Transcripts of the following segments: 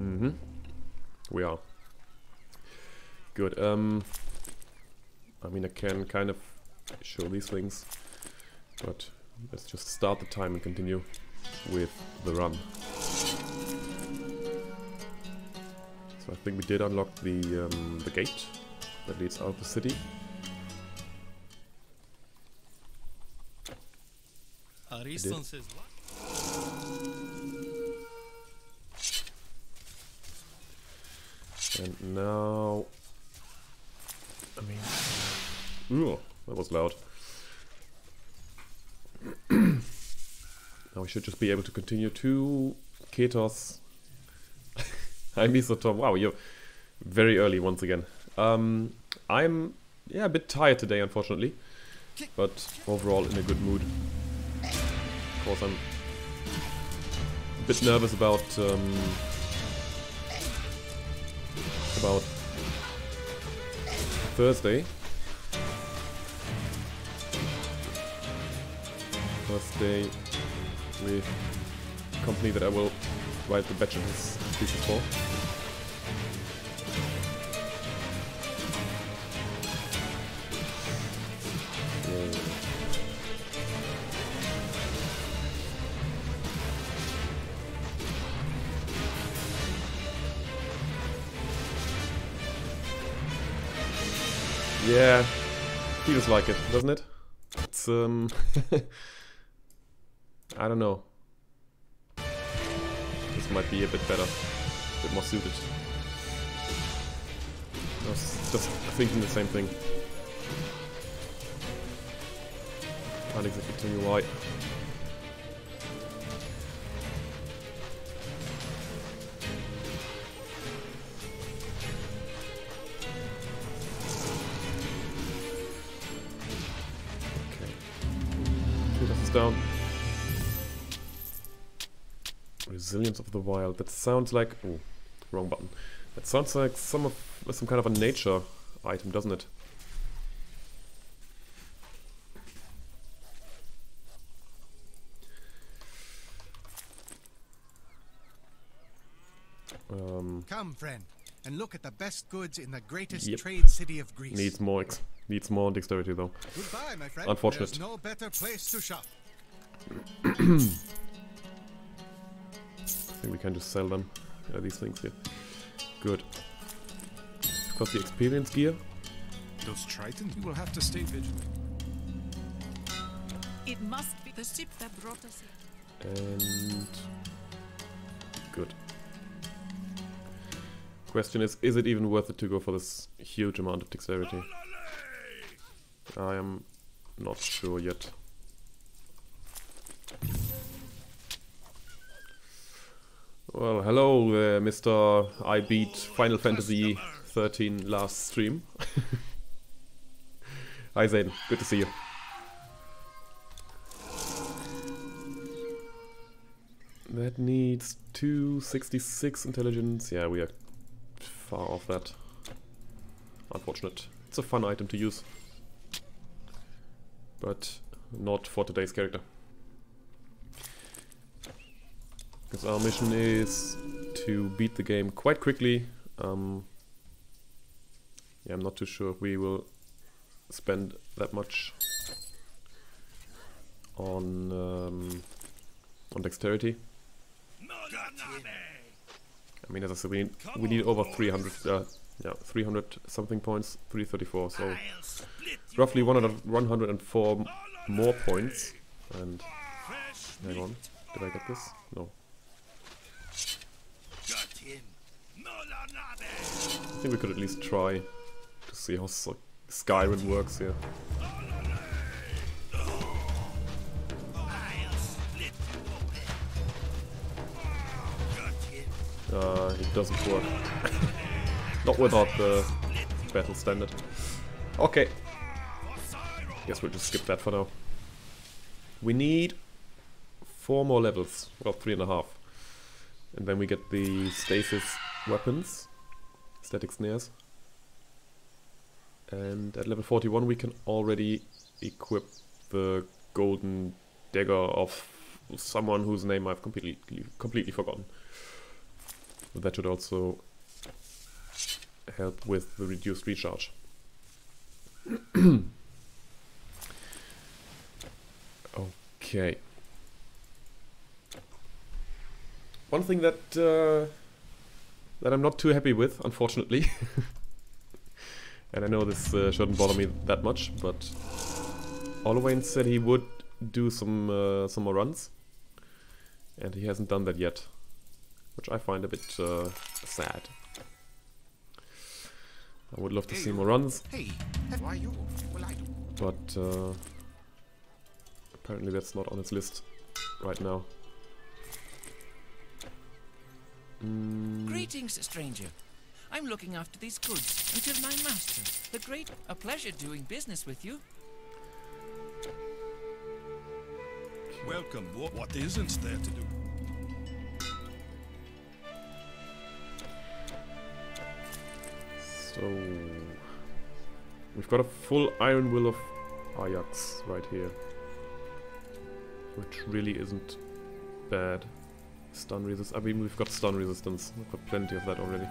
Mm-hmm. We are. Good. Um, I mean, I can kind of show these things, but let's just start the time and continue with the run. So I think we did unlock the um, the gate that leads out of the city. Ariston says what? And now... I mean... Ooh, that was loud. now we should just be able to continue to Ketos. Hi Misotom. Wow, you're very early once again. Um, I'm yeah a bit tired today, unfortunately, but overall in a good mood. Of course, I'm a bit nervous about um, about Thursday. Thursday with company that I will write the bachelor's thesis for. Feels like it, doesn't it? It's um, I don't know. This might be a bit better, a bit more suited. I was just thinking the same thing. Can't exactly tell you why. Resilience of the wild. That sounds like oh, wrong button. That sounds like some of some kind of a nature item, doesn't it? Um, Come, friend, and look at the best goods in the greatest Yep. trade city of Greece. needs more needs more dexterity though. Goodbye, my friend. Unfortunate. There's no better place to shop. I think we can just sell them. Yeah, these things here. Good. Of course, the experience gear. Those Tritons? You will have to stay vigilant. It must be the ship that brought us here. And good. Question is, is it even worth it to go for this huge amount of dexterity? I am not sure yet. Well, hello, uh, Mr. I beat Final Fantasy 13 last stream. Hi Zane, good to see you. That needs 266 intelligence. Yeah, we are far off that. Unfortunate. It's a fun item to use. But not for today's character. Because our mission is to beat the game quite quickly. Um, yeah, I'm not too sure if we will spend that much on um, on dexterity. I mean, as I said, we need, we need over 300, uh, yeah, 300 something points, 334, so roughly 100, 104 more points. And hang on, did I get this? No. I think we could at least try to see how S- Skyrim works here. Uh, it doesn't work. Not without the battle standard. Okay. Guess we'll just skip that for now. We need four more levels. Well, three and a half. And then we get the stasis weapons. Static snares. And at level 41 we can already equip the golden dagger of someone whose name I've completely completely forgotten. But that should also help with the reduced recharge. okay. One thing that uh, that I'm not too happy with, unfortunately, and I know this uh, shouldn't bother me that much, but Olivain said he would do some uh, some more runs, and he hasn't done that yet, which I find a bit uh, sad. I would love to see more runs, Hey, why you? Well, I but uh, apparently that's not on his list right now. Greetings, stranger. I'm looking after these goods until my master, the great, a pleasure doing business with you. Welcome. What, what isn't there to do? So we've got a full Iron Will of Ajax right here, which really isn't bad. Stun resist. I mean, we've got stun resistance. We've got plenty of that already.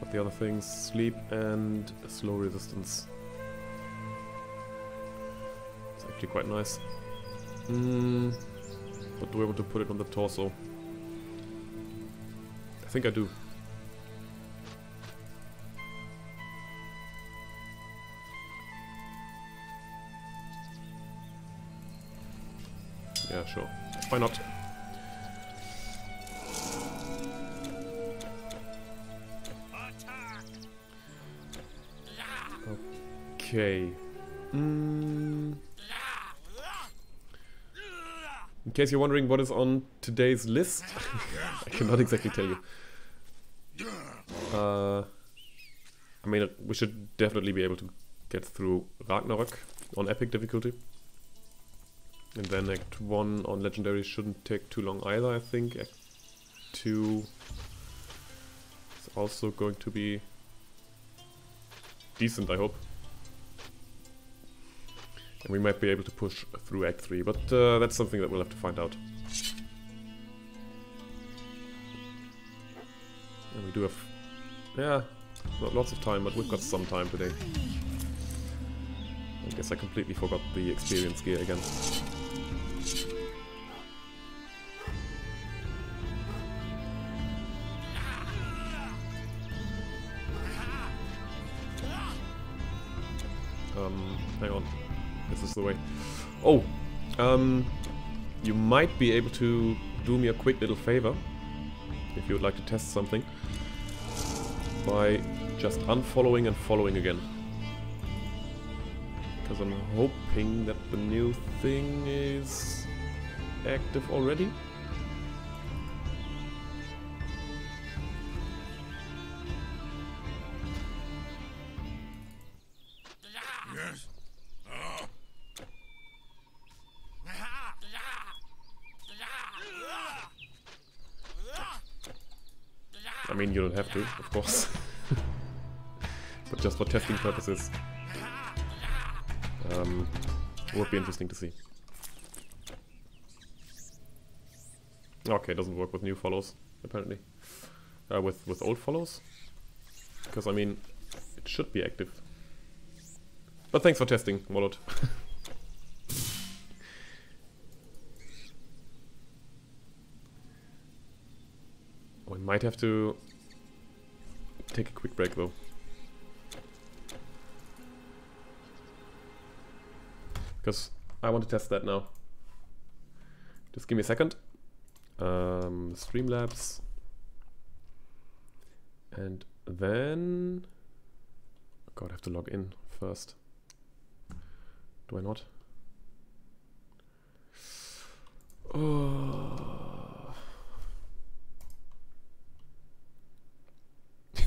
But the other things, sleep and slow resistance. It's actually quite nice. Mm, but do I want to put it on the torso? I think I do. Yeah, sure. Why not? Okay. Mm. In case you're wondering what is on today's list, I cannot exactly tell you. Uh, I mean, we should definitely be able to get through Ragnarok on epic difficulty. And then Act 1 on Legendary shouldn't take too long either, I think. Act 2 is also going to be decent, I hope. And we might be able to push through Act 3, but uh, that's something that we'll have to find out. And we do have, yeah, not lots of time, but we've got some time today. I guess I completely forgot the experience gear again. Um, hang on. This is the way. Oh, um, you might be able to do me a quick little favor if you would like to test something by just unfollowing and following again. Because I'm hoping that the new thing is active already. Have to, of course. but just for testing purposes. Um, would be interesting to see. Okay, doesn't work with new follows, apparently. Uh, with, with old follows? Because, I mean, it should be active. But thanks for testing, Molot. we might have to take a quick break though. Because I want to test that now. Just give me a second. Um, Streamlabs. And then... God, I have to log in first. Do I not? Oh.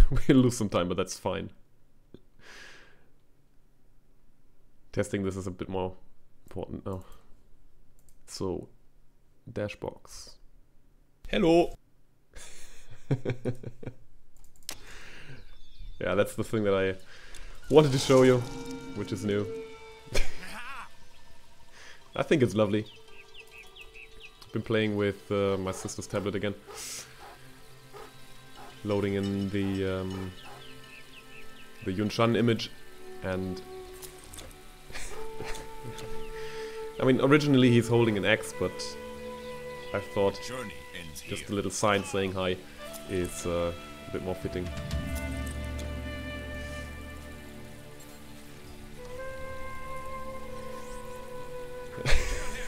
we'll lose some time, but that's fine. Testing this is a bit more important now. So, Dashbox. Hello! yeah, that's the thing that I wanted to show you, which is new. I think it's lovely. I've been playing with uh, my sister's tablet again. Loading in the um, the Yunshan image and I mean originally he's holding an axe but I thought Journey ends here. just a little sign saying hi is uh, a bit more fitting.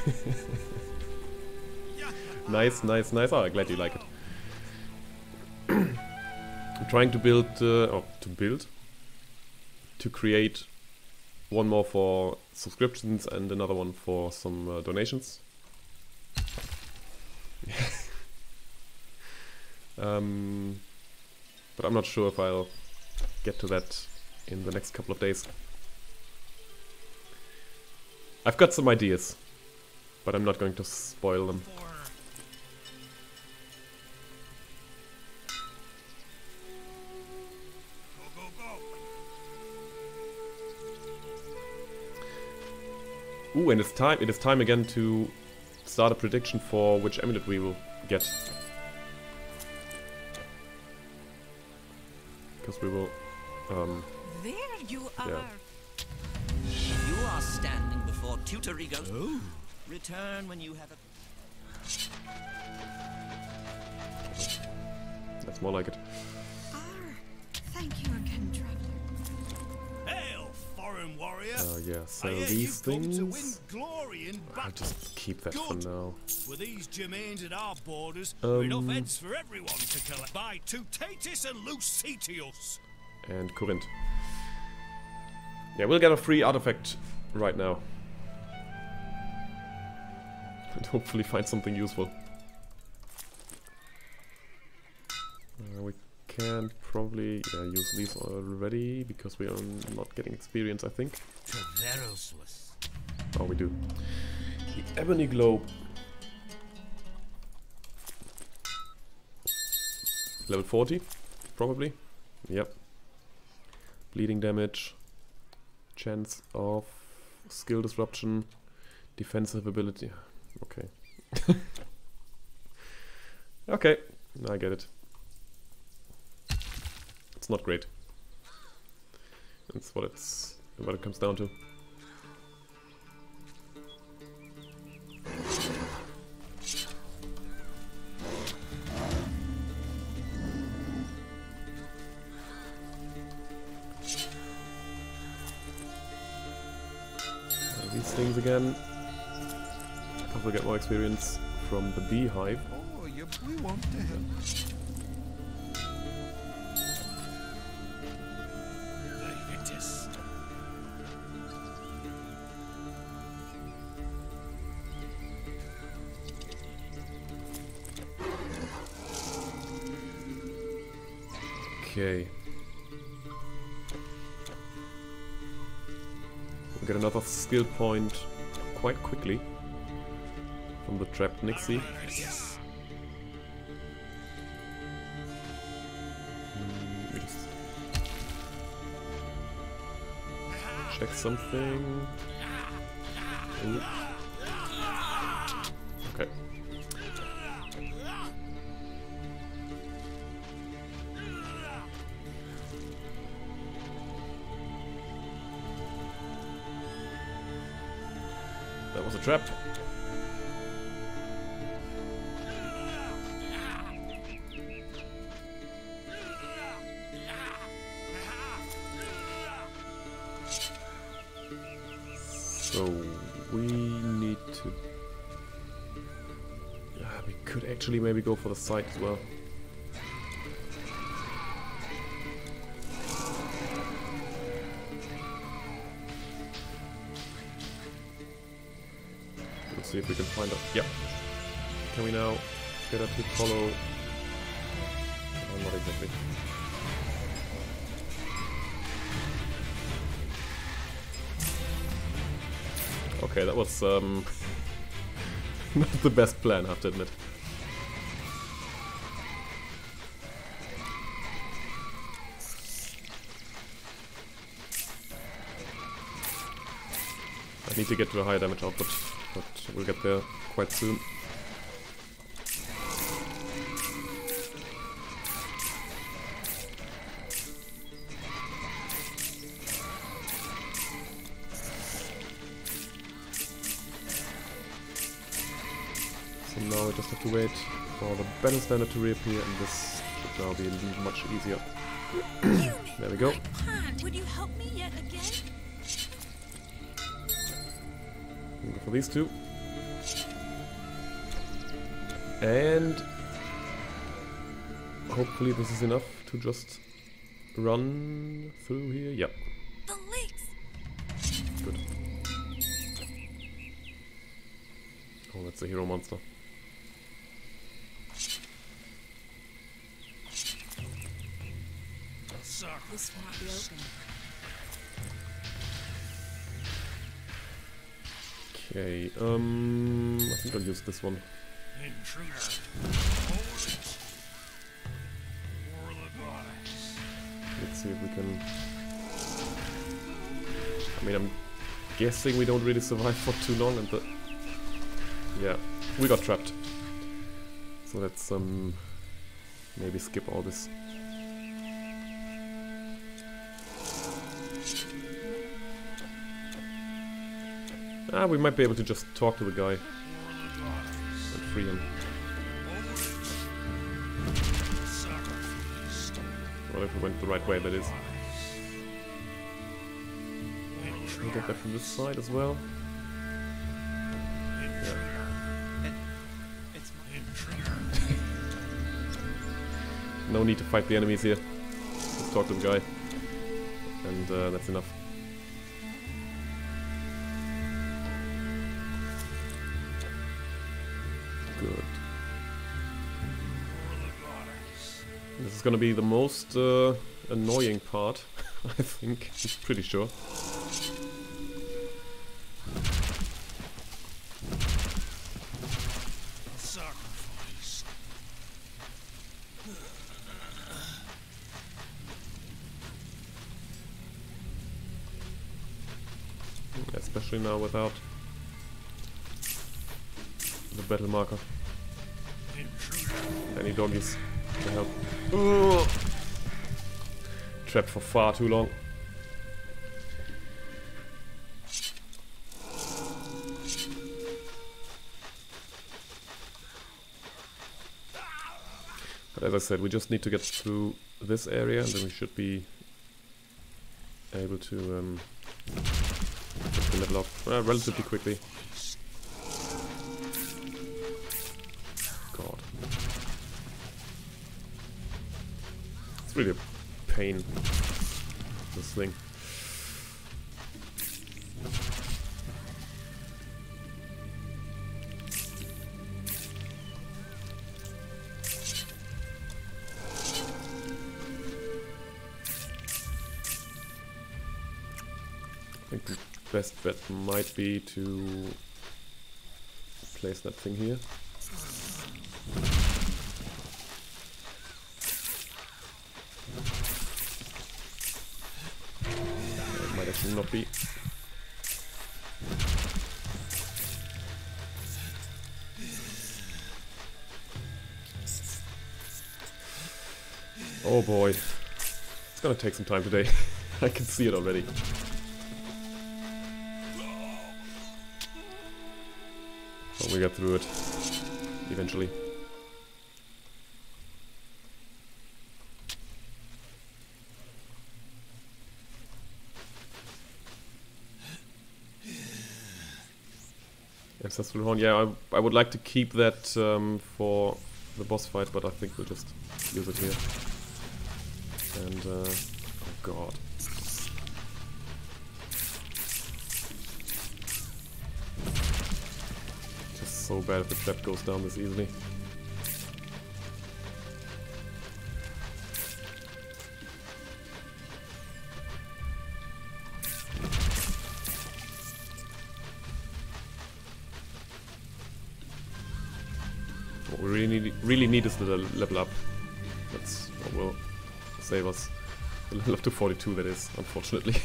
nice, nice, nice. Oh, I'm glad you like it. I'm trying to build, uh, oh, to build, to create one more for subscriptions and another one for some uh, donations. um, but I'm not sure if I'll get to that in the next couple of days. I've got some ideas, but I'm not going to spoil them. Ooh, and it's time. It is time again to start a prediction for which amulet we will get. Because we will. Um, There you are. Yeah. You are standing before Tutorigo. Oh. Return when you have a... that's more like it. Ah, thank you again, traveler. Hail, warrior. Uh, yeah. I So hear these you've to win things. I'll just keep that for now. With these Germains at our borders, are enough Um, heads for everyone to collect. By Tutatis and Lucetius. And Corinth. Yeah, we'll get a free artifact right now. And hopefully find something useful. Uh, we can probably yeah, use these already because we are not getting experience, I think. Oh, we do. The Ebony Globe. Level 40, probably. Yep. Bleeding damage. Chance of skill disruption. Defensive ability. Okay. okay, I get it. It's not great. That's what it's what it comes down to. These things again. Probably get more experience from the beehive. Oh, you, Okay. We'll get another skill point quite quickly from the trapped Nixie. Mm, just Check something. Ooh. Trap. So we need to. Ah, we could actually maybe go for the side as well. Follow? Oh, not exactly. Okay, that was um, not the best plan, I have to admit. I need to get to a higher damage output, but we'll get there quite soon. Battle standard to reappear and this should now be much easier. there we go. Would you help me yet again? Go for these two. And hopefully this is enough to just run through here. Yep, The lakes. good. Oh, that's a hero monster. Use this one. Intruder. Hold it. For the goddess. Let's see if we can... I mean, I'm guessing we don't really survive for too long and the... Yeah, we got trapped. So let's, um, maybe skip all this. Ah, we might be able to just talk to the guy free him. Well, if we went the right way, that is. We get that from this side as well? No need to fight the enemies here. Just talk to the guy. And uh, that's enough. Is gonna be the most uh, annoying part, I think. I'm pretty sure. Especially now without the battle marker. Any doggies to help. Ugh. Trapped for far too long. But as I said, we just need to get through this area and then we should be able to um, level up uh, relatively quickly. Really a pain, this thing. I think the best bet might be to place that thing here. It be. Oh boy. It's gonna take some time today. I can see it already. But we get through it. Eventually. Ancestral Horn, yeah, I, I would like to keep that um, for the boss fight, but I think we'll just use it here. And, uh, oh god. Just so bad if the trap goes down this easily. Level up. That's what will save us. Level up to 42 that is, unfortunately.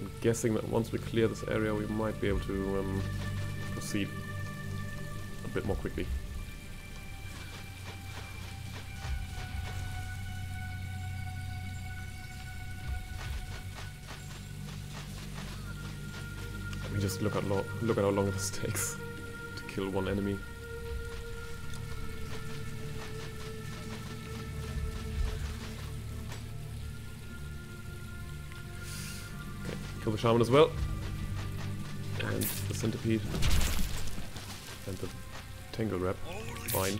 I'm guessing that once we clear this area we might be able to um, proceed. A bit more quickly. Look at lo look at how long this takes to kill one enemy. Okay, kill the shaman as well. And the centipede. And the tangle wrap. Fine.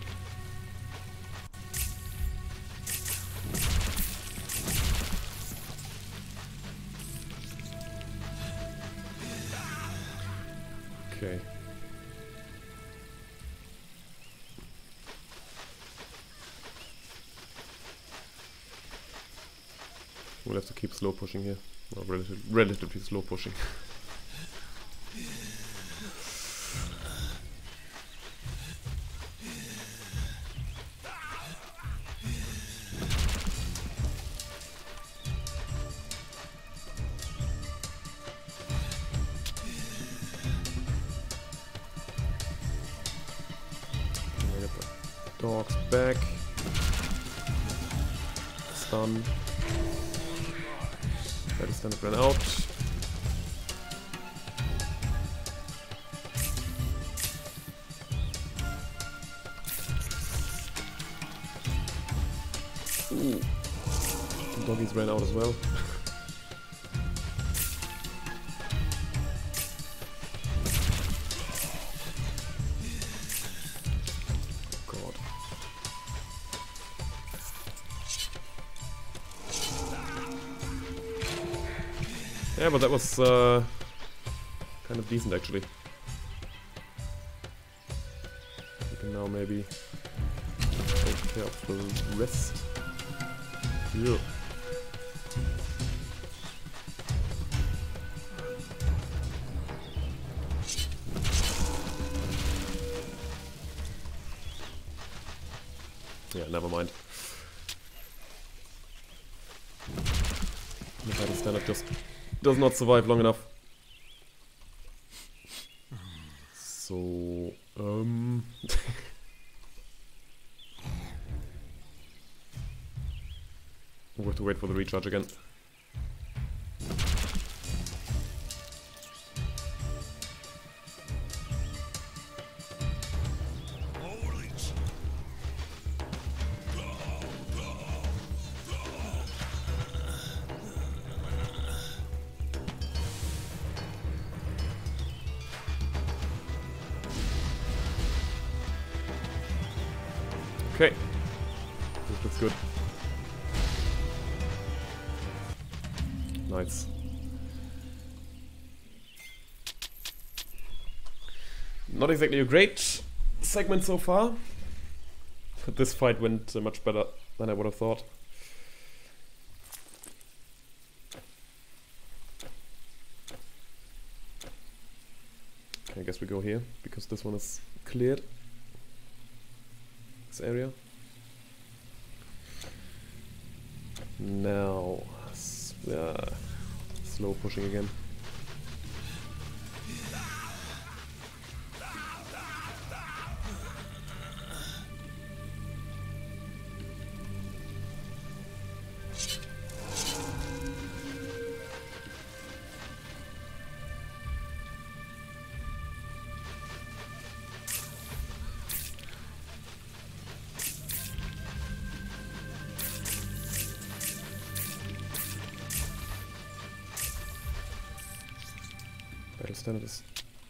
Slow pushing here. Well, relative, relatively slow pushing. but that was uh, kind of decent actually. We can now maybe take care of the rest. Yeah. Not survive long enough. So, um... we'll have to wait for the recharge again. Exactly a great segment so far, but this fight went uh, much better than I would have thought. I guess we go here because this one is cleared. This area. Now, uh, slow pushing again. Standard is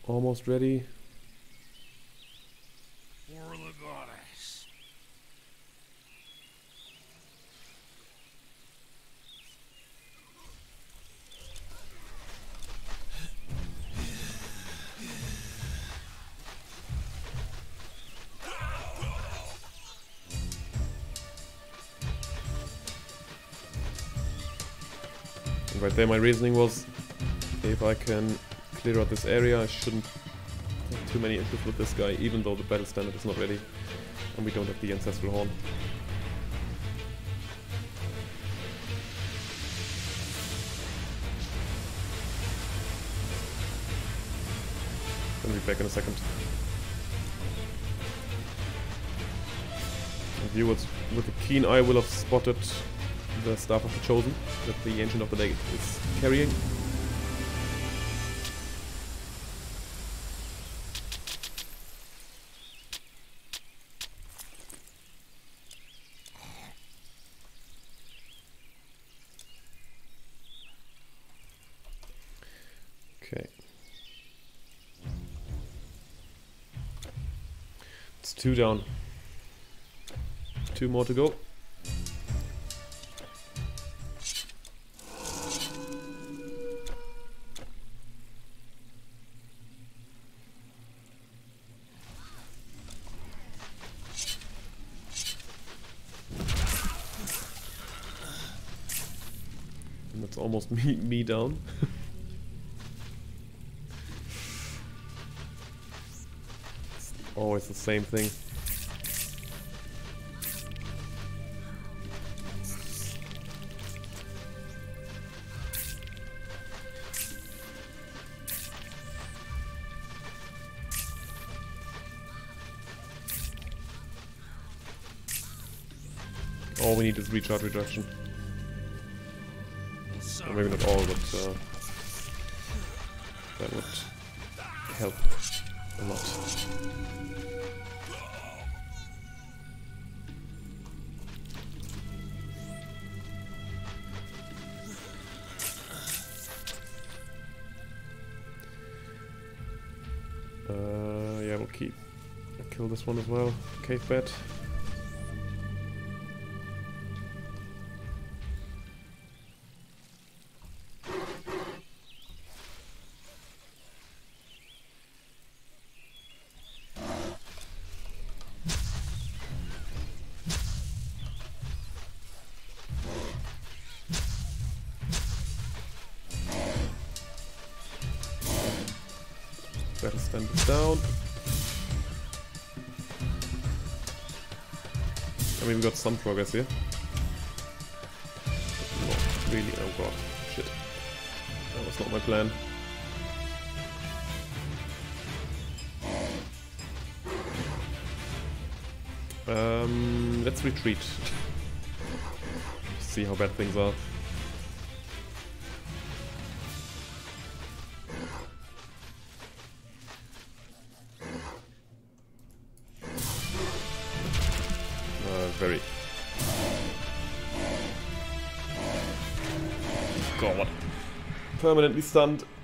almost ready. For the goddess. Right there my reasoning was if I can clear out this area I shouldn't have too many issues with this guy even though the battle standard is not ready and we don't have the ancestral horn. Gonna be back in a second. You with, with a keen eye will have spotted the Staff of the Chosen that the Ancient of the Day is carrying. Two down. Two more to go. And that's almost me, me down. It's the same thing. All we need is recharge reduction. Or maybe not all, but uh, that would help a lot. This one as well. Cave bed. Got some progress here. Not really. Oh god. Shit. That was not my plan. Um, let's retreat. See how bad things are. Permanently stunned. Oh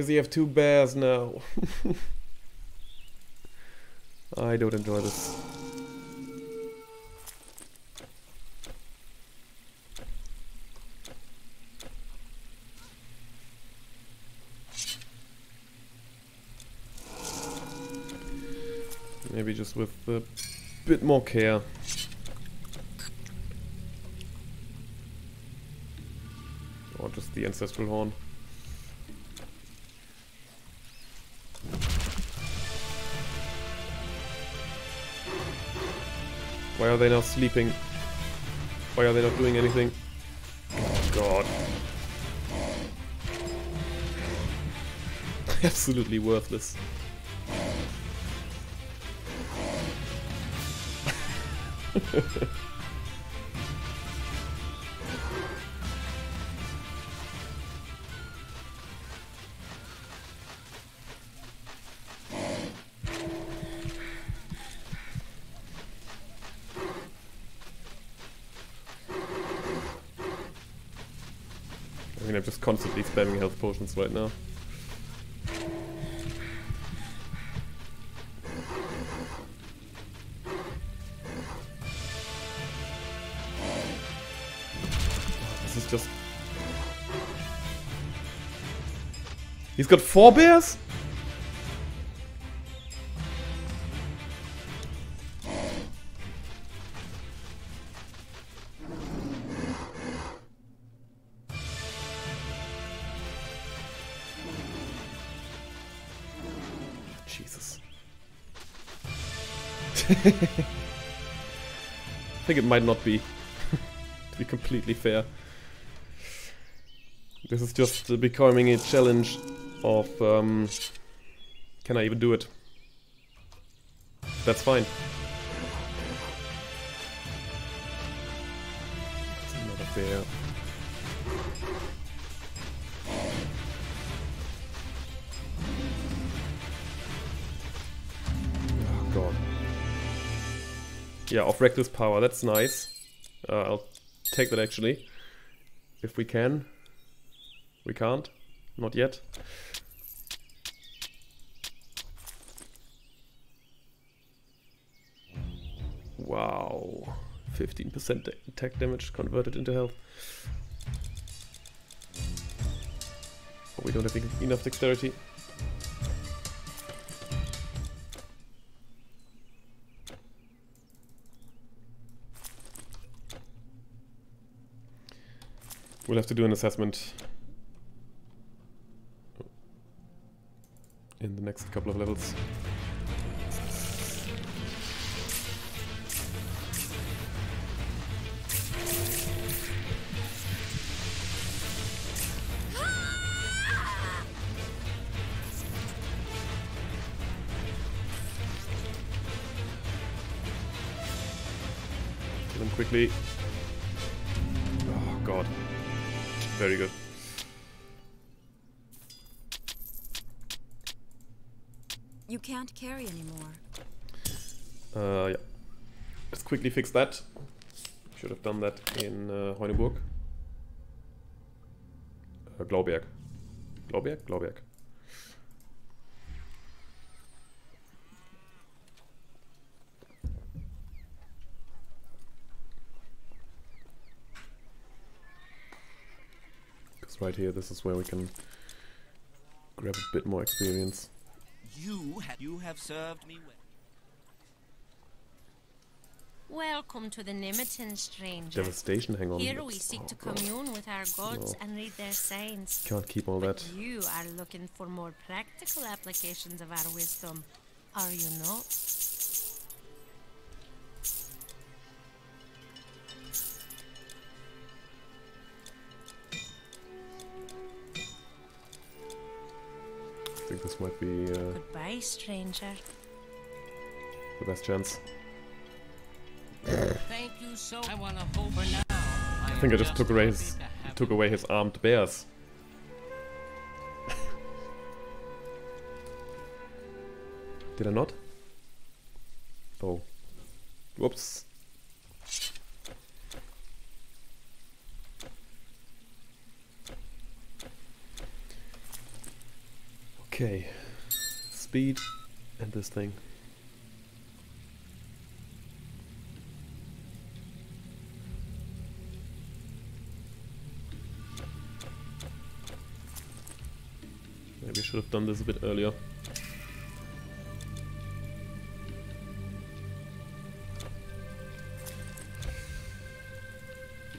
does he have two bears now? I don't enjoy this. Maybe just with a bit more care. Or just the ancestral horn. Are they now sleeping? Why are they not doing anything? God. Absolutely worthless. constantly spamming health potions right now. This is just... He's got four bears? I think it might not be, to be completely fair. This is just uh, becoming a challenge of, um, can I even do it? That's fine. Yeah, off reckless power, that's nice. Uh, I'll take that actually. If we can. We can't. Not yet. Wow. 15% attack damage converted into health. We don't have enough dexterity. We'll have to do an assessment in the next couple of levels. Quickly fix that. Should have done that in uh, Heuneburg. Uh, Glauberg. Glauberg? Glauberg. Because right here, this is where we can grab a bit more experience. You have you have served me well. Welcome to the Nemeton, stranger. Devastation, hang on. Here we seek oh, to God. commune with our gods No. and read their signs. Can't keep all But that. you are looking for more practical applications of our wisdom, are you not? I think this might be uh, Goodbye, stranger. the best chance. Thank you so I wanna hope for now. I, I think I just took away his took away his armed bears. Did I not? Oh. Whoops. Okay. Speed and this thing. Should have done this a bit earlier.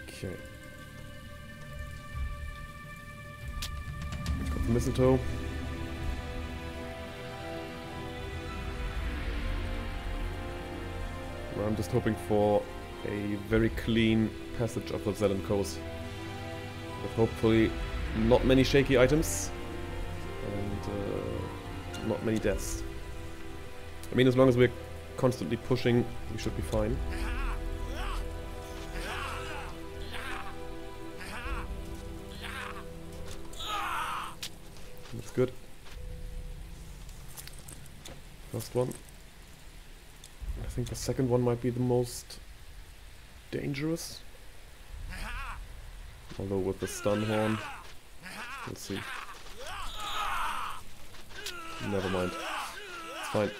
Okay. Got the mistletoe. I'm just hoping for a very clean passage of the Zelen coast. With hopefully not many shaky items and uh, not many deaths. I mean, as long as we're constantly pushing, we should be fine. That's good. First one. I think the second one might be the most dangerous. Although with the stun horn, let's see. Never mind. It's fine.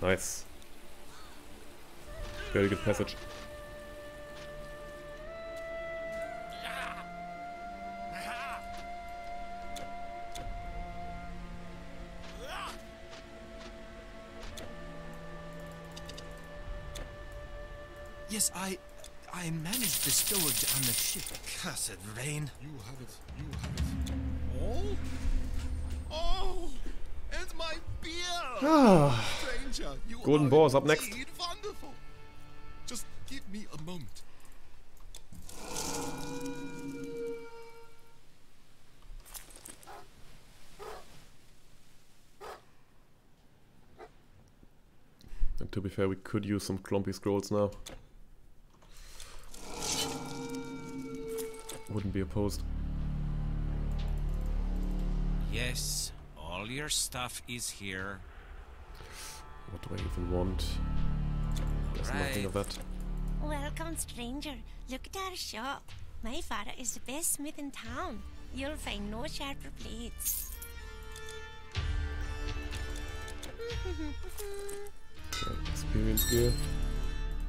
Nice. Very good passage. Yes, I... I managed the stowage on the ship. Cursed rain. You have it. You have it. All? Oh! And my beer! Ah, Stranger, you Golden are Boar is up next. Wonderful. Just give me a moment. and to be fair, we could use some clumpy scrolls now. Wouldn't be opposed. Yes, all your stuff is here. What do I even want? There's nothing of that. Welcome, stranger. Look at our shop. My father is the best smith in town. You'll find no sharper blades. Okay, experience gear.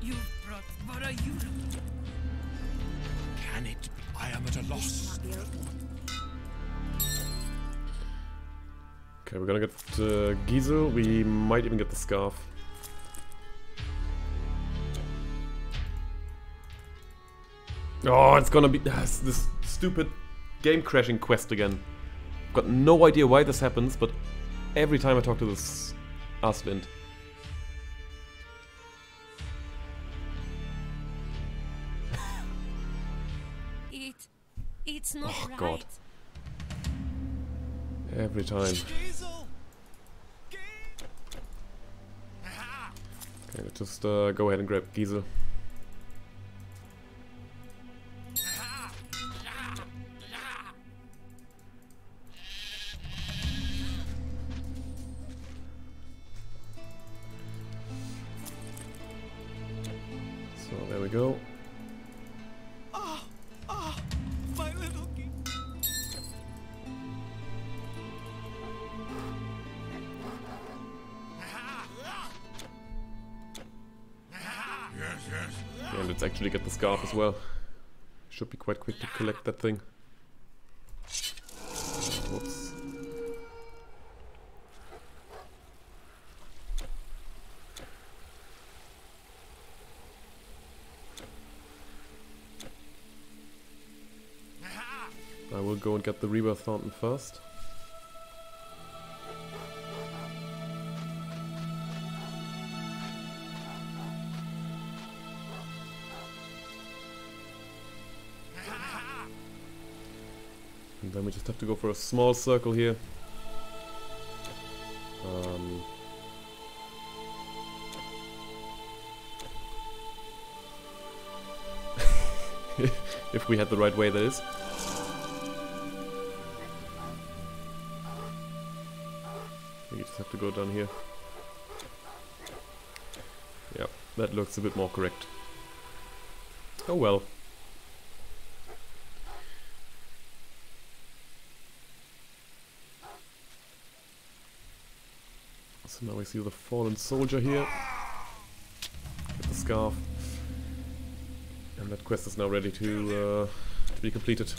You've brought Varayura. Can it be? I am at a loss. Okay, we're gonna get uh, Giesel. We might even get the scarf. Oh, it's gonna be it's this stupid game crashing quest again. Got no idea why this happens, but every time I talk to this Aslind. Not Oh, right. God. Every time. Okay, let's just uh, go ahead and grab Giesel. Well. Should be quite quick to collect that thing. Whoops. I will go and get the rebirth fountain first. Then we just have to go for a small circle here. Um, if we had the right way, that is. We just have to go down here. Yep, that looks a bit more correct. Oh well. So now we see the fallen soldier here. Get the scarf. And that quest is now ready to, uh, to be completed.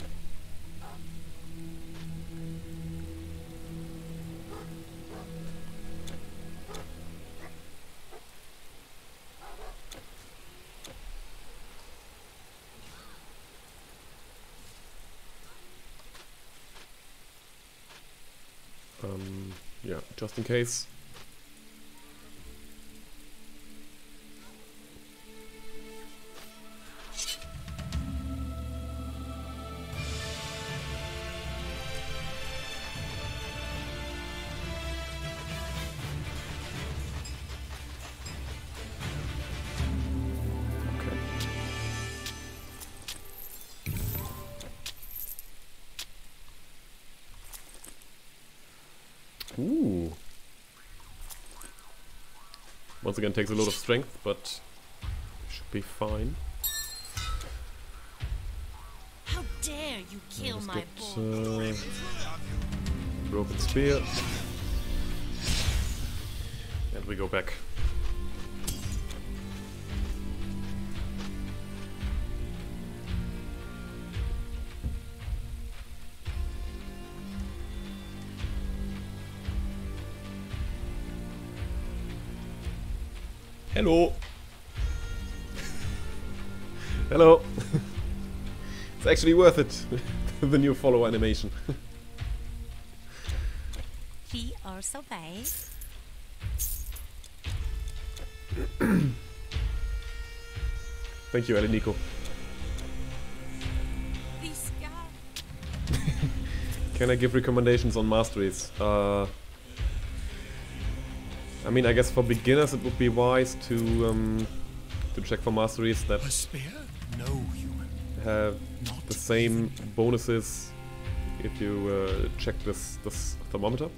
Um, yeah, just in case. Once again takes a lot of strength, but should be fine. How dare you kill my boy? uh, broken spear. And we go back. Actually worth it. the new follow animation. Vi also bay. Thank you, Ellie Nico. Can I give recommendations on masteries? Uh, I mean, I guess for beginners it would be wise to um, to check for masteries that A spear? No human. have Not the same bonuses if you uh, check this this thermometer.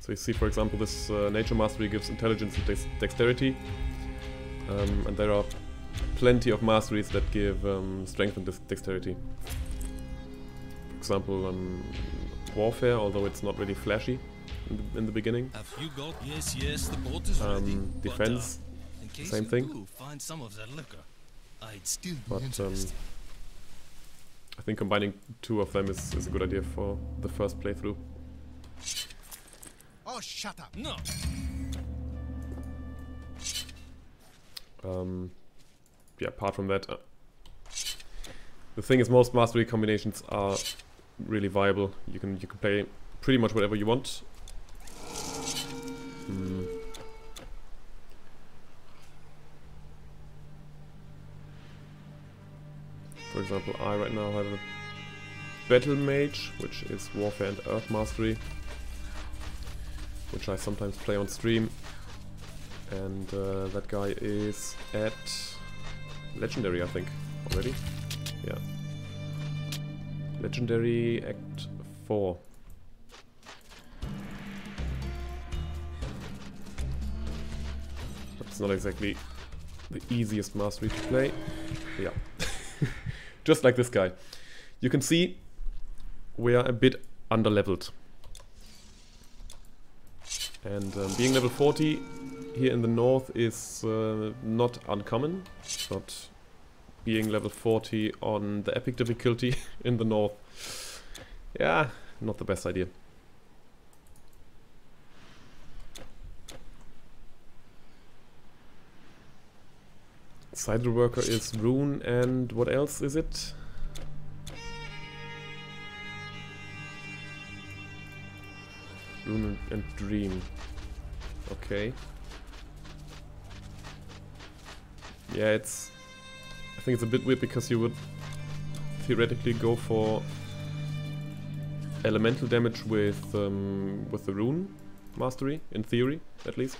So you see, for example, this uh, nature mastery gives intelligence and dex- dexterity, um, and there are plenty of masteries that give um, strength and dex- dexterity. For example, um, warfare, although it's not really flashy in the, in the beginning. Have you got? Yes, yes, the ready. Um, but, defense, uh, same thing. do find some of that liquor, I'd still be but um, interested. I think combining two of them is, is a good idea for the first playthrough. Oh, shut up. No, Um, yeah, apart from that, uh, the thing is, most mastery combinations are really viable. You can you can play pretty much whatever you want. Hmm. For example, I right now have a battle mage, which is warfare and earth mastery, which I sometimes play on stream. And uh, that guy is at legendary I think already? Yeah. Legendary act 4 That's not exactly the easiest mastery to play. Yeah just like this guy. You can see we are a bit under leveled and um, being level 40 here in the north is uh, not uncommon, but being level 40 on the epic difficulty in the north, yeah, not the best idea. Sidle worker is rune and what else is it? Rune and dream. Okay. Yeah, it's... I think it's a bit weird because you would theoretically go for elemental damage with um, with the rune mastery, in theory, at least.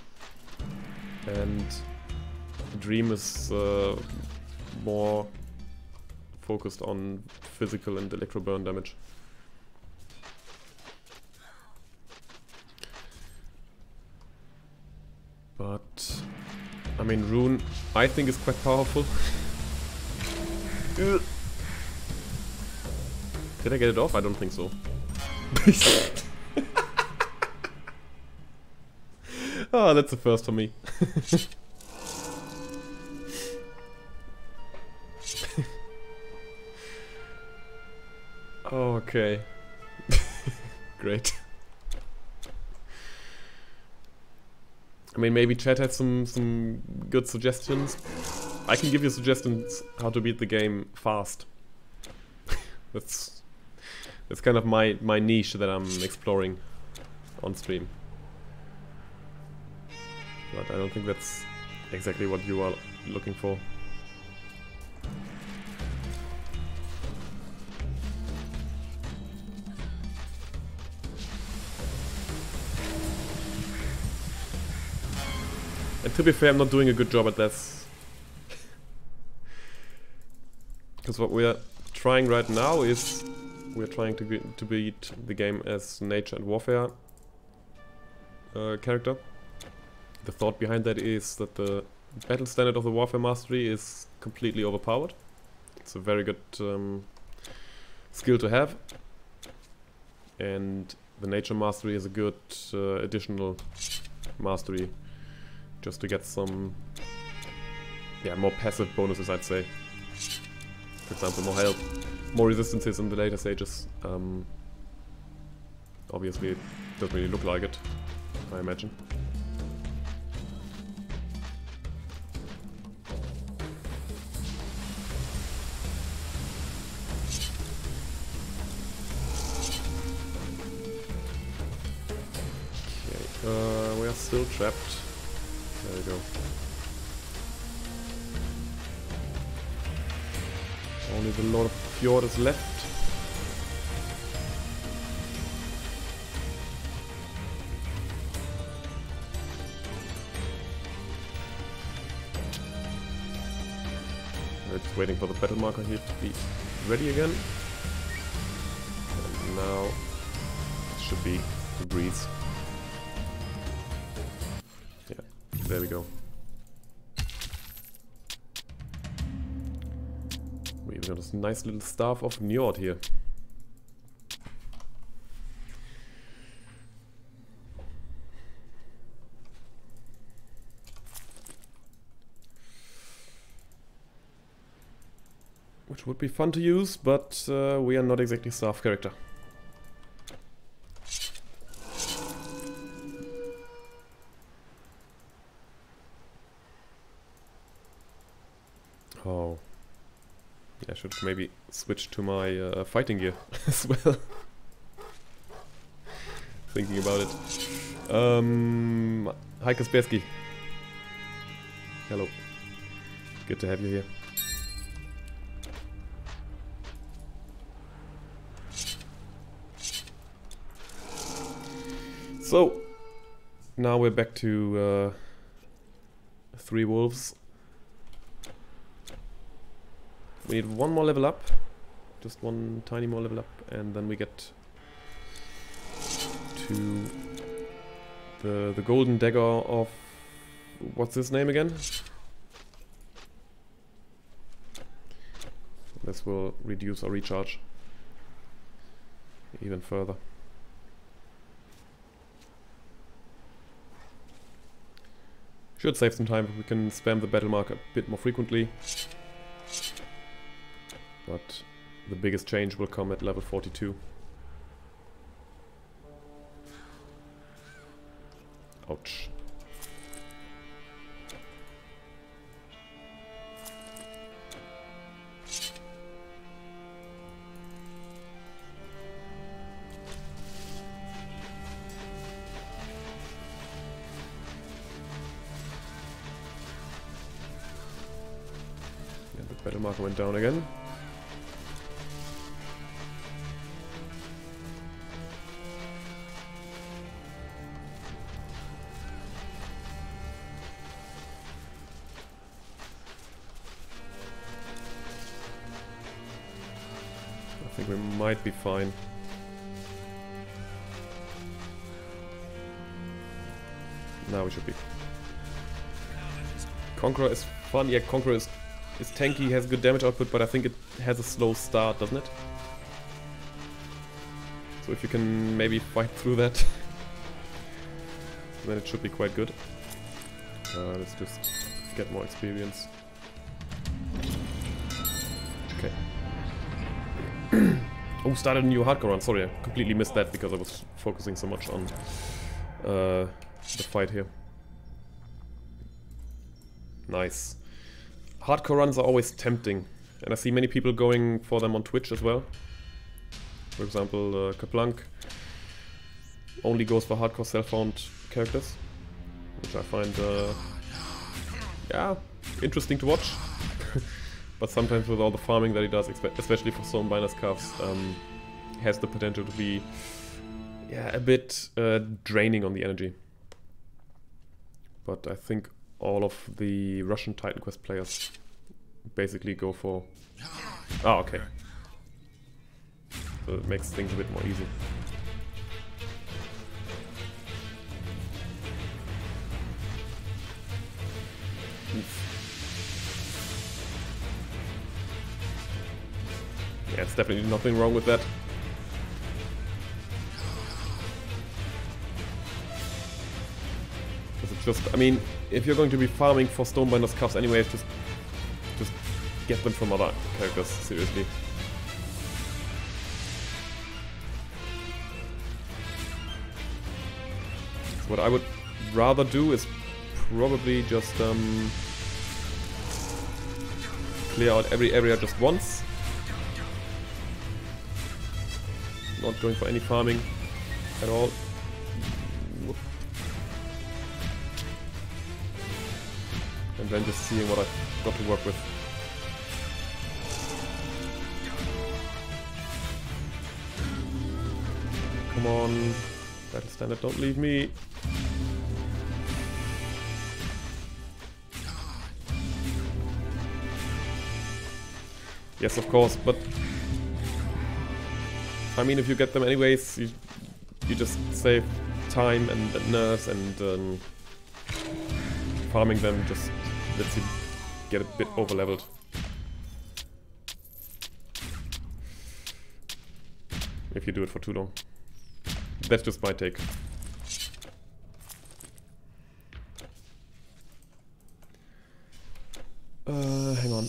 And Dream is uh, more focused on physical and electro burn damage. But I mean, Rune, I think is quite powerful. Did I get it off? I don't think so. oh, that's the first for me. okay. Great. I mean, maybe chat has some some good suggestions. I can give you suggestions how to beat the game fast. that's that's kind of my my niche that I'm exploring on stream. But I don't think that's exactly what you are looking for. To be fair, I'm not doing a good job at this. Because what we're trying right now is we're trying to be, to beat the game as nature and warfare uh, character. The thought behind that is that the battle standard of the warfare mastery is completely overpowered. It's a very good um, skill to have, and the nature mastery is a good uh, additional mastery just to get some yeah, more passive bonuses, I'd say. For example, more health, more resistances in the later stages. Um, obviously, it doesn't really look like it, I imagine. Okay, uh, we are still trapped. There we go. Only the Lord of Fjord is left. We're just waiting for the battle marker here to be ready again. And now it should be a breeze. There we go. We even got this nice little staff of Njord here. Which would be fun to use, but uh, we are not exactly staff character. Oh. Yeah, I should maybe switch to my uh, fighting gear as well. Thinking about it. Um, hi Kaspersky. Hello. Good to have you here. So, now we're back to uh, three wolves. We need one more level up, just one tiny more level up, and then we get to the the golden dagger of what's his name again? This will reduce our recharge even further. Should save some time we can spam the battle mark a bit more frequently. But the biggest change will come at level 42. Ouch. Yeah, the battle marker went down again. We might be fine. Now we should be. Conqueror is fun. Yeah, Conqueror is, is tanky, has good damage output, but I think it has a slow start, doesn't it? So if you can maybe fight through that, then it should be quite good. Uh, let's just get more experience. Started a new hardcore run. Sorry, I completely missed that because I was focusing so much on uh, the fight here. Nice. Hardcore runs are always tempting, and I see many people going for them on Twitch as well. For example, uh, only goes for hardcore self-found characters, which I find, uh, yeah, interesting to watch. but sometimes with all the farming that he does, especially for Stonebinder's Cuffs, um, has the potential to be, yeah, a bit uh, draining on the energy. But I think all of the Russian Titan Quest players basically go for... Oh, okay. So it makes things a bit more easy. Yeah, it's definitely nothing wrong with that. Because it's just, I mean, if you're going to be farming for Stonebinder's Cuffs anyways, just, just get them from other characters, seriously. So what I would rather do is probably just um, clear out every area just once. not going for any farming at all. And then just seeing what I've got to work with. Come on. Battle standard, don't leave me. Yes, of course, but I mean, if you get them anyways, you, you just save time and, and nerves and um, farming them just lets you get a bit over leveled. If you do it for too long. That's just my take. Uh, hang on.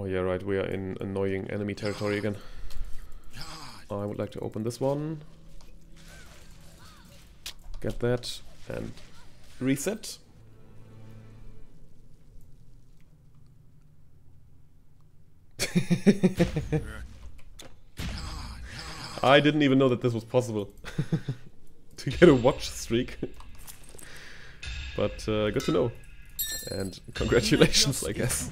Oh yeah, right, we are in annoying enemy territory again. I would like to open this one. Get that, and reset. I didn't even know that this was possible. to get a watch streak. but uh, good to know. And congratulations, I guess.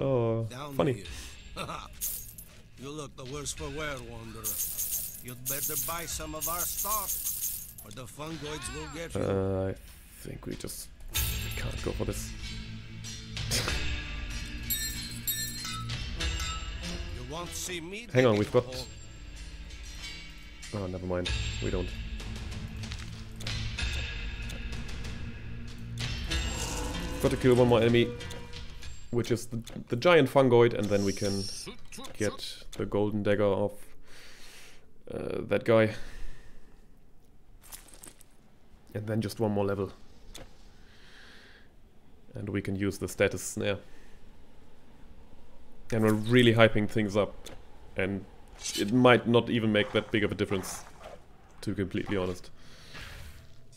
Oh, funny. you look the worse for wear, Wanderer. You'd better buy some of our stock, or the fungoids will get you. Uh, I think we just we can't go for this. you won't see me. Hang on, we've got. Oh, never mind. We don't. Got to kill one more enemy, which is the, the giant fungoid, and then we can get the golden dagger of uh, that guy. And then just one more level. And we can use the status snare. And we're really hyping things up. And it might not even make that big of a difference, to be completely honest.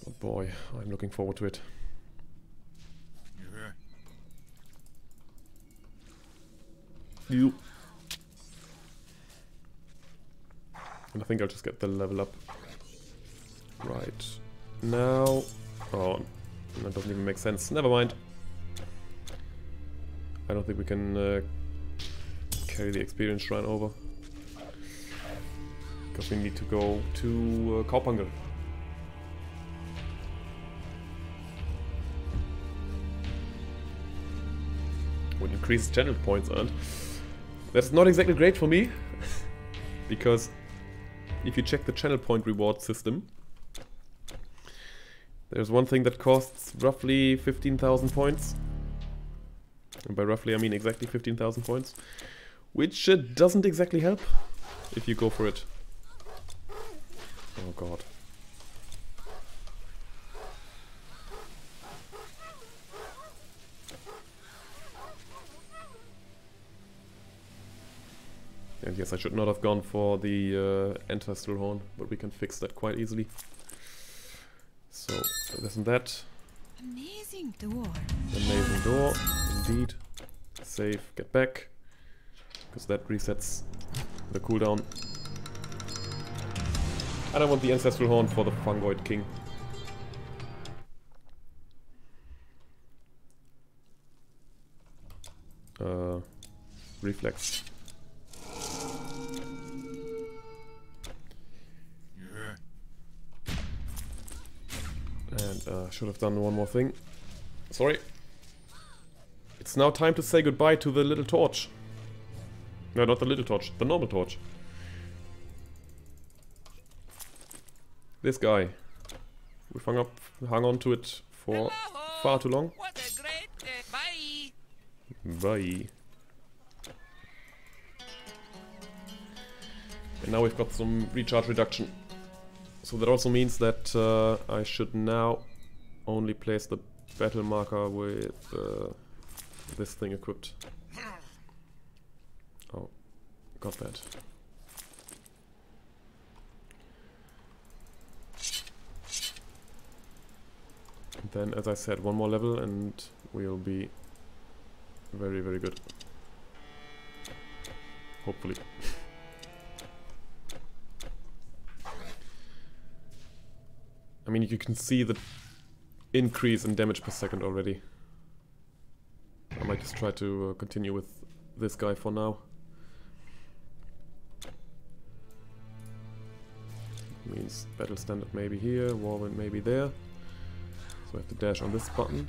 But boy, I'm looking forward to it. You. And I think I'll just get the level up. Right. Now... Oh, that doesn't even make sense. Never mind. I don't think we can uh, carry the experience shrine over. Because we need to go to uh, Kaupanger. Would increase channel points earned. That's not exactly great for me. because if you check the channel point reward system, there's one thing that costs roughly 15,000 points. And by roughly I mean exactly 15,000 points. Which uh, doesn't exactly help if you go for it. Oh god. And yes, I should not have gone for the uh, ancestral horn, but we can fix that quite easily. So, this and that. Amazing door. Amazing door, indeed. Save, get back. Because that resets the cooldown. And I want the Ancestral Horn for the Fungoid King. Uh, reflex. And uh, should have done one more thing. Sorry. It's now time to say goodbye to the little torch. No, not the little torch, the normal torch. This guy. We've hung up, hung on to it for far too long. Bye. Bye. And now we've got some recharge reduction. So that also means that uh, I should now only place the battle marker with uh, this thing equipped. Oh, got that. Then, as I said, one more level and we'll be very, very good. Hopefully. I mean, you can see the increase in damage per second already. I might just try to uh, continue with this guy for now. Means battle standard maybe here, warwind maybe there. So I have to dash on this button.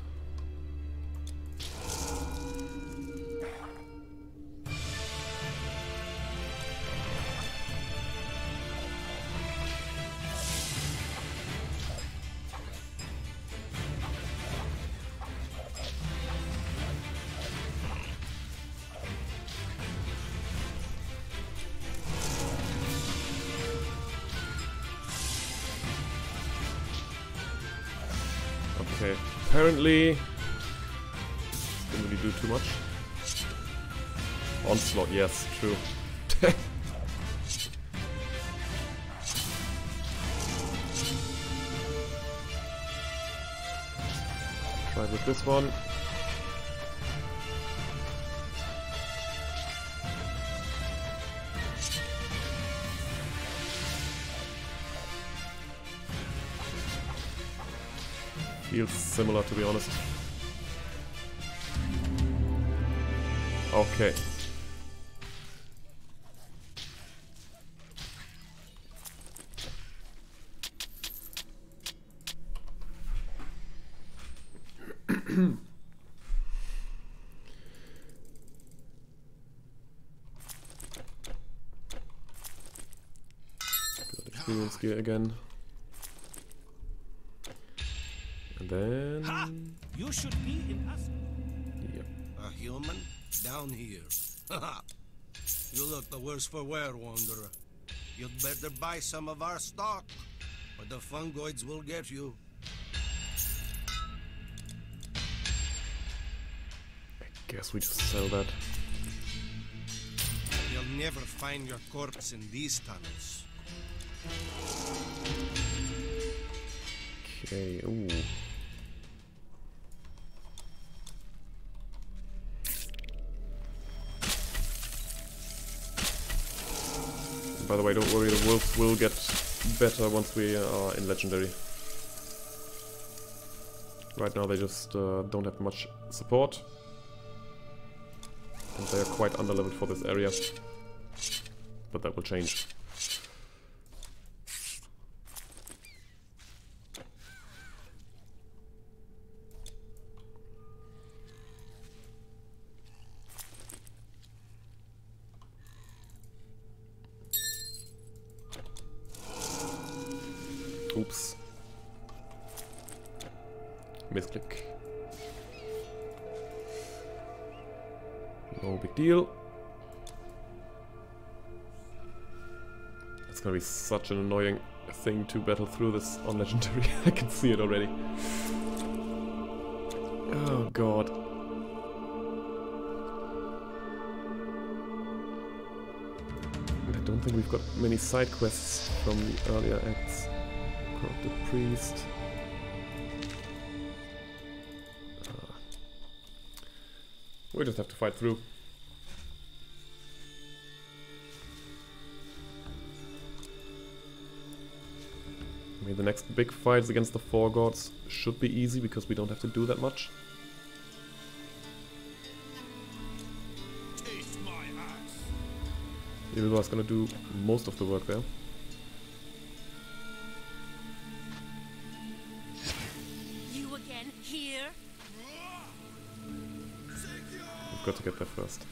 One. Feels similar to be honest. Okay. Got experience again. And then... You should be in us. Yep. A human? Down here. you look the worse for wear, Wanderer. You'd better buy some of our stock, or the fungoids will get you. I guess we just sell that. You'll never find your corpse in these tunnels. Okay, ooh. By the way, don't worry, the wolf will get better once we are in Legendary. Right now they just uh, don't have much support. And they are quite underleveled for this area. But that will change. Such an annoying thing to battle through this on Legendary. I can see it already. Oh god. I don't think we've got many side quests from the earlier acts. Corrupted Priest. Uh, we just have to fight through. Mean, the next big fights against the Four Gods should be easy because we don't have to do that much. Taste my ass. Ilva's gonna do most of the work there. You again here? We've got to get there first.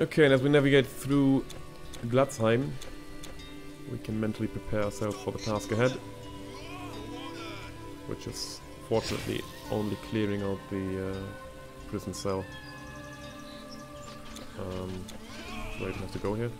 Okay, and as we navigate through Glatzheim, we can mentally prepare ourselves for the task ahead. Which is fortunately only clearing out the uh, prison cell. Um, do I even have to go here?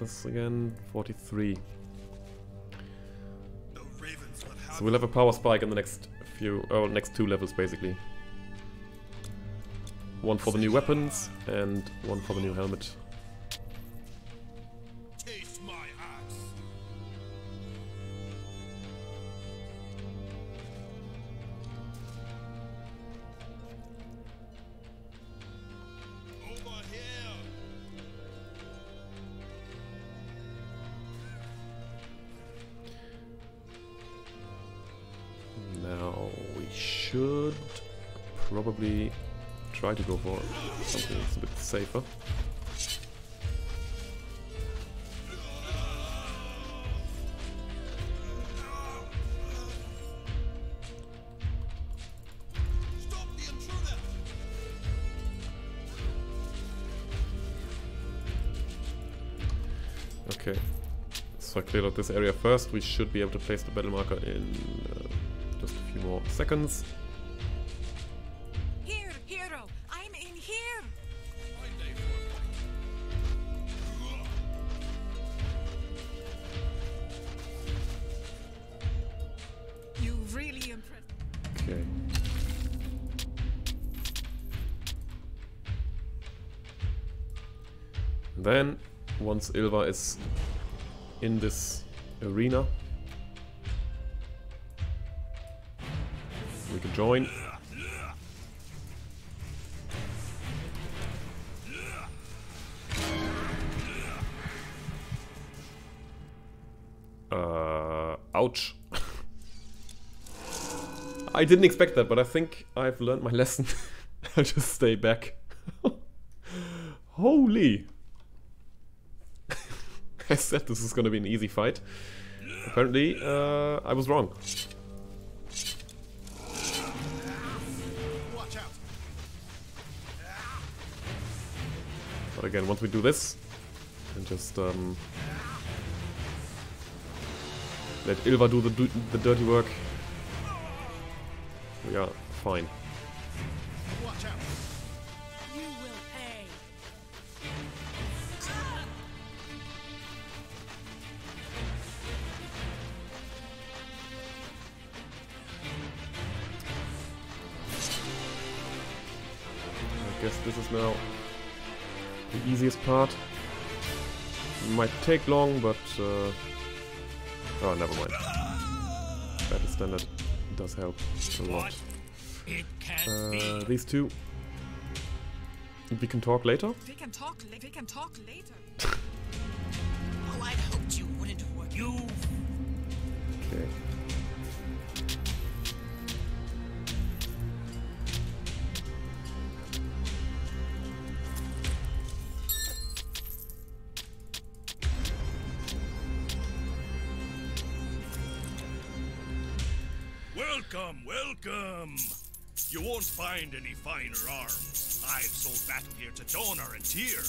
This again? 43. The ravens will have So we'll have a power spike in the next few, oh, next two levels basically. One for the new weapons and one for the new helmet. Try to go for something that's a bit safer. Okay, so I cleared out this area first. We should be able to place the battle marker in uh, just a few more seconds. Ilva is in this arena, we can join. Uh, ouch. I didn't expect that, but I think I've learned my lesson. I'll just stay back. Holy! I said this is gonna be an easy fight. Apparently, uh, I was wrong. Watch out. But again, once we do this, and just um, let Ilva do the, do the dirty work, we are fine. Easiest part. Might take long, but uh, oh, never mind. Battle standard does help a lot. Uh, these two. We can talk later. We can talk. la- We can talk later. find any finer arms. I've sold battle gear to Donar and Tyr.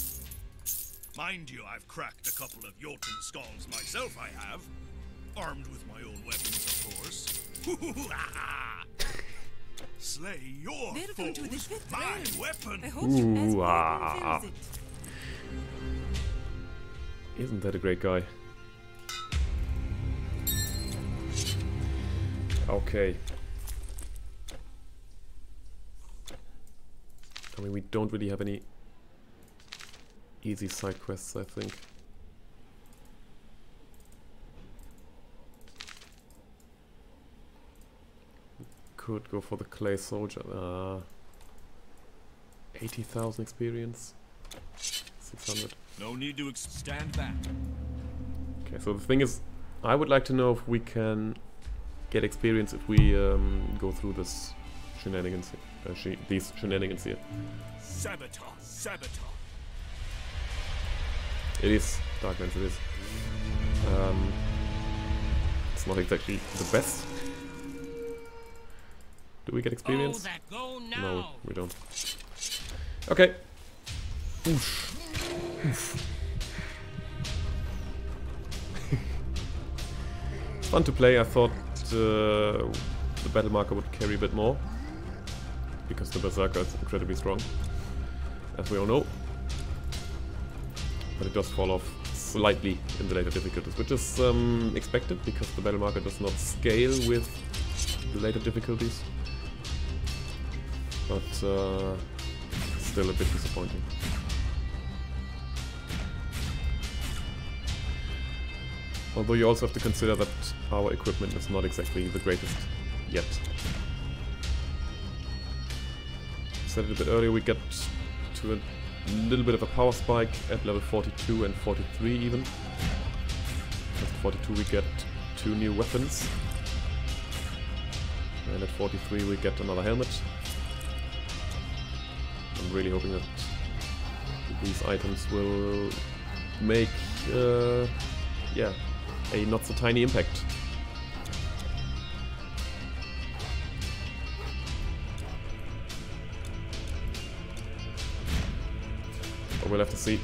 Mind you, I've cracked a couple of Jotun skulls myself, I have. Armed with my own weapons, of course. Slay your Welcome to the foes, fifth my realm. weapon. I hope you as Ooh, well ah. fulfills it. Isn't that a great guy? Okay. I mean, we don't really have any easy side quests, I think. Could go for the clay soldier. Uh, 80,000 experience. 600. No need to stand back. Okay, so the thing is, I would like to know if we can get experience if we um, go through this shenanigans, uh, she, these shenanigans here. Saboteur, saboteur. It is Darklands, it is. Um, it's not exactly the best. Do we get Oh, experience? that no, we don't. Okay. Oof. Oof. it's fun to play. I thought uh, the battle marker would carry a bit more because the berserker is incredibly strong, as we all know. but it does fall off slightly in the later difficulties, which is um, expected because the battle marker does not scale with the later difficulties. But uh, still a bit disappointing. Although you also have to consider that our equipment is not exactly the greatest yet. Said it a bit earlier, we get to a little bit of a power spike at level 42 and 43 even. At 42 we get two new weapons. And at 43 we get another helmet. I'm really hoping that these items will make, uh, yeah, a not so tiny impact. We'll have to see.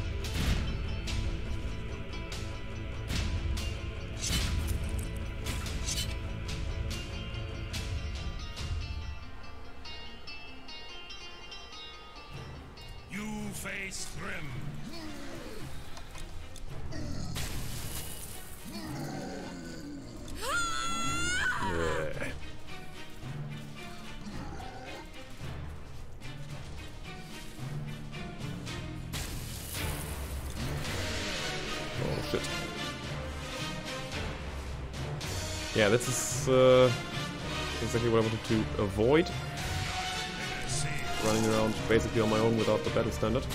Basically on my own without the battle standard.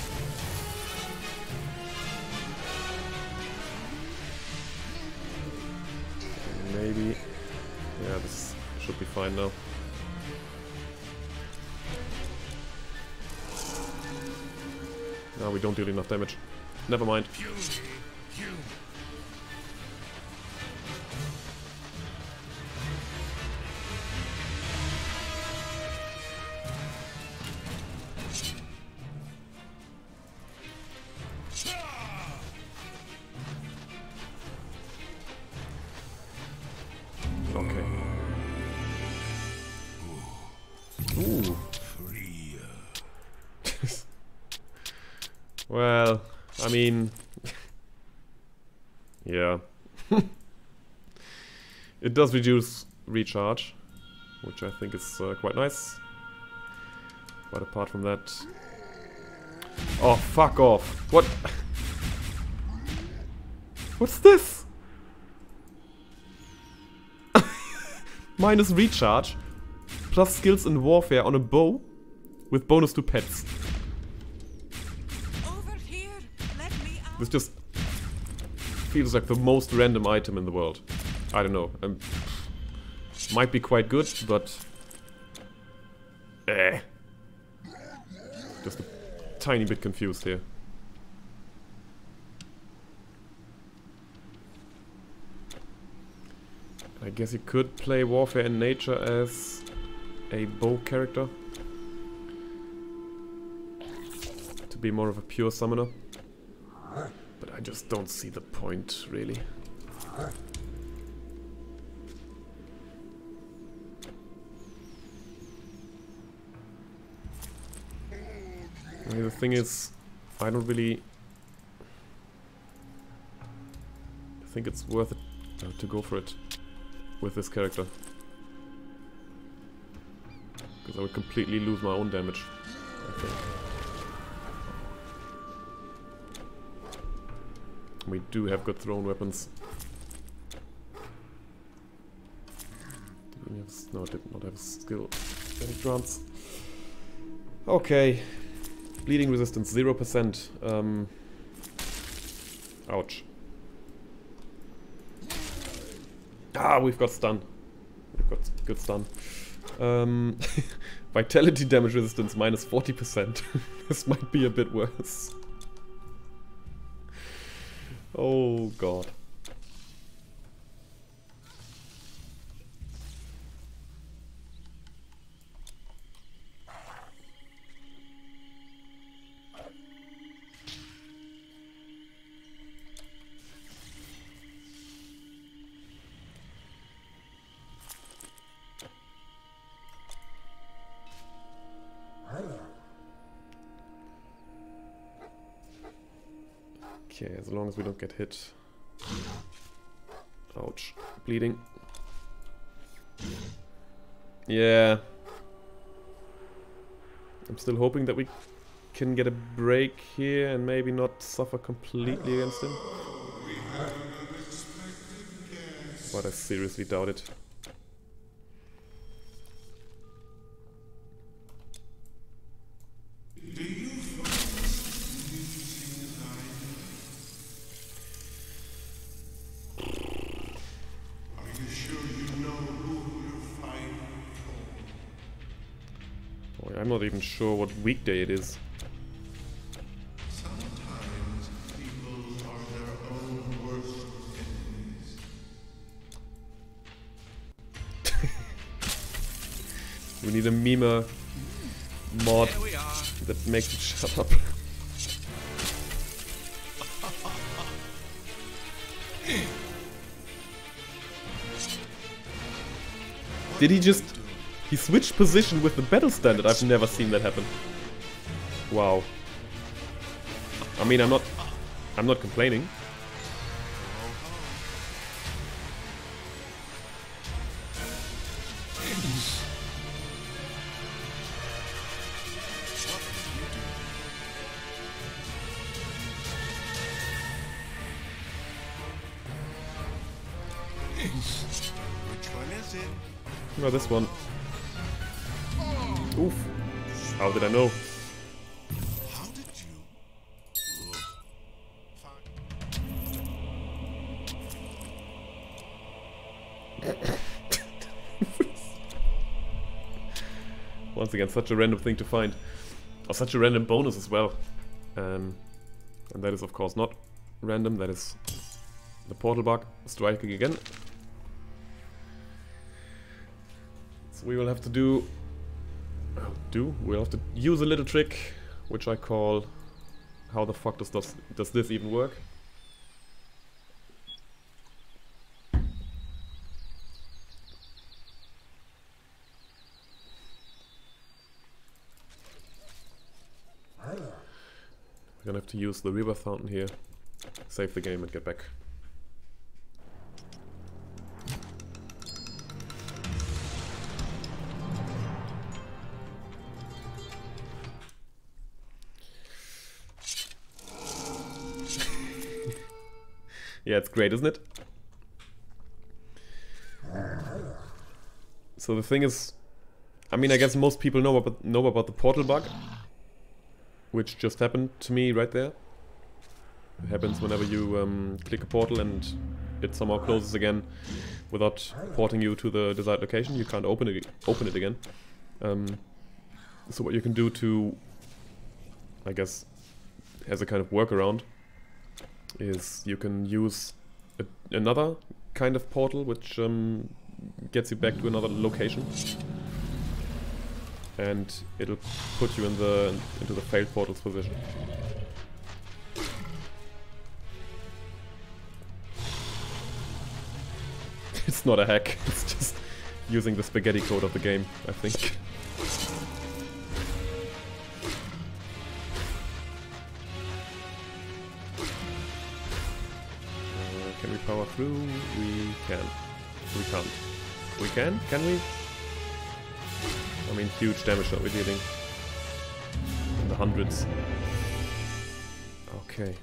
Maybe yeah, this should be fine now. No, we don't deal enough damage. Never mind. Does reduce recharge, which I think is uh, quite nice. But apart from that... Oh, fuck off. What? What's this? Minus recharge, plus skills in warfare on a bow, with bonus to pets. Here. Let me out. This just feels like the most random item in the world. I don't know. Um, might be quite good, but... Eh. Just a tiny bit confused here. I guess you could play Warfare in Nature as a bow character. To be more of a pure summoner. But I just don't see the point, really. I mean, the thing is, I don't really think it's worth it uh, to go for it with this character. Because I would completely lose my own damage, I think. We do have good thrown weapons. Did no, I did not have skill grants. Okay. Bleeding resistance, 0%. Um, ouch. Ah, we've got stun. We've got good stun. Um, vitality damage resistance, minus 40%. this might be a bit worse. Oh god. Long as we don't get hit. Ouch. Bleeding. Yeah. I'm still hoping that we can get a break here and maybe not suffer completely against him. But I seriously doubt it. Sure what weekday it is. Sometimes people are their own worst enemies. We need a Mima uh, mod There we are. that makes it shut up. Did he just... He switched position with the battle standard. I've never seen that happen. Wow. I mean, I'm not... I'm not complaining. I know? Once again, such a random thing to find. Or such a random bonus as well. Um, and that is of course not random, that is the portal bug striking again. So we will have to do... Do? We'll have to use a little trick, which I call... How the fuck does, does, does this even work? We're gonna have to use the rebirth fountain here, save the game and get back. Yeah, it's great, isn't it? So the thing is, I mean, I guess most people know about know about the portal bug, which just happened to me right there. It happens whenever you um, click a portal and it somehow closes again without porting you to the desired location. You can't open it open it again. Um, so what you can do to, I guess, as a kind of workaround, is you can use a, another kind of portal which um, gets you back to another location and it'll put you in the into the failed portals position. it's not a hack, it's just using the spaghetti code of the game, I think. Through? We can. We can't. We can? Can we? I mean, huge damage that we're dealing. In the hundreds. Okay.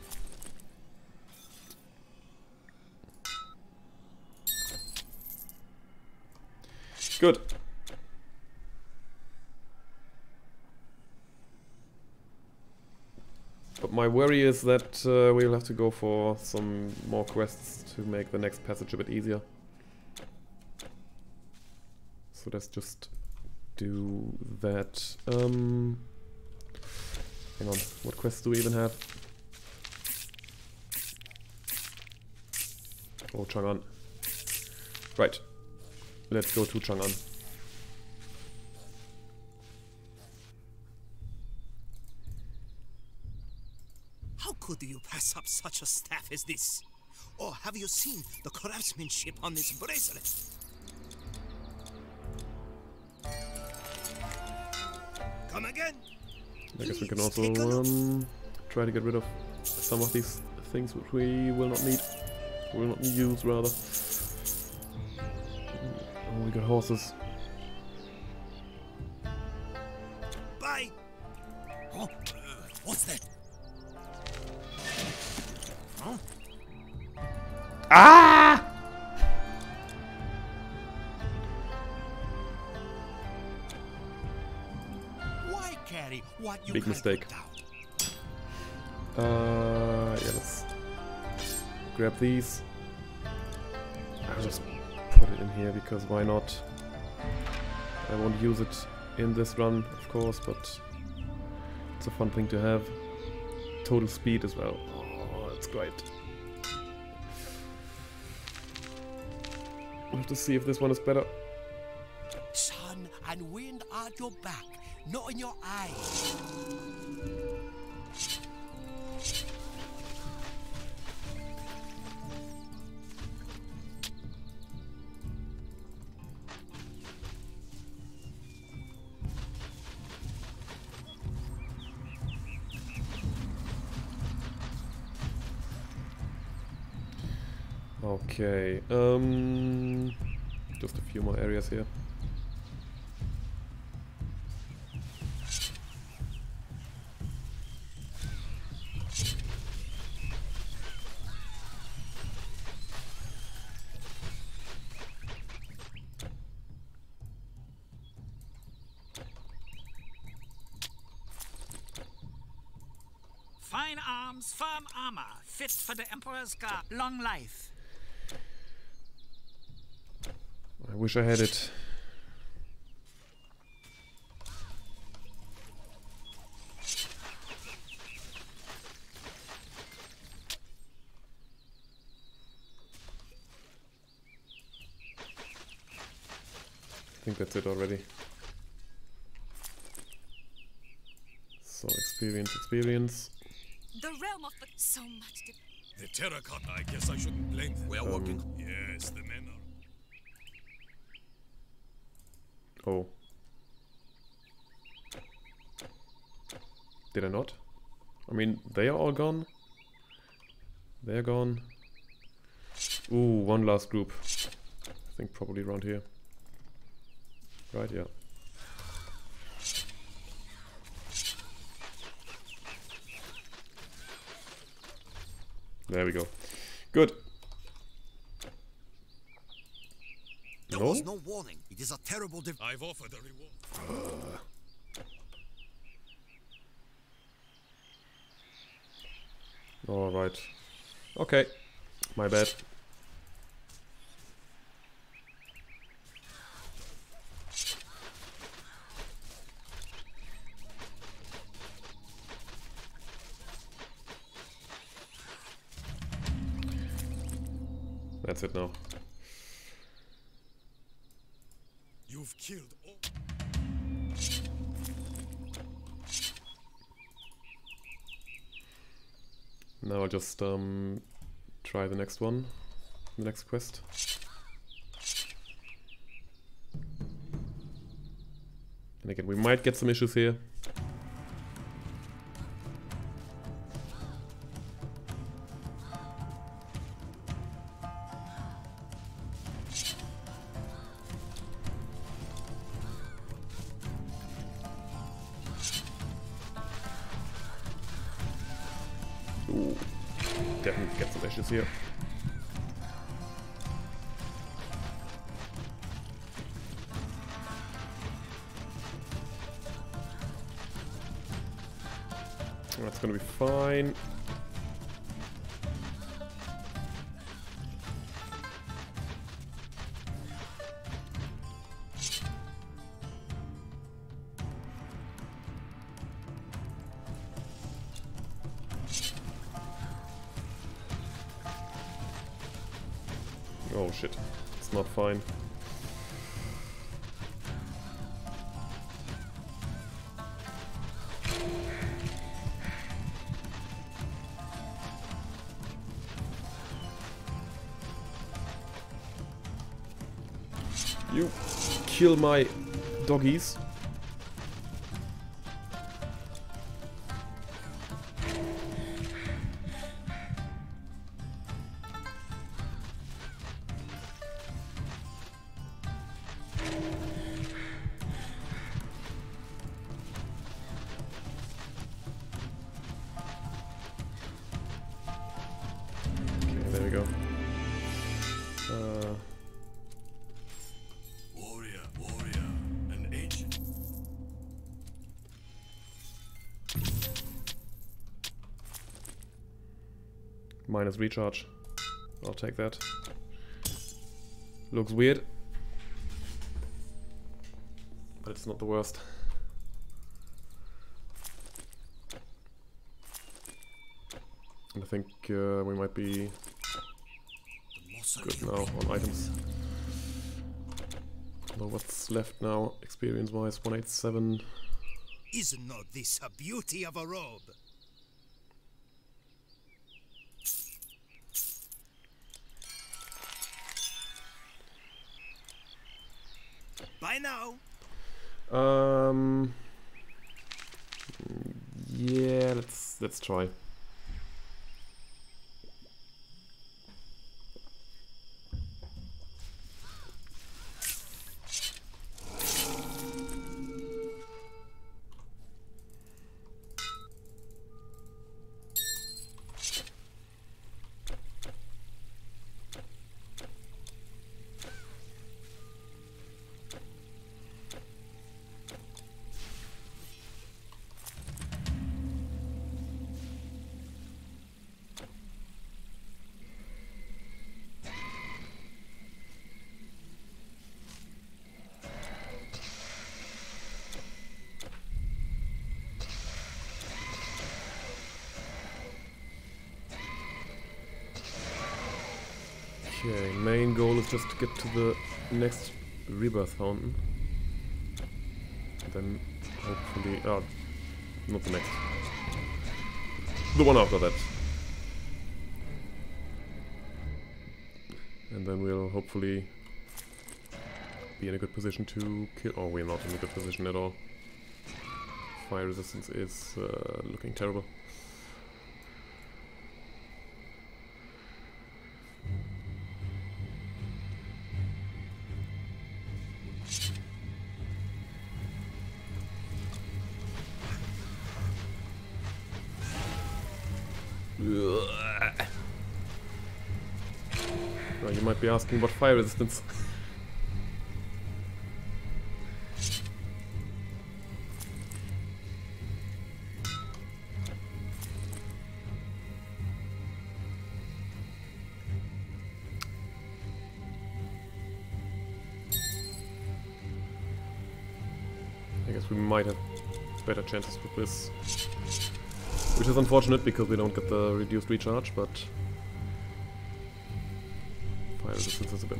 Good. My worry is that uh, we'll have to go for some more quests to make the next passage a bit easier. So let's just do that. Um, hang on, what quests do we even have? Oh, Chang'an. Right. Let's go to Chang'an. Could you pass up such a staff as this? Or have you seen the craftsmanship on this bracelet? Come again? I guess we can also take a look. um, try to get rid of some of these things which we will not need. We will not use rather. Oh, we got horses. Bye! Oh, uh, what's that? Ah! Why carry what you Big mistake. Uh, yeah, let's grab these. I'll just put it in here because why not? I won't use it in this run, of course, but it's a fun thing to have. Total speed as well. Oh, that's great. We'll have to see if this one is better. Sun and wind at your back, not in your eyes. Okay, um, just a few more areas here. Fine arms, firm armor, fit for the Emperor's guard. Long life. I wish I had it. I think that's it already. So experience, experience. The realm of the so much The terracotta, I guess I shouldn't blame them. We're um, working. Yes, the men are. Oh. Did I not? I mean, they are all gone. They're gone. Ooh, one last group. I think probably around here. Right, yeah. There we go. Good. There No? was no warning. It is a terrible div- I've offered a reward. Alright. Okay. My bad. I'll just um, try the next one, the next quest. And again, we might get some issues here. Kill my doggies. Minus recharge. I'll take that. Looks weird. But it's not the worst. And I think uh, we might be good now on items. Although what's left now, experience-wise, 187. Is not this a beauty of a robe? By now. Um. Yeah, let's let's try. Just get to the next rebirth fountain. And then hopefully, oh, not the next. The one after that. And then we'll hopefully be in a good position to kill. Oh, we're not in a good position at all. Fire resistance is uh, looking terrible. Now you might be asking what fire resistance. I guess we might have better chances with this. Which is unfortunate because we don't get the reduced recharge, but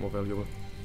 resistance is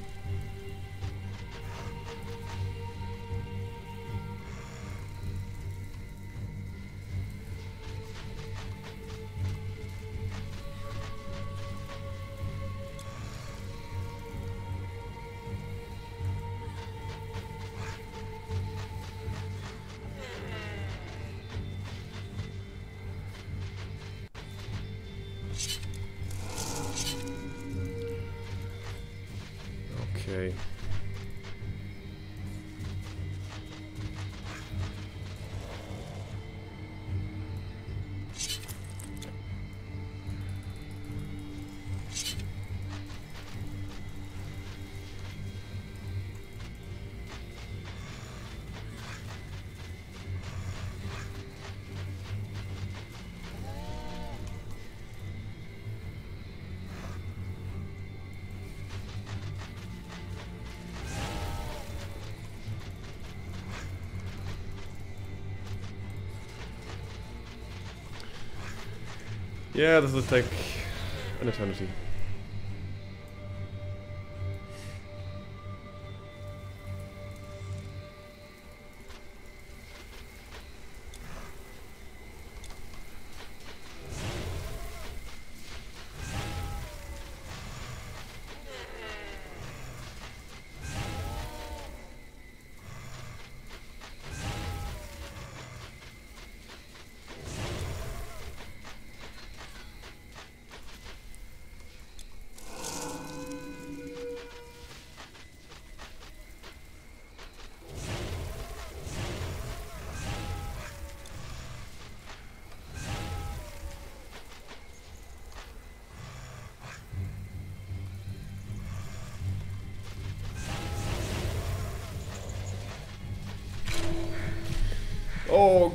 Yeah, this will take an eternity.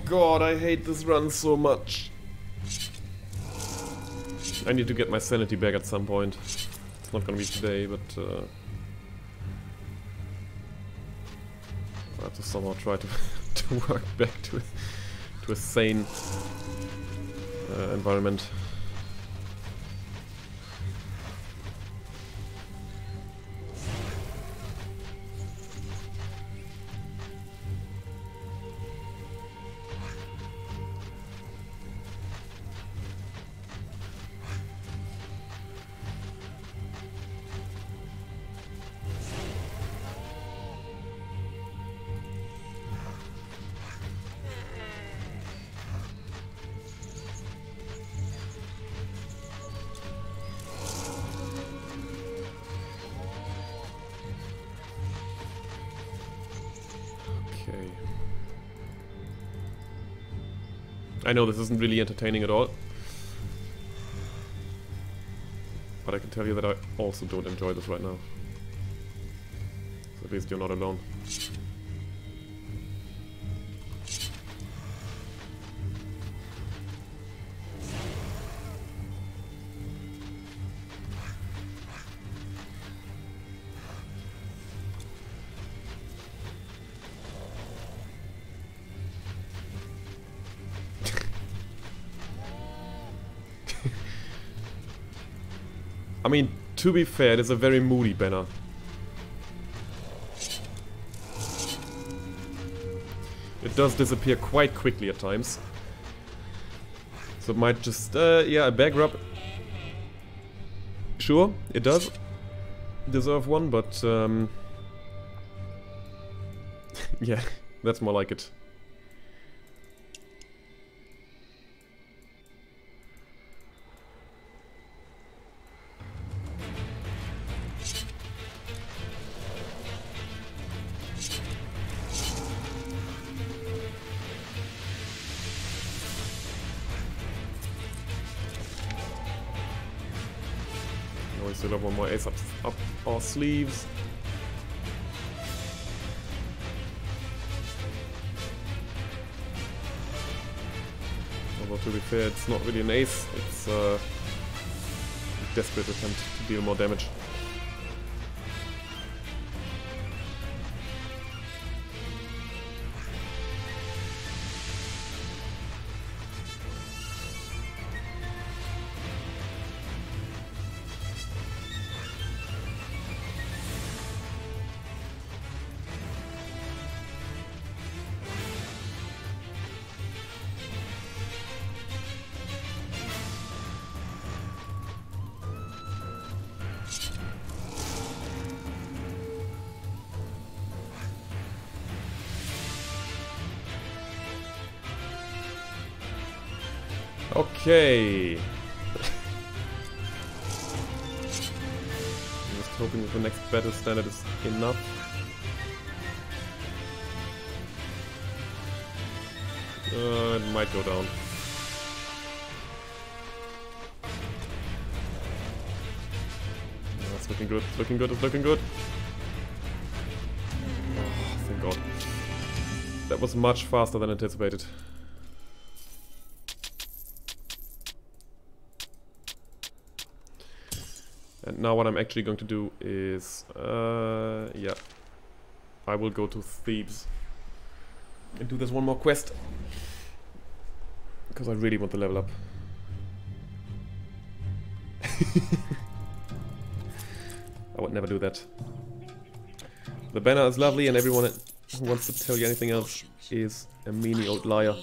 God, I hate this run so much. I need to get my sanity back at some point. It's not gonna be today, but uh, I have to somehow try to to work back to to a sane uh, environment. I know this isn't really entertaining at all. But I can tell you that I also don't enjoy this right now. So at least you're not alone. To be fair, it is a very moody banner. It does disappear quite quickly at times. So it might just, uh, yeah, a bag rub. Sure, it does deserve one, but, um... yeah, that's more like it. Sleeves. Although to be fair, it's not really an ace, it's uh, a desperate attempt to deal more damage. Battle standard is enough. Uh, it might go down. That's looking good, looking good, it's looking good. Oh, thank god. That was much faster than anticipated. Now what I'm actually going to do is, uh, yeah, I will go to Thebes and do this one more quest because I really want to level up. I would never do that. The banner is lovely and everyone who wants to tell you anything else is a meanie old liar.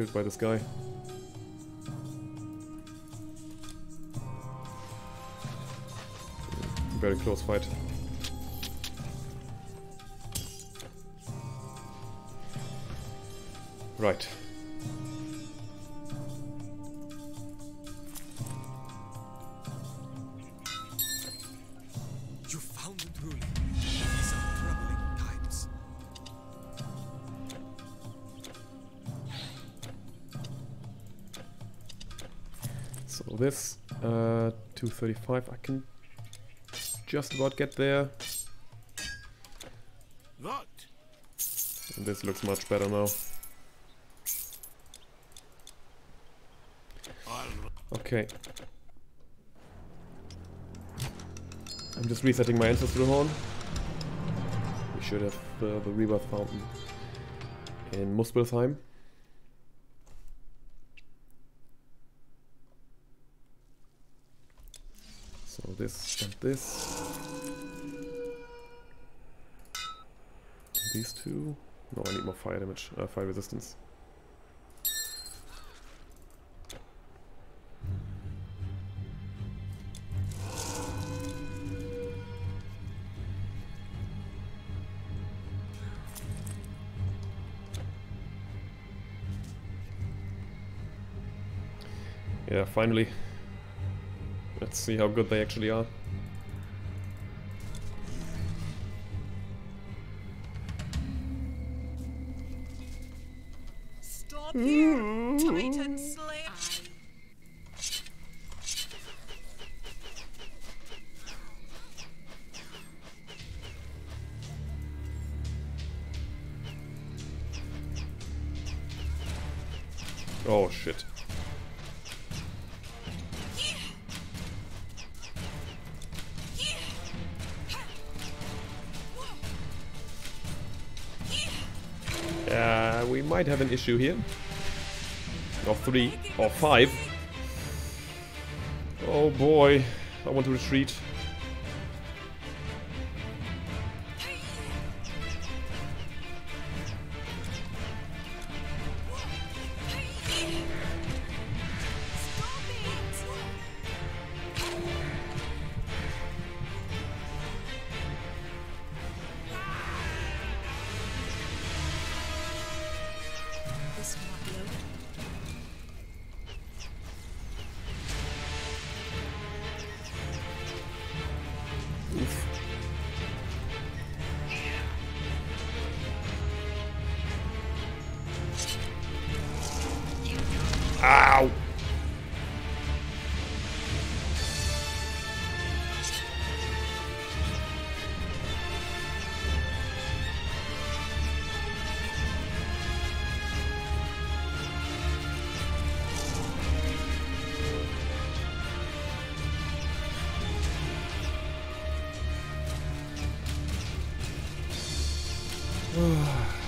Killed by this guy. Very close fight. Right. 235, I can just about get there. This looks much better now. Okay. I'm just resetting my ancestral horn. We should have uh, the rebirth fountain in Muspelheim. So this. These two. No, I need more fire damage, uh, fire resistance. Yeah, finally. Let's see how good they actually are. Issue here. Or three, or five. Oh boy, I want to retreat. Ugh.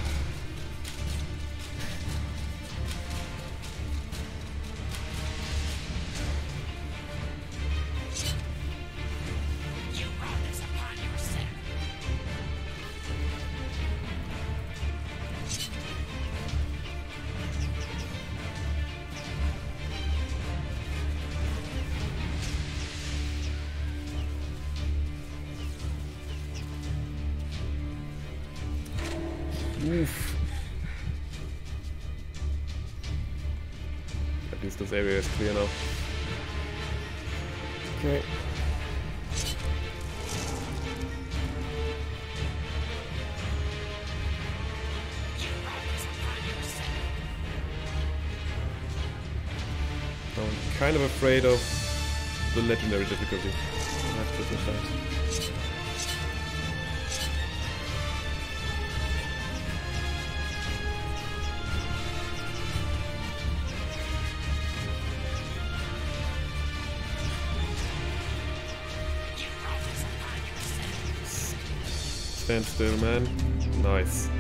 this area is clear now. Okay. I'm kind of afraid of the legendary difficulty. I have to admit Man. Nice.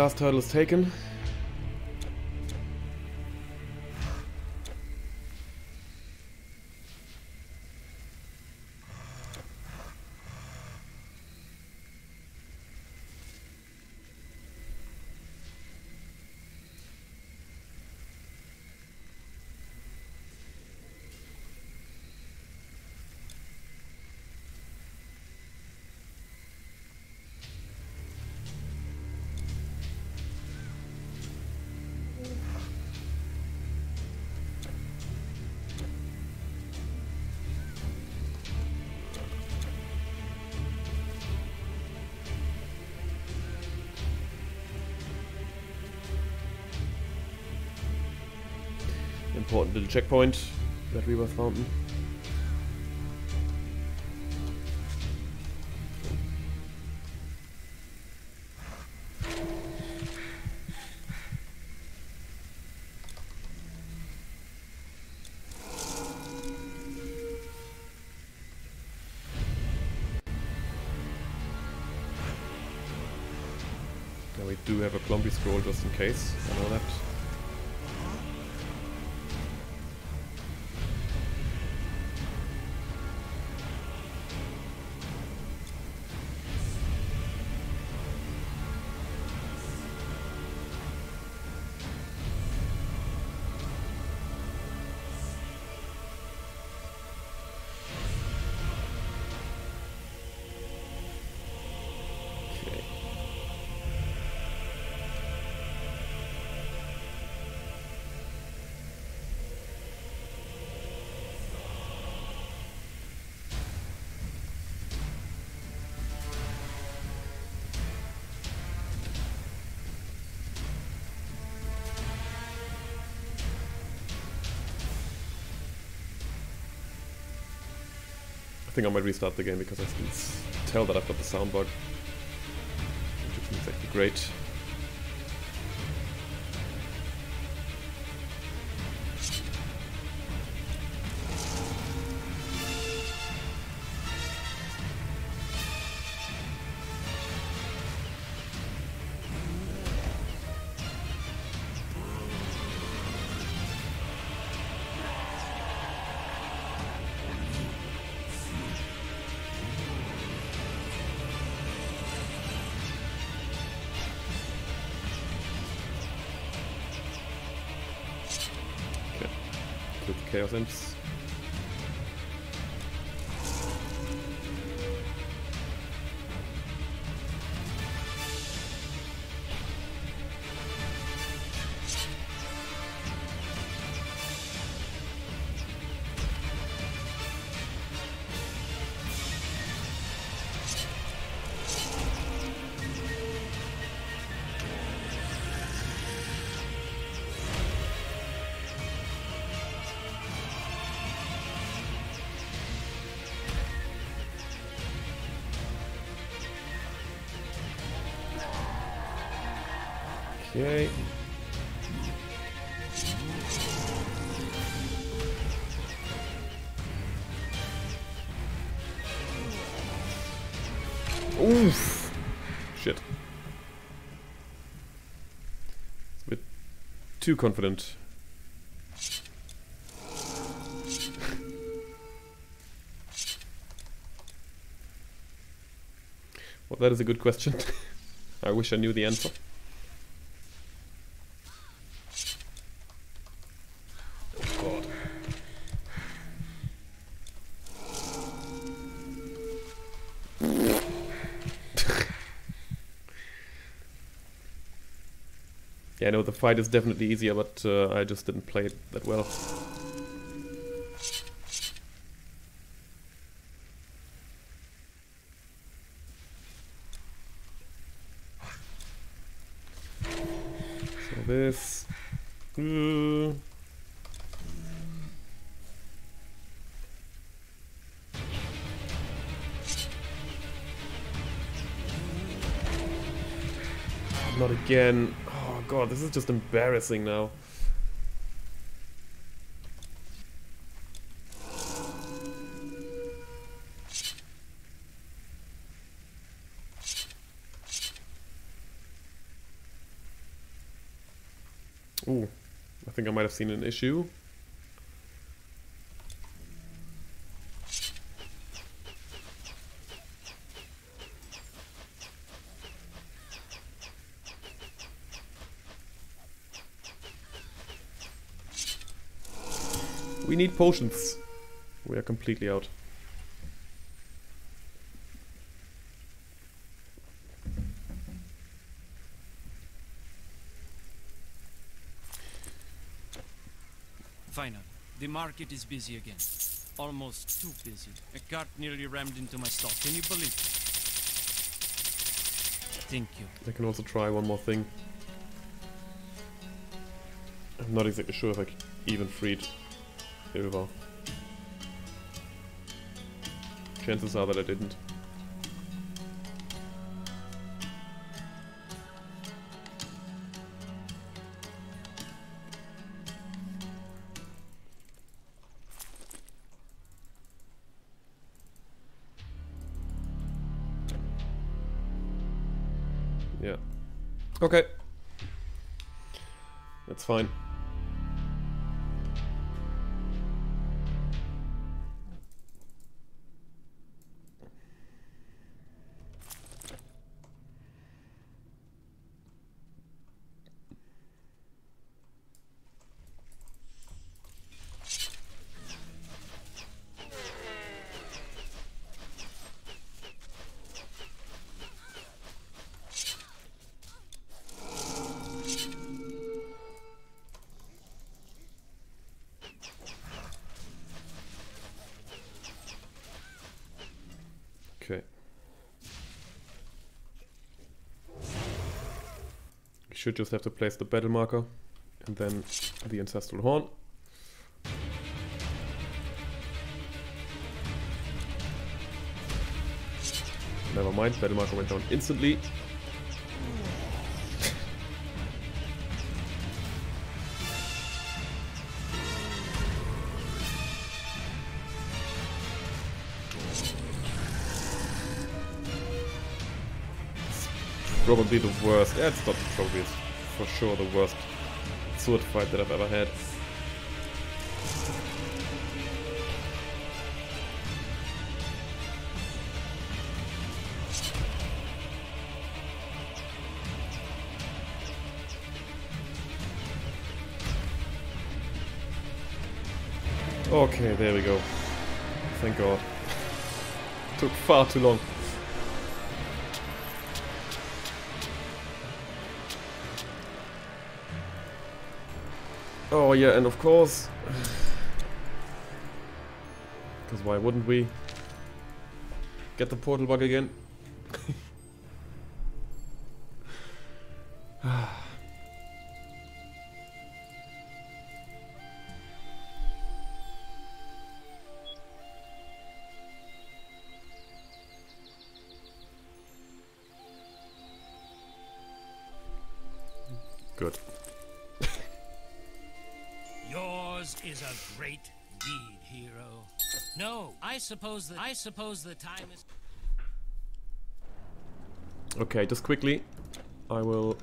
Last hurdle is taken. Little checkpoint that we were found. Yeah, we do have a clumpy scroll just in case. I know that. Think I might restart the game because I can tell that I've got the sound bug. Which isn't exactly great. Too confident. well, that is a good question. I wish I knew the answer. Yeah, know the fight is definitely easier, but uh, I just didn't play it that well. So this. Uh, Not again. Oh this is just embarrassing now. Ooh, I think I might have seen an issue. We need potions. We are completely out. Finally, the market is busy again. Almost too busy. A cart nearly rammed into my stock. Can you believe it? Thank you. I can also try one more thing. I'm not exactly sure if I c- even freed Ilva. Chances are that I didn't. Should just have to place the battle marker and then the ancestral horn. Never mind, battle marker went down instantly. Probably the worst. Yeah, it's not probably, it's for sure the worst sword fight that I've ever had. Okay, there we go. Thank God. Took far too long. Oh yeah, and of course... Because why wouldn't we? Get the portal bug again? Suppose that I suppose the time is Okay, just quickly, I will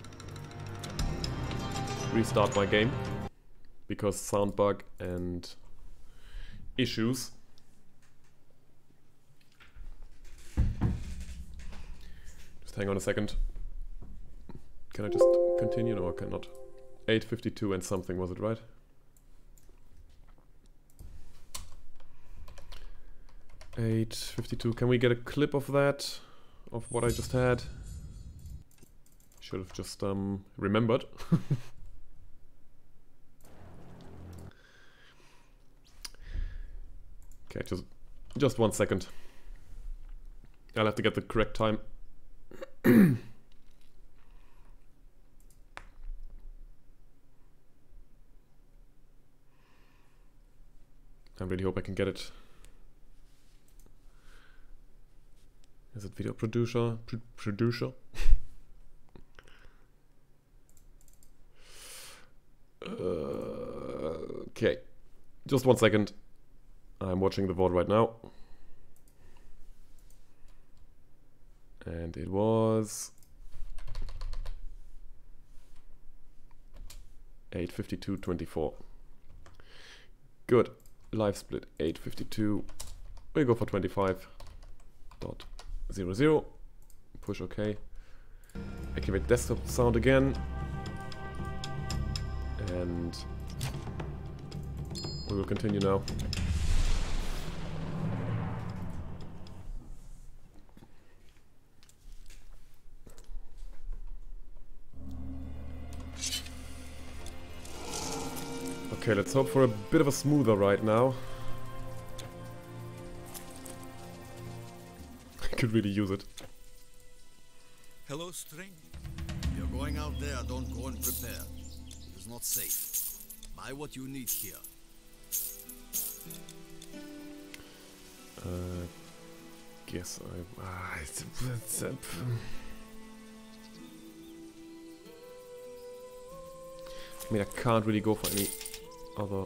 restart my game because sound bug and issues. Just hang on a second. Can I just continue? No, I cannot. 8.52 and something, was it right? Eight fifty-two. Can we get a clip of that? Of what I just had? Should have just um remembered. okay, just just one second. I'll have to get the correct time. I really hope I can get it. Is it video producer? Pro producer? uh, okay. Just one second. I'm watching the VOD right now. And it was... 852.24. Good. Live split 852. We go for 25. Dot zero zero. Push OK. Activate desktop sound again. And we will continue now. Okay, let's hope for a bit of a smoother right now. Could really use it. Hello, stranger. If you're going out there, don't go unprepared. It is not safe. Buy what you need here. Uh, guess I. Ah, it's, it's, uh, I mean, I can't really go for any other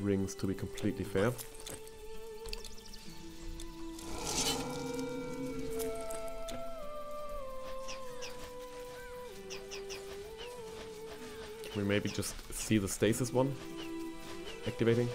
rings to be completely fair. We maybe just see the stasis one activating?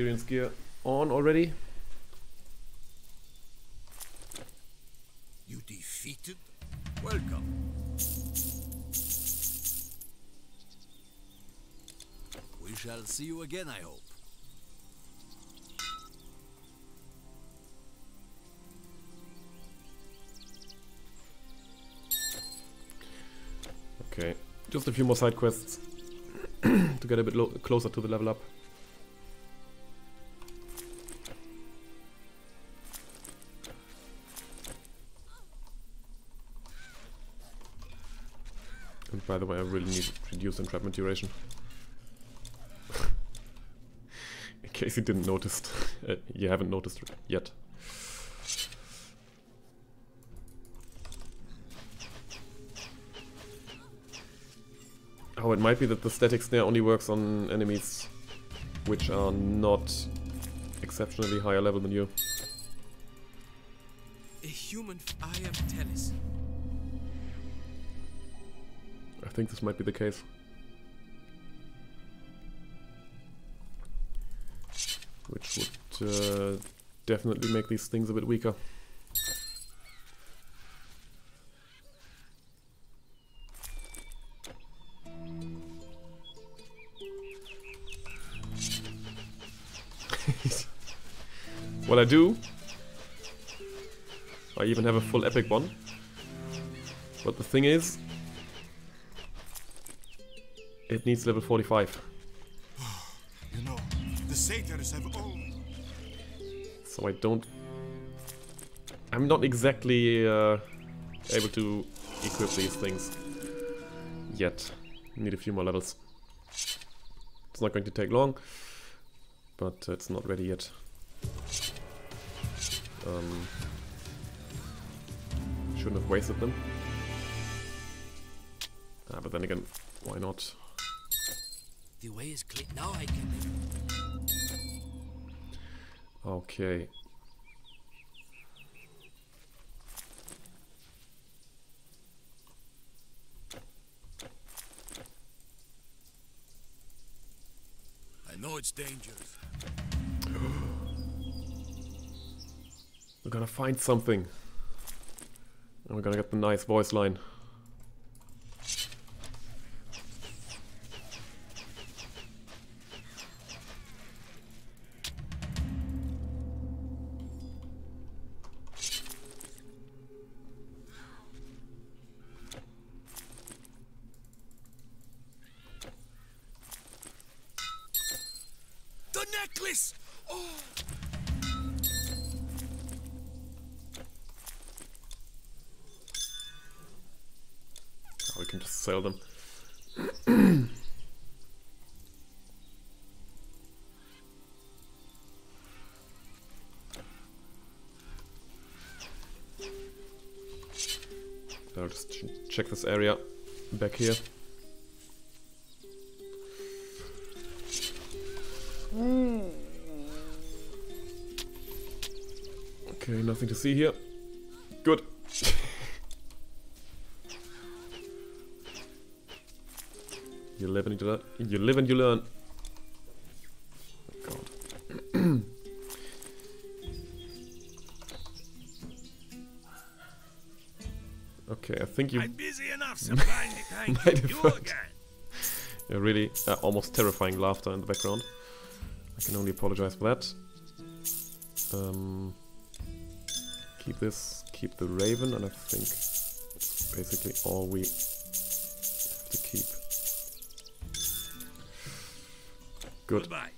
Experience gear on already. You defeated? Welcome. We shall see you again, I hope. Okay, just a few more side quests to get a bit lo closer to the level up. Really need to reduce entrapment duration. In case you didn't notice, uh, you haven't noticed yet. Oh, it might be that the static snare only works on enemies which are not exceptionally higher level than you. A human. I am Tennis. Think this might be the case. Which would uh, definitely make these things a bit weaker. what I do, I even have a full epic one. But the thing is, it needs level 45. You know, the satyrs have owned. So I don't... I'm not exactly uh, able to equip these things yet. Need a few more levels. It's not going to take long, but it's not ready yet. Um, shouldn't have wasted them. Ah, but then again, why not? The way is clear. Now I can. Okay. I know it's dangerous. We're gonna find something. And we're gonna get the nice voice line. just ch check this area back here. Okay, nothing to see here. Good. you live and you learn. You live and you learn. Think you I'm busy enough supplying the kind might of have you a really uh, almost terrifying laughter in the background. I can only apologize for that. Um, keep this, keep the raven, and I think it's basically all we have to keep. Good. Goodbye.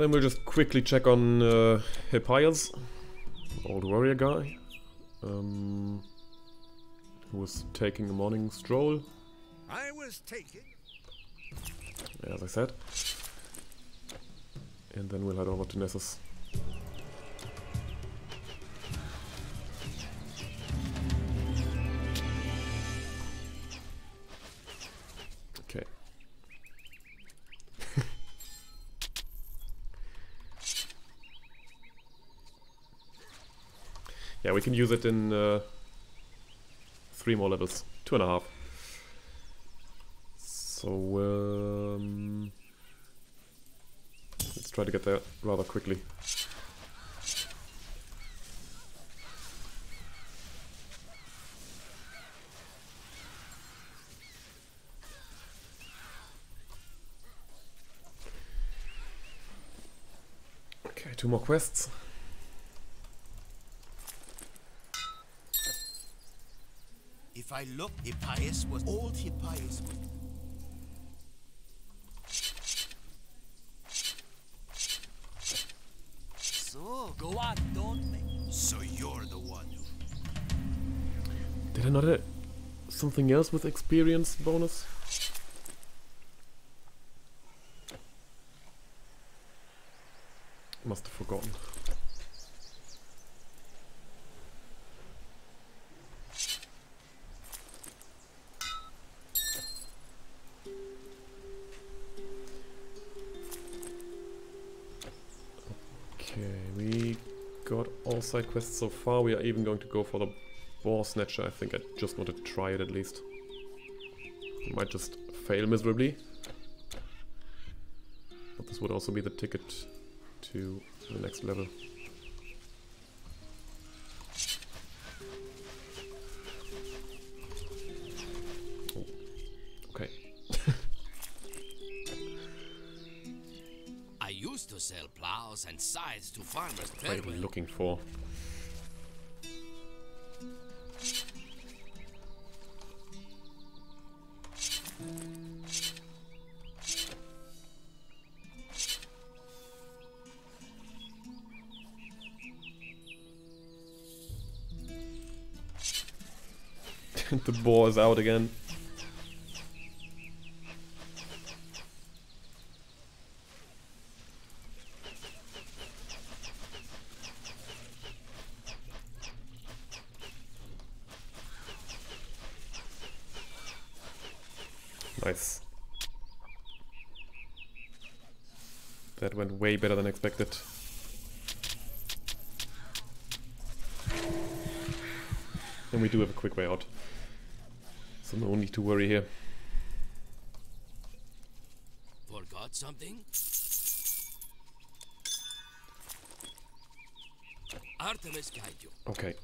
Then we'll just quickly check on uh, Hippias, old warrior guy, um, who was taking a morning stroll, I was taking. as I said. And then we'll head over to Nessus. Yeah, we can use it in uh, three more levels. Two and a half. So, um, let's try to get there rather quickly. Okay, two more quests. If I look, Hippias was old Hippias. So go on, don't make. So you're the one who. Did I not add something else with experience bonus? Must have forgotten. All side quests so far. We are even going to go for the Boar Snatcher. I think I just want to try it at least. Might just fail miserably. But this would also be the ticket to the next level. What are you looking for? the boar is out again. Nice. That went way better than expected. And we do have a quick way out. So no need to worry here. Forgot something? Artemis guide you. Okay.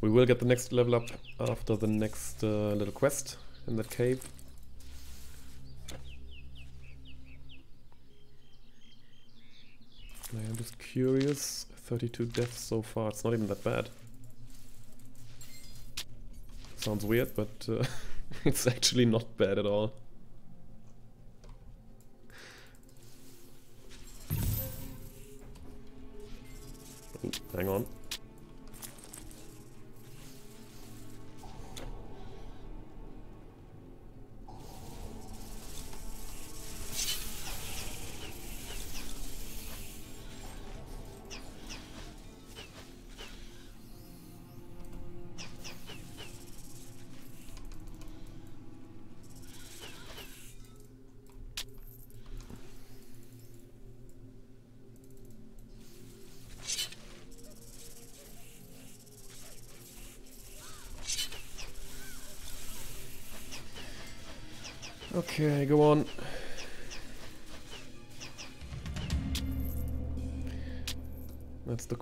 We will get the next level up after the next uh, little quest in that cave. I am just curious. 32 deaths so far. It's not even that bad. Sounds weird, but uh, it's actually not bad at all.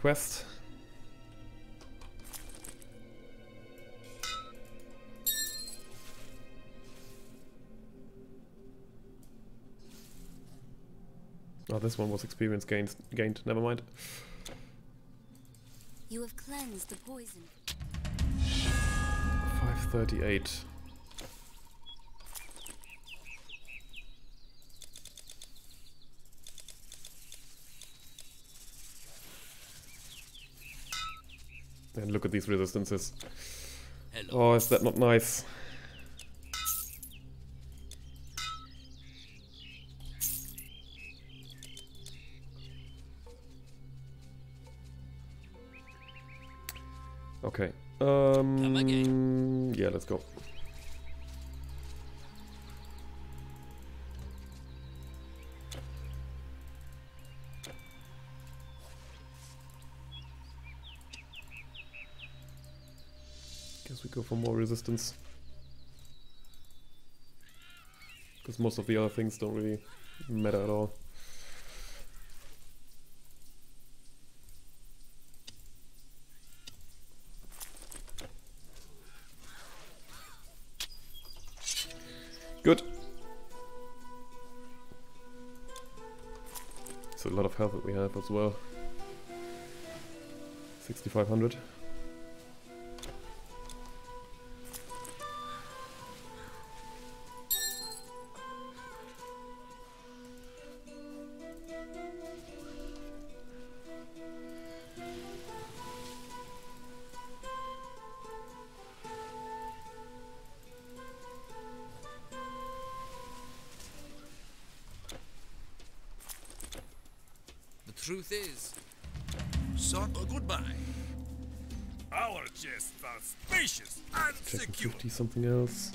Quest. Oh, this one was experience gained. Gained. Never mind. You have cleansed the poison. 538. And look at these resistances. Oh, is that not nice? Resistance. Because most of the other things don't really matter at all. Good. It's a lot of health that we have as well. 6500. Something else.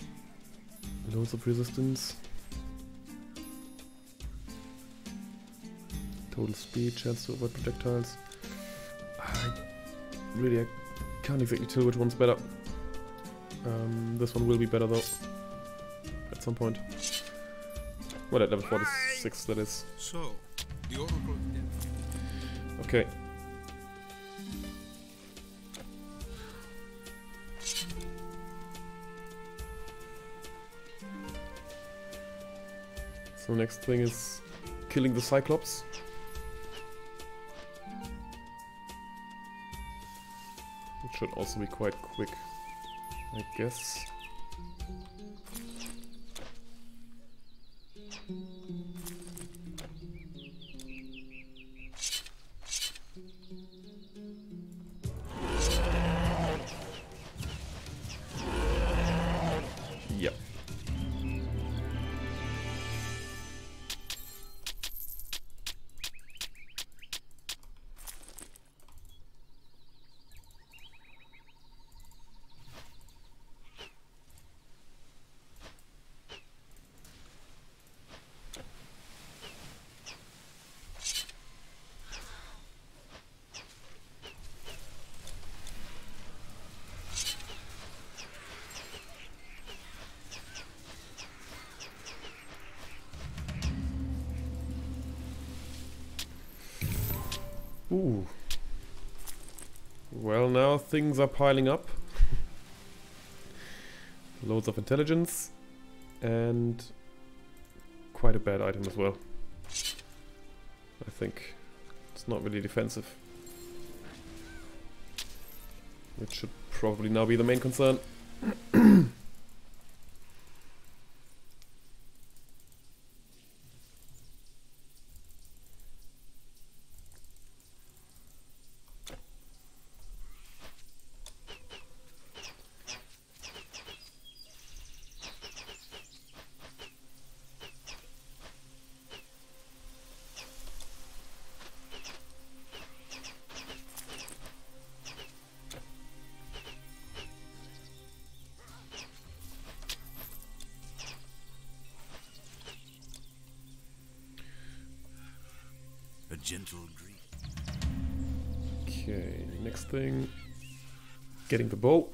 Loads of resistance. Total speed, chance to avoid projectiles. I really I can't exactly tell which one's better. Um, this one will be better though. At some point. Well, at level 46 that is. So, the Oracle. Okay. Next thing is killing the Cyclops. It should also be quite quick, I guess. Ooh. Well, now things are piling up. Loads of intelligence and quite a bad item as well. I think it's not really defensive. Which should probably now be the main concern. Getting the bow.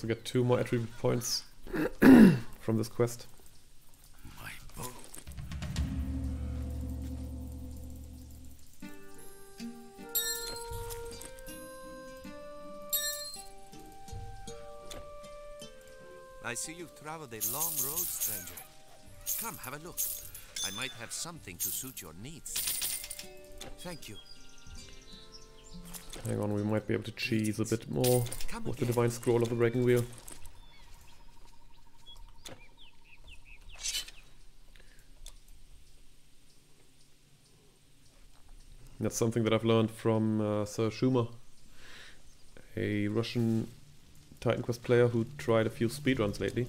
Also get two more attribute points from this quest. I see you've traveled a long road, stranger. Come, have a look. I might have something to suit your needs. Thank you. Hang on, we might be able to cheese a bit more with the. Divine Scroll of the Breaking Wheel. That's something that I've learned from uh, Sir Schumer, a Russian Titan Quest player who tried a few speedruns lately.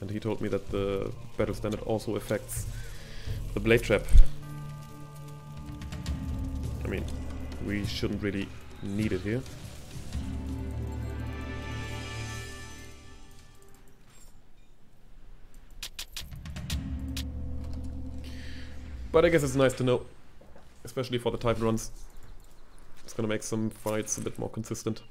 And he told me that the battle standard also affects the blade trap. I mean, we shouldn't really need it here. But I guess it's nice to know, especially for the type runs. It's gonna make some fights a bit more consistent.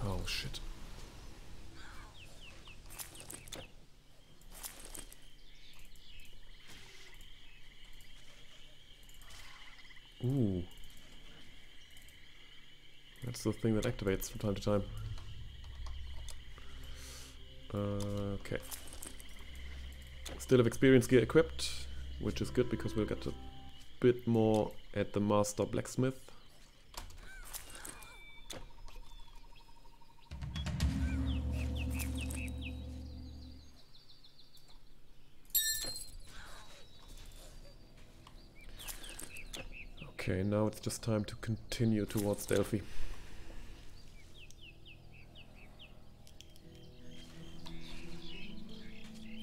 Oh shit. Ooh. That's the thing that activates from time to time. Uh, okay. Still have experience gear equipped, which is good because we'll get a bit more at the master blacksmith. Okay, now it's just time to continue towards Delphi.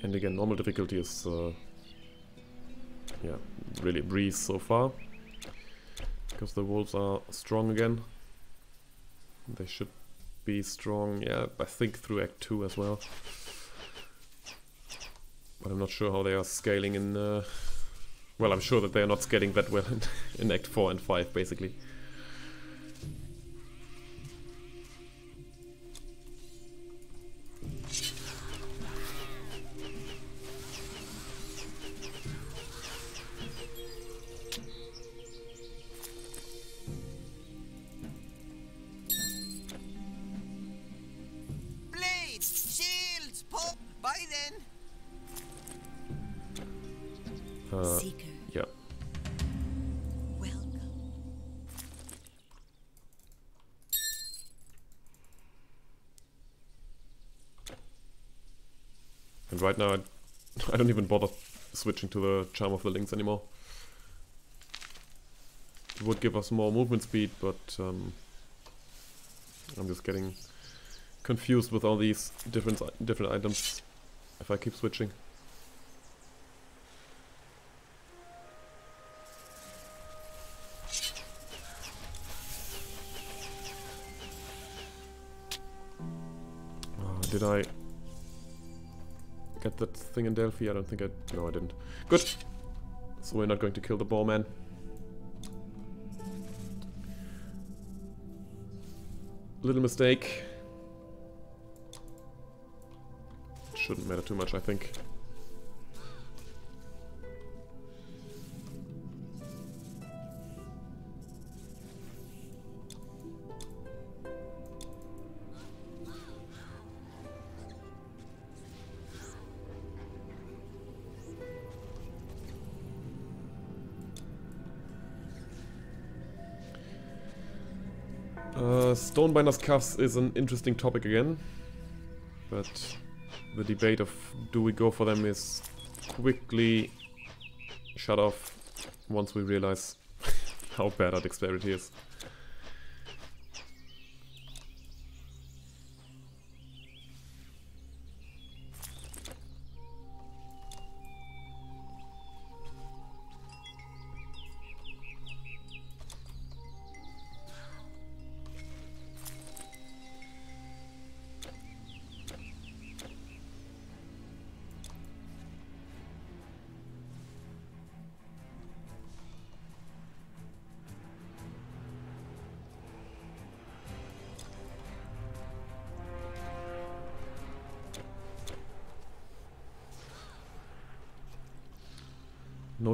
And again, normal difficulty is, uh, yeah, really a breeze so far. Because the wolves are strong again. They should be strong, yeah, I think through Act 2 as well. But I'm not sure how they are scaling in... Uh, well, I'm sure that they are not scaling that well in, in Act 4 and 5, basically. Don't even bother switching to the Charm of the Lynx anymore. It would give us more movement speed, but um, I'm just getting confused with all these different different items if I keep switching. Uh, did I get that thing in Delphi? I don't think I... No, I didn't. Good! So we're not going to kill the ball man. Little mistake. Shouldn't matter too much, I think. Stonebinder's cuffs is an interesting topic again, but the debate of do we go for them is quickly shut off once we realize how bad our dexterity is.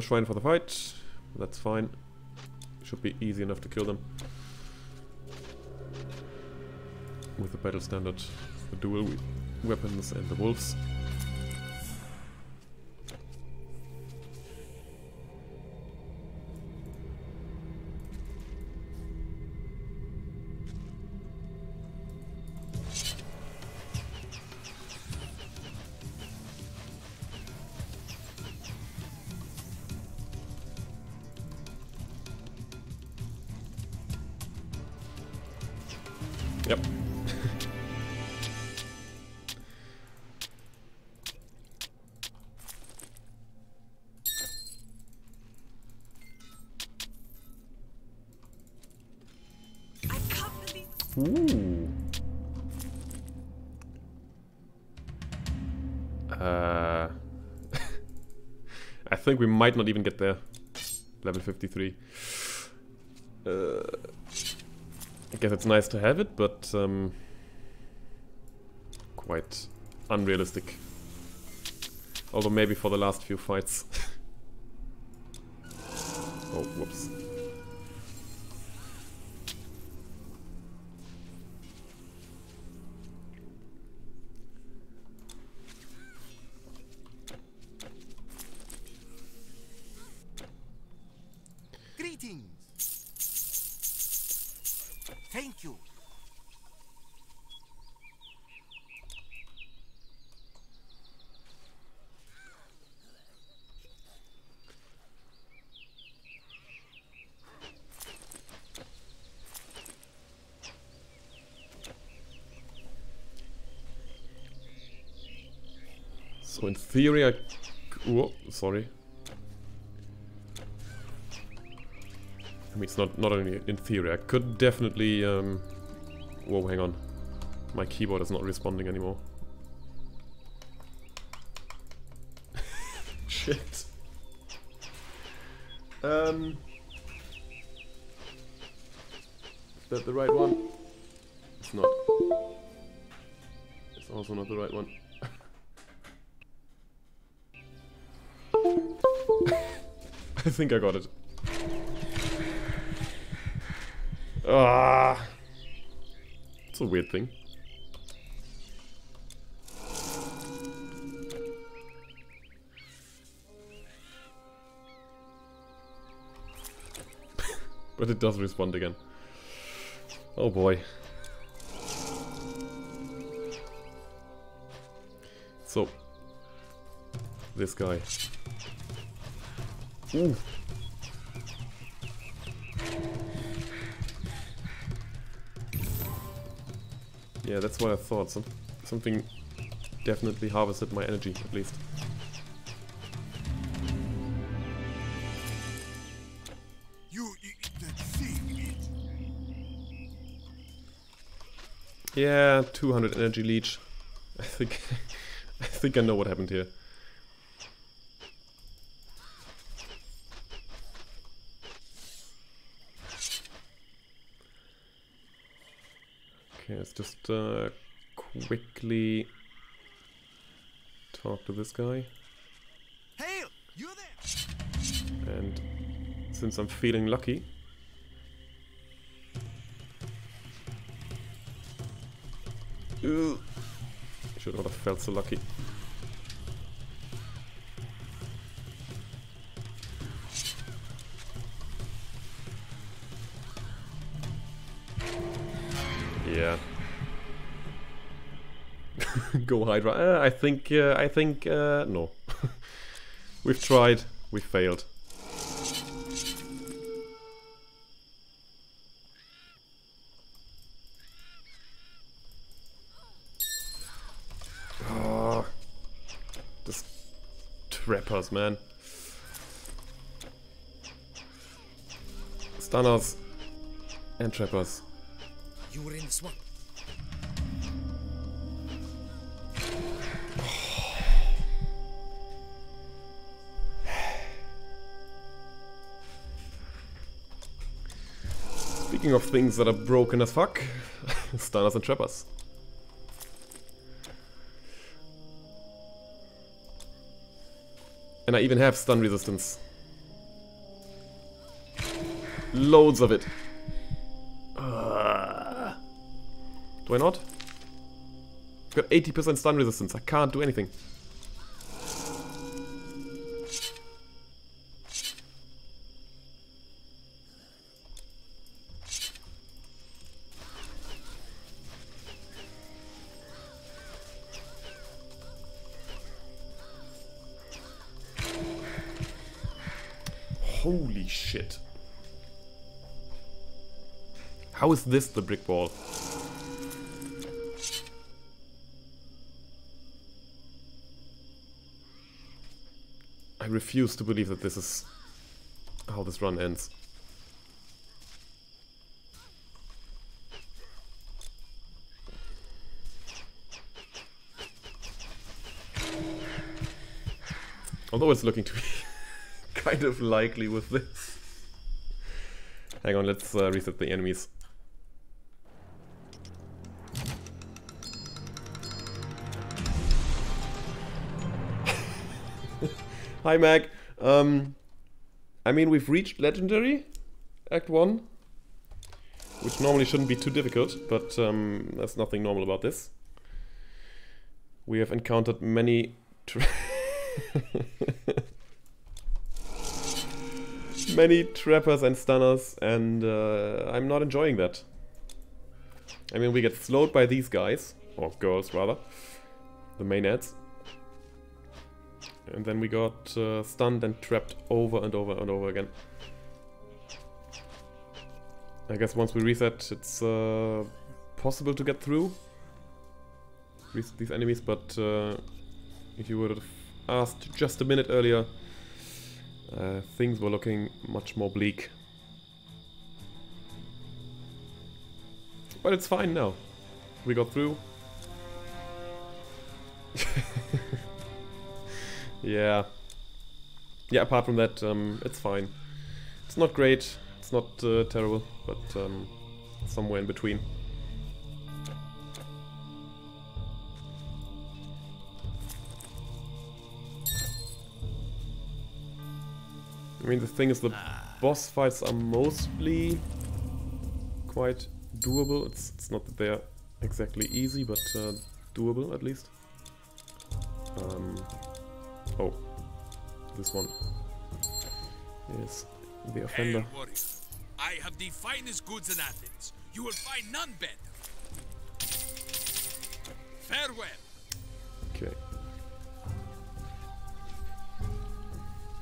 Shrine for the fight. That's fine. Should be easy enough to kill them. With the battle standard, the dual we- weapons and the wolves. Ooh. Uh, I think we might not even get there. Level 53. Uh, I guess it's nice to have it, but um, quite unrealistic. Although maybe for the last few fights. theory I... Oh, sorry. I mean, it's not, not only in theory, I could definitely... Um... Whoa, hang on. My keyboard is not responding anymore. Shit. Um... Is that the right one? It's not. It's also not the right one. Think I got it. Ah, it's a weird thing. but it does respond again. Oh boy. So, this guy. Ooh. Yeah, that's what I thought. Some, something definitely harvested my energy, at least. You eat that thing. Yeah, 200 energy leech. I think, I think I know what happened here. Okay, let's just uh, quickly talk to this guy. Hail! You there? And since I'm feeling lucky, Ooh. should not have felt so lucky. Go Hydra. Uh, I think. Uh, I think. Uh, no. We've tried. We failed. Oh, this trappers, man. Stunners and trappers. You were in the swamp. Speaking of things that are broken as fuck, Stunners and Trappers. And I even have stun resistance. Loads of it. Uh, do I not? I've got 80% stun resistance. I can't do anything. How is this the brick wall? I refuse to believe that this is how this run ends. Although it's looking to be kind of likely with this. Hang on, let's uh, reset the enemies. Hi Mag. Um, I mean, we've reached Legendary, Act 1. Which normally shouldn't be too difficult, but um, there's nothing normal about this. We have encountered many... many trappers and stunners, and uh, I'm not enjoying that. I mean, we get slowed by these guys, or girls rather, the maenads. And then we got uh, stunned and trapped over and over and over again. I guess once we reset, it's uh, possible to get through these enemies, but uh, if you would have asked just a minute earlier, uh, things were looking much more bleak. But it's fine now. We got through. yeah. Yeah, apart from that, um, it's fine. It's not great, it's not uh, terrible, but um, somewhere in between. I mean, the thing is, the boss fights are mostly quite doable. It's, it's not that they're exactly easy, but uh, doable at least. Um, oh, this one is the offender. Hail, warrior. I have the finest goods in Athens. You will find none better. Farewell. Okay.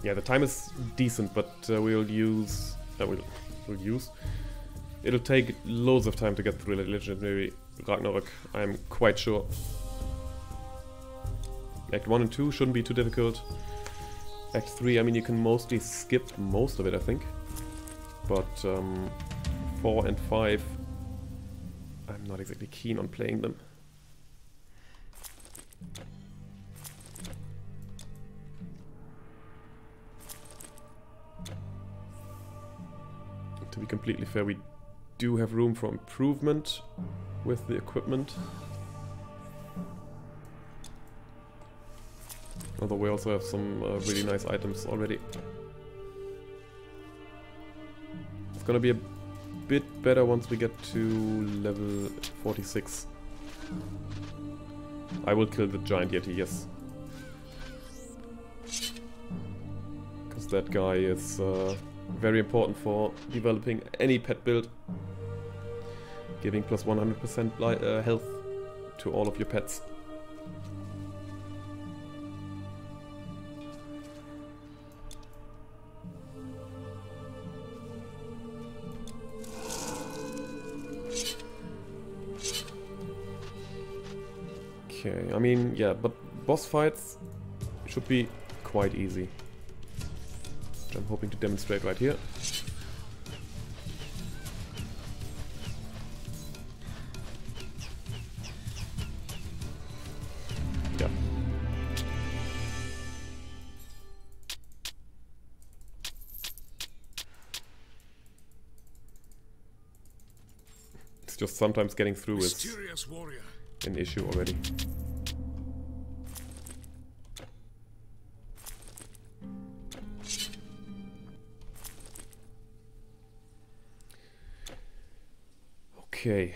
Yeah, the time is decent, but uh, we'll use... Uh, we'll, we'll use... It'll take loads of time to get through Legendary Ragnarok, I'm quite sure. Act 1 and 2 shouldn't be too difficult. Act 3, I mean, you can mostly skip most of it, I think. But um, 4 and 5, I'm not exactly keen on playing them. To be completely fair, we do have room for improvement with the equipment. Although we also have some uh, really nice items already. It's gonna be a bit better once we get to level 46. I will kill the giant yeti, yes. Because that guy is uh, very important for developing any pet build. Giving plus 100% uh, health to all of your pets. Okay, I mean, yeah, but boss fights should be quite easy. Which I'm hoping to demonstrate right here. Yeah. It's just sometimes getting through is Mysterious warrior an issue already. Okay.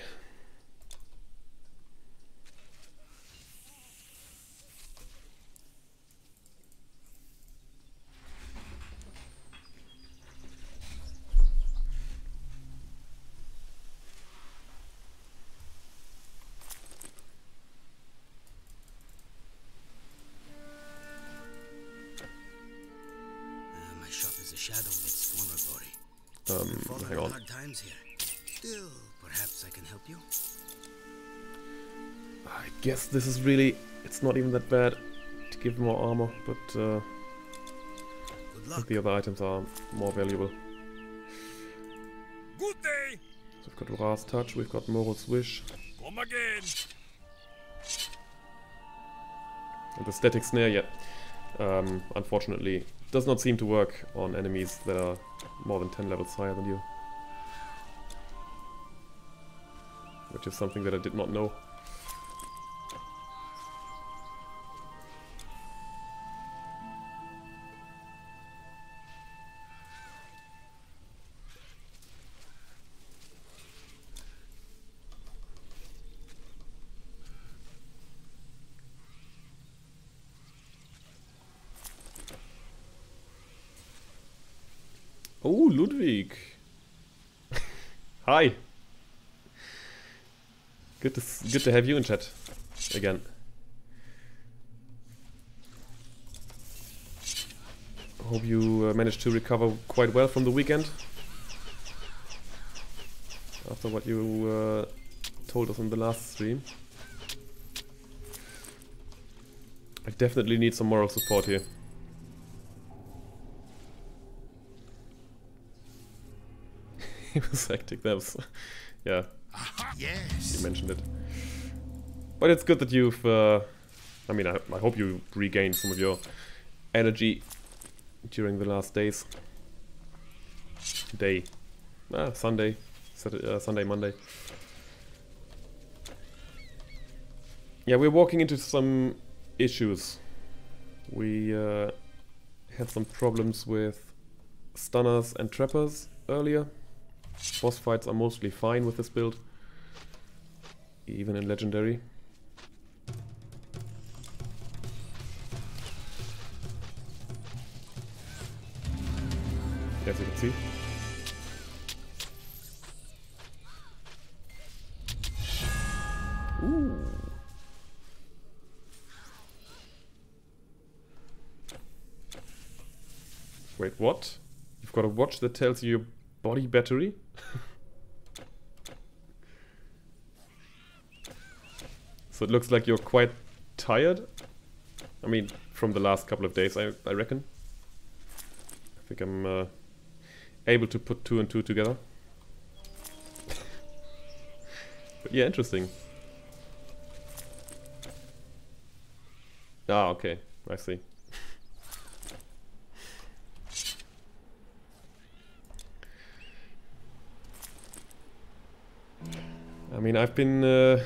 This is really... It's not even that bad to give more armor, but uh, the other items are more valuable. Good day. So we've got Ra's Touch, we've got Moro's Wish, Come again. and the Static Snare, yeah. Um, unfortunately, does not seem to work on enemies that are more than 10 levels higher than you. Which is something that I did not know. Good to good to have you in chat again. Hope you uh, managed to recover quite well from the weekend. After what you uh, told us in the last stream. I definitely need some moral support here. he was hectic. That was, yeah. Yes. You mentioned it. But it's good that you've. Uh, I mean, I, I hope you regained some of your energy during the last days. Day, ah, Sunday, Saturday, uh, Sunday, Monday. Yeah, we're walking into some issues. We uh, had some problems with stunners and trappers earlier. Boss fights are mostly fine with this build, even in legendary. As you can see. Ooh. Wait, what? You've got a watch that tells you your body battery? it looks like you're quite tired? I mean, from the last couple of days, I, I reckon. I think I'm uh, able to put two and two together. but yeah, interesting. Ah, okay. I see. I mean, I've been uh,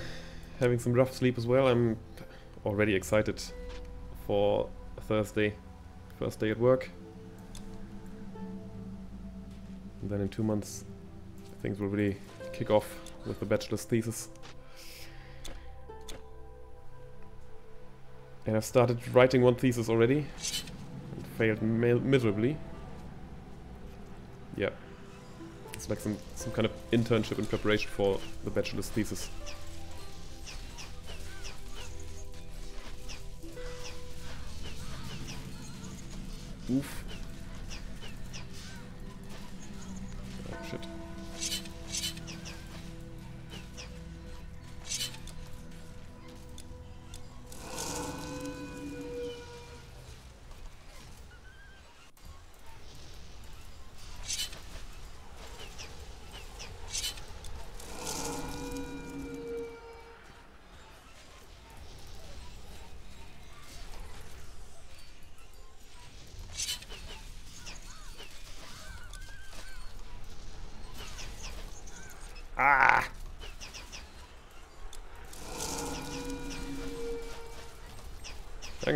having some rough sleep as well. I'm already excited for Thursday, first day at work. And then in two months, things will really kick off with the bachelor's thesis. And I've started writing one thesis already. And failed miserably. Yeah. It's like some, some kind of internship in preparation for the bachelor's thesis.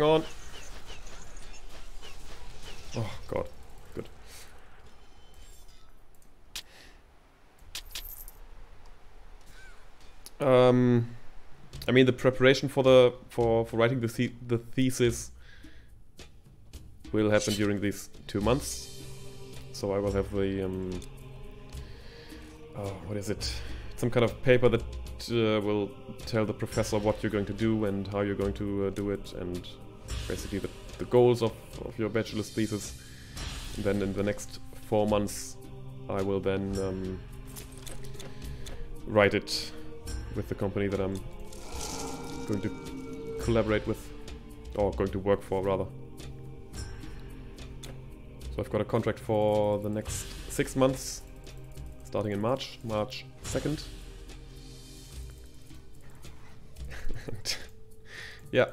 Hang on. Oh god. Good. Um, I mean, the preparation for the for for writing the the, the thesis will happen during these two months. So I will have the um, oh, what is it? Some kind of paper that uh, will tell the professor what you're going to do and how you're going to uh, do it, and basically the, the goals of, of your bachelor's thesis. And then in the next four months, I will then um, write it with the company that I'm going to collaborate with, or going to work for rather. So I've got a contract for the next six months, starting in March, March 2nd. Yeah,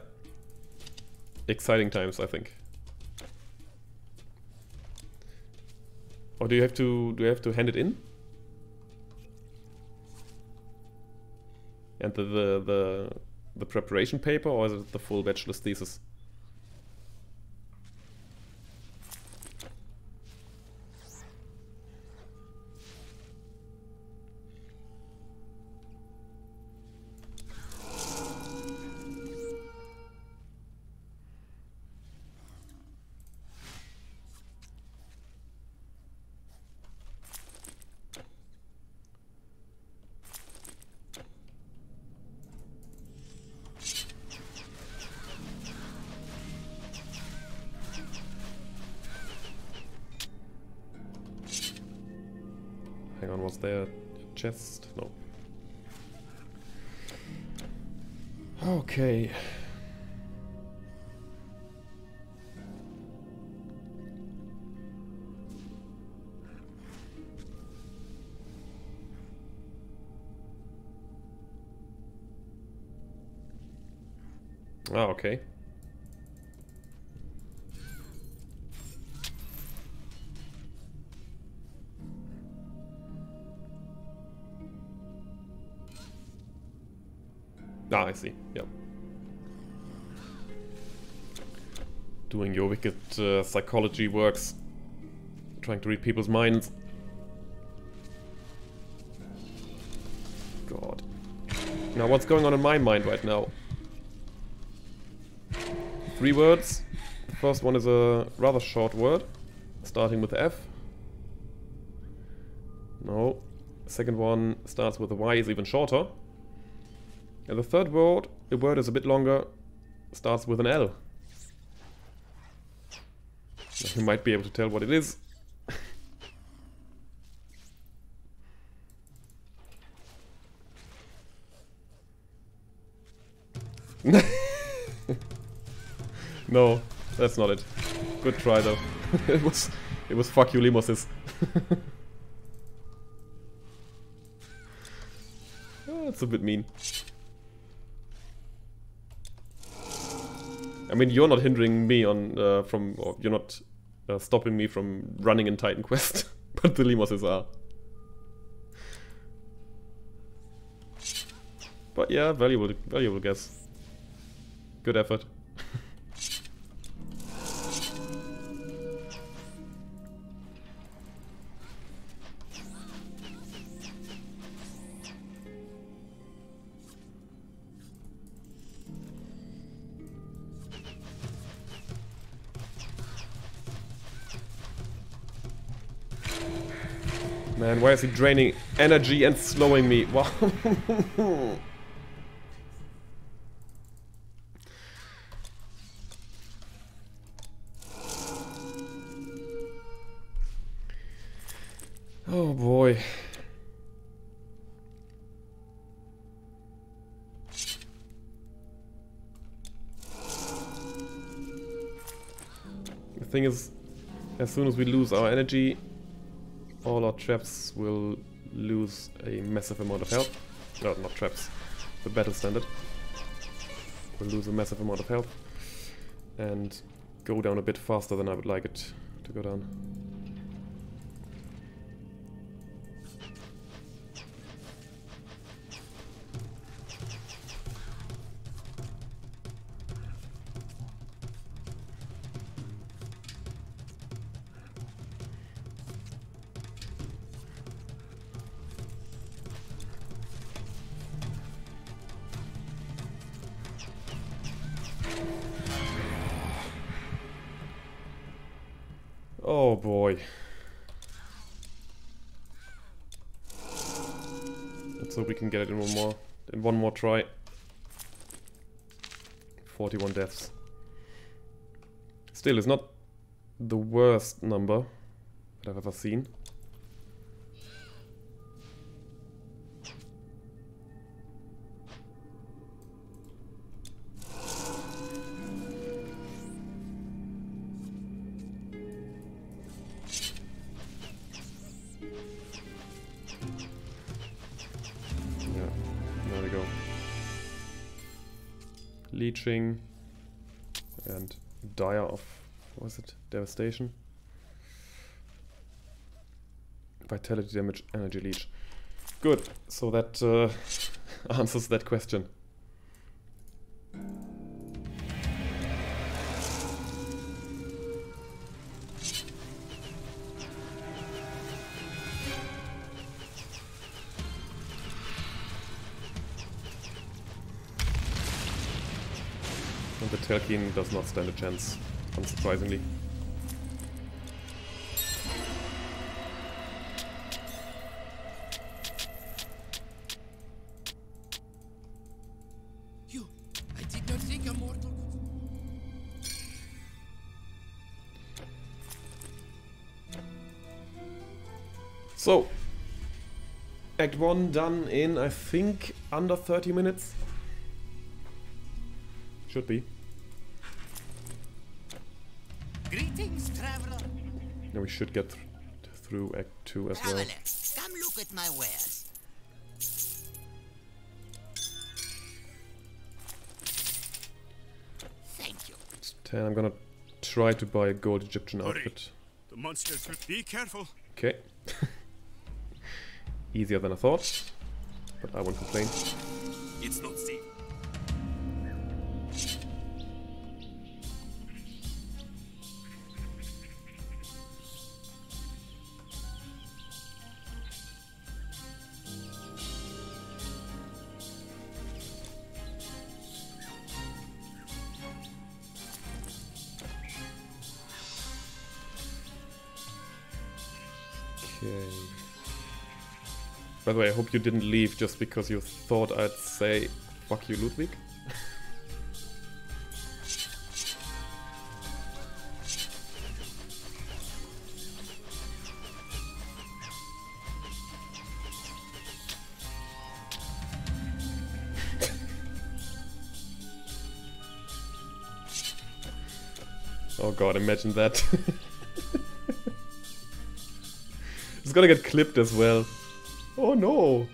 exciting times, I think. Or do you have to do you have to hand it in? And the the the, the preparation paper, or is it the full bachelor's thesis? Ah, okay. Ah, I see. Yep. Doing your wicked uh, psychology works. Trying to read people's minds. God. Now, what's going on in my mind right now? Three words. The first one is a rather short word, starting with F. No. The second one starts with a Y, is even shorter. And the third word, the word is a bit longer, starts with an L. You might be able to tell what it is. no, that's not it. Good try though. it was it was fuck you Limosis. oh, that's a bit mean. I mean, you're not hindering me on uh, from, you're not uh, stopping me from running in Titan Quest, but the Limoses are. But yeah, valuable, valuable guess. Good effort. Why is he draining energy and slowing me? Wow. oh boy. The thing is, as soon as we lose our energy, all our traps will lose a massive amount of health. No, not traps. The battle standard will lose a massive amount of health and go down a bit faster than I would like it to go down. 41 deaths. Still, it's not the worst number that I've ever seen. Devastation. Vitality damage, energy leech. Good. So that uh, answers that question. And the Telkine does not stand a chance, unsurprisingly. Act 1 done in, I think, under 30 minutes. Should be. Greetings, traveler. And we should get th through Act 2 as well. Come look at my wares. Thank you. 10, I'm gonna try to buy a gold Egyptian Hurry. outfit. The monsters will be careful. Okay. Easier than I thought, but I won't complain. It's not. By the way, I hope you didn't leave just because you thought I'd say fuck you, Ludwig. oh god, imagine that. It's gonna get clipped as well. No!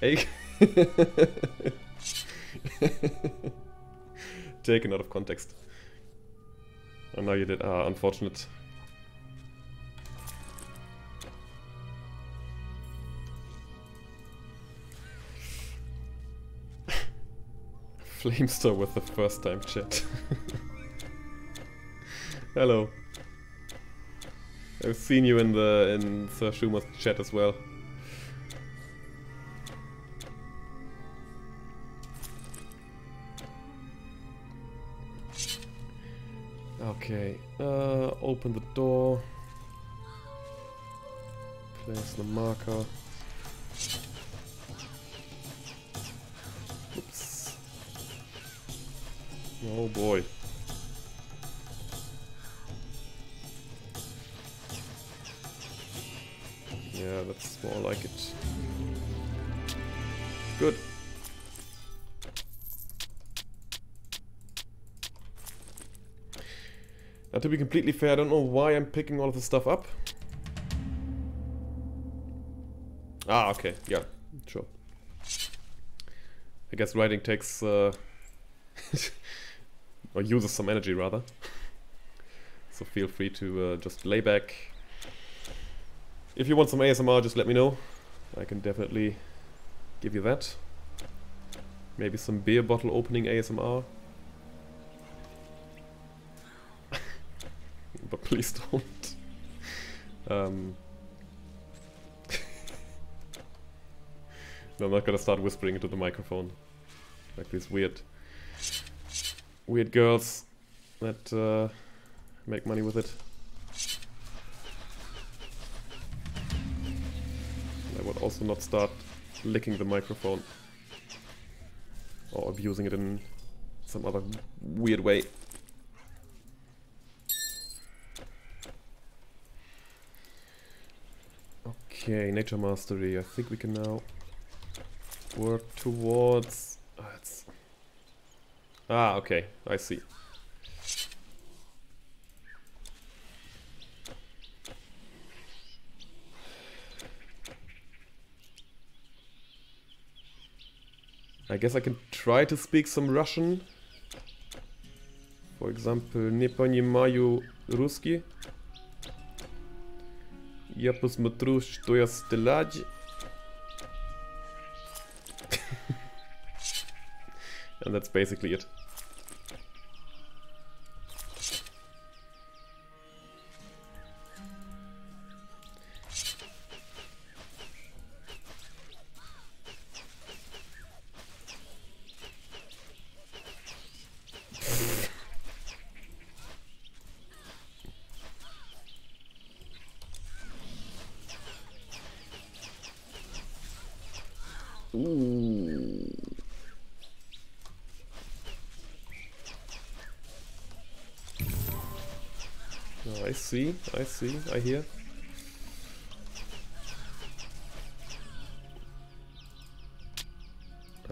Hey. Taken out of context. Oh no, you did. Ah, unfortunate. Flamestar with the first time chat. Hello. I've seen you in the in Sir Schumer's chat as well. Open the door. Place the marker. Oops. Oh boy. Yeah, that's more like it. Good. To be completely fair, I don't know why I'm picking all of this stuff up. Ah, okay, yeah, sure. I guess writing takes, uh, or uses some energy rather. So feel free to uh, just lay back. If you want some ASMR, just let me know. I can definitely give you that. Maybe some beer bottle opening ASMR. Please don't. Um, no, I'm not gonna start whispering into the microphone. Like these weird weird girls that uh, make money with it. I would also not start licking the microphone or abusing it in some other weird way. Okay, nature mastery. I think we can now work towards. Ah, it's ah okay. I see. I guess I can try to speak some Russian. For example, не понимаю русский. Я посмотрю, что я стрелять. and that's basically it. See, I see, I hear.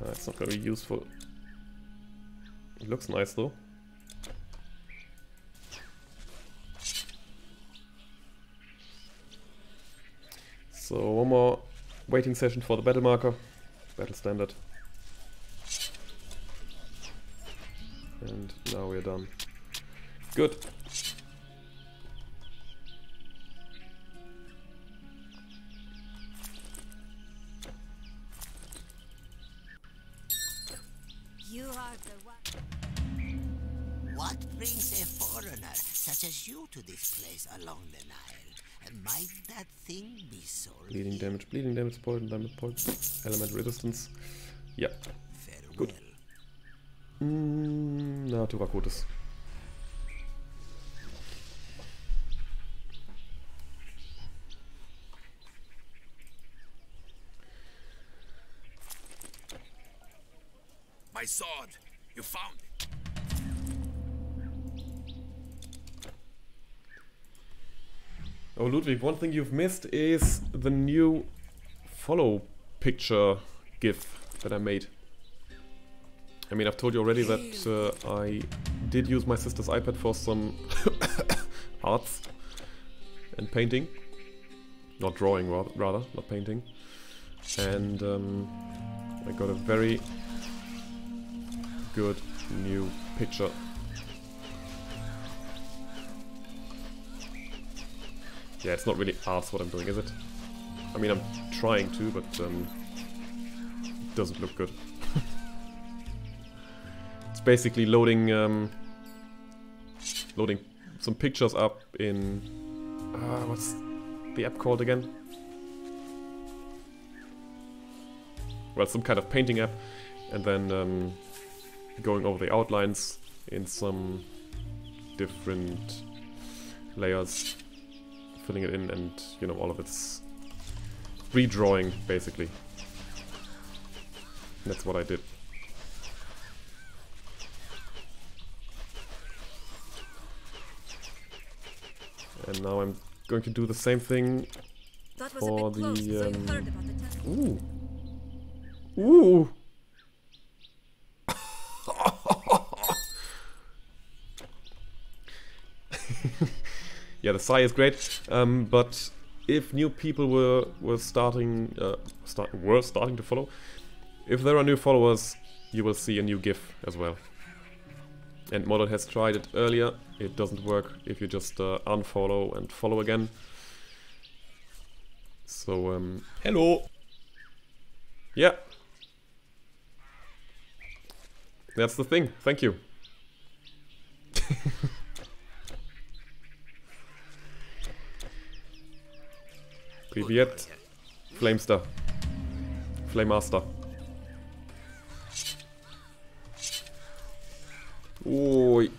Uh, it's not very useful. It looks nice though. So one more waiting session for the battle marker, battle standard. And now we're done. Good. Place along the Nile? Might that thing be sold? Bleeding damage, bleeding damage, poison damage, poison, element resistance. Ja. Gut. Mm, na, Turakotis. My sword. You found it. Oh, Ludwig, one thing you've missed is the new follow picture GIF that I made. I mean, I've told you already that uh, I did use my sister's iPad for some arts and painting. Not drawing, rather, not painting. And um, I got a very good new picture Yeah, it's not really arts what I'm doing, is it? I mean, I'm trying to, but um, it doesn't look good. it's basically loading um, loading some pictures up in uh, what's the app called again? Well, some kind of painting app, and then um, going over the outlines in some different layers filling it in and, you know, all of its redrawing, basically. That's what I did. And now I'm going to do the same thing That was a for the... so you heard Um, ooh. Ooh! Yeah, the sigh is great, um, but if new people were were starting uh, start, were starting to follow, if there are new followers, you will see a new GIF as well. And Model has tried it earlier. It doesn't work if you just uh, unfollow and follow again. So, um, hello. Yeah. That's the thing. Thank you. Privet. Flamester. Flamemaster. Ui.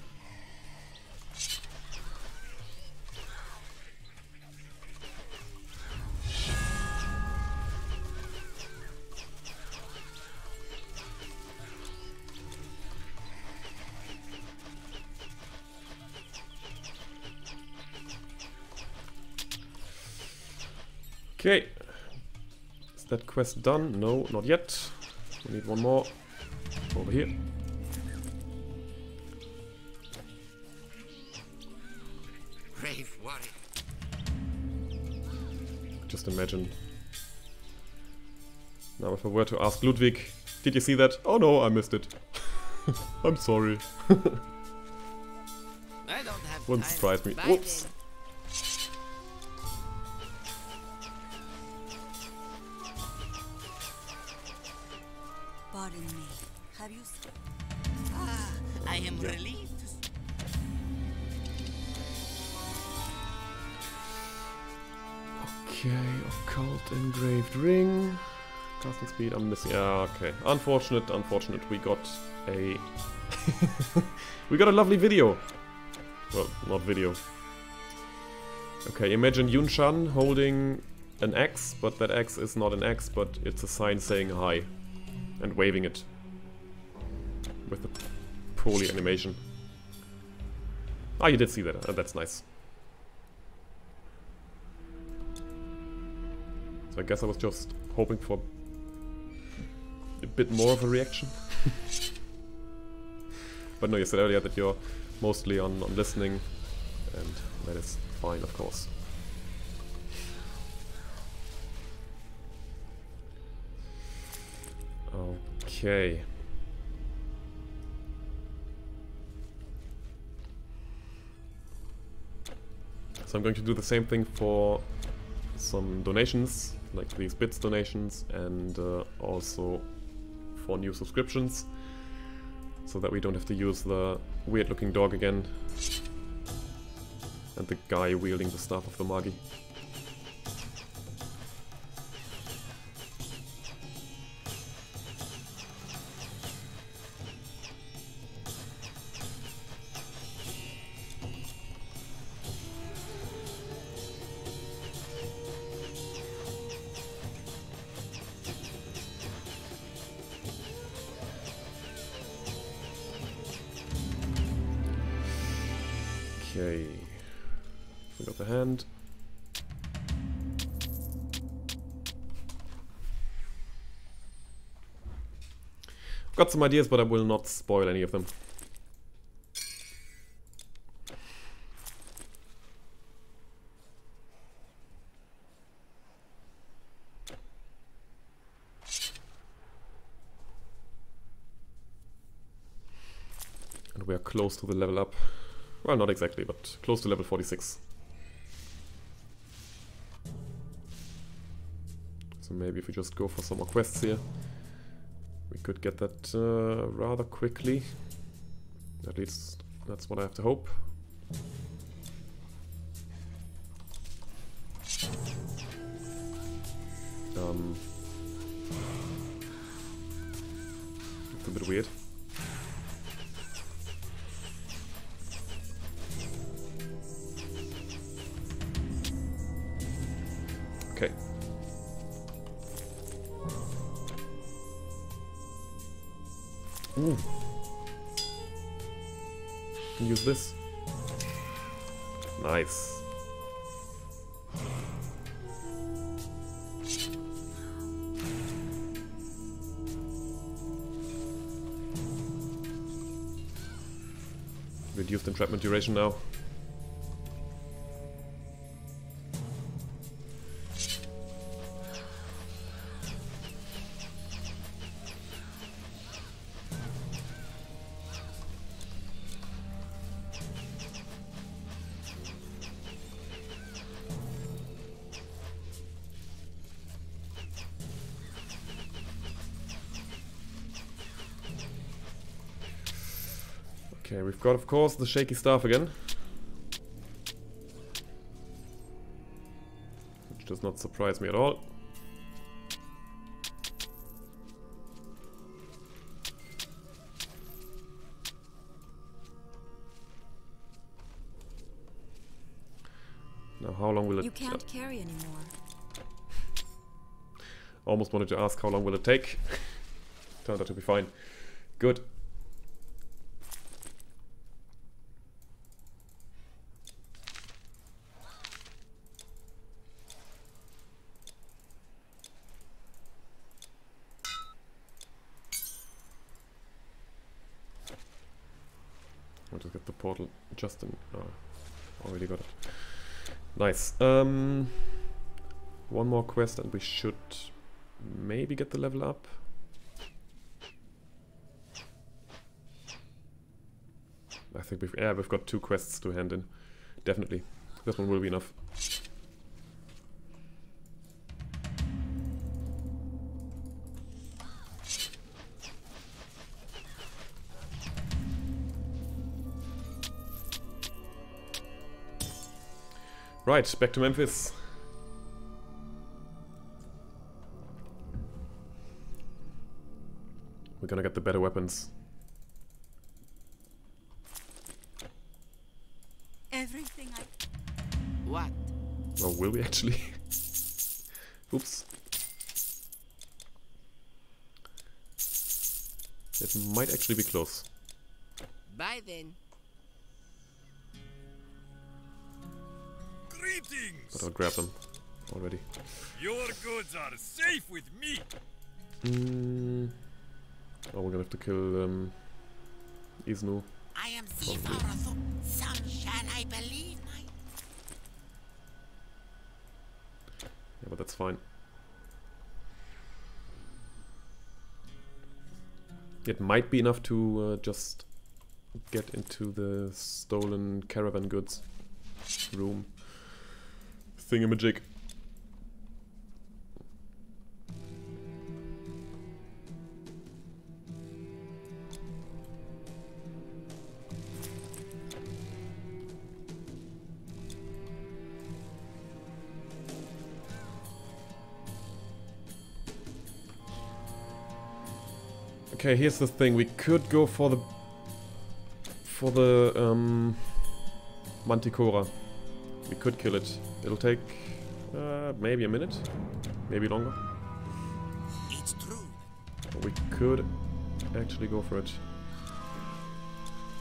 Okay. Is that quest done? No, not yet. We need one more. Over here. Brave warrior. Just imagine. Now if I were to ask Ludwig, did you see that? Oh no, I missed it. I'm sorry. I don't have Wouldn't surprise me. buy I'm missing. Yeah, okay. Unfortunate, unfortunate. We got a. we got a lovely video. Well, not video. Okay, imagine Yun Shan holding an axe, but that axe is not an axe, but it's a sign saying hi. And waving it. With a poorly animation. Ah, you did see that. Uh, that's nice. So I guess I was just hoping for a bit more of a reaction. but no, you said earlier that you're mostly on, on listening, and that is fine, of course. Okay. So I'm going to do the same thing for some donations, like these bits donations, and uh, also for new subscriptions, so that we don't have to use the weird looking dog again, and the guy wielding the staff of the Magi. Some ideas, but I will not spoil any of them. And we are close to the level up. Well, not exactly, but close to level 46. So maybe if we just go for some more quests here, we could get that uh, rather quickly. At least that's what I have to hope. Um, it's a bit weird. Duration now. Got, of course, the shaky staff again. Which does not surprise me at all. Now, how long will it... You can't carry anymore. Almost wanted to ask how long will it take. Turned out to be fine. Good. Portal just in... Oh, already got it. Nice. Um, one more quest and we should maybe get the level up. I think we've yeah we've got two quests to hand in. Definitely. This one will be enough. Right, back to Memphis. We're gonna get the better weapons. Everything I. What? Oh, will we actually? Oops. It might actually be close. Bye then. But I'll grab them already. Your goods are safe with me. Mm. Oh, we're gonna have to kill um, Isnu. I am Probably. Zifarathu. Some shall I believe my. Yeah, but that's fine. It might be enough to uh, just get into the stolen caravan goods room thingamajig. Okay, here's the thing. We could go for the for the um, Manticora. We could kill it. It'll take uh, maybe a minute, maybe longer. It's true. But we could actually go for it.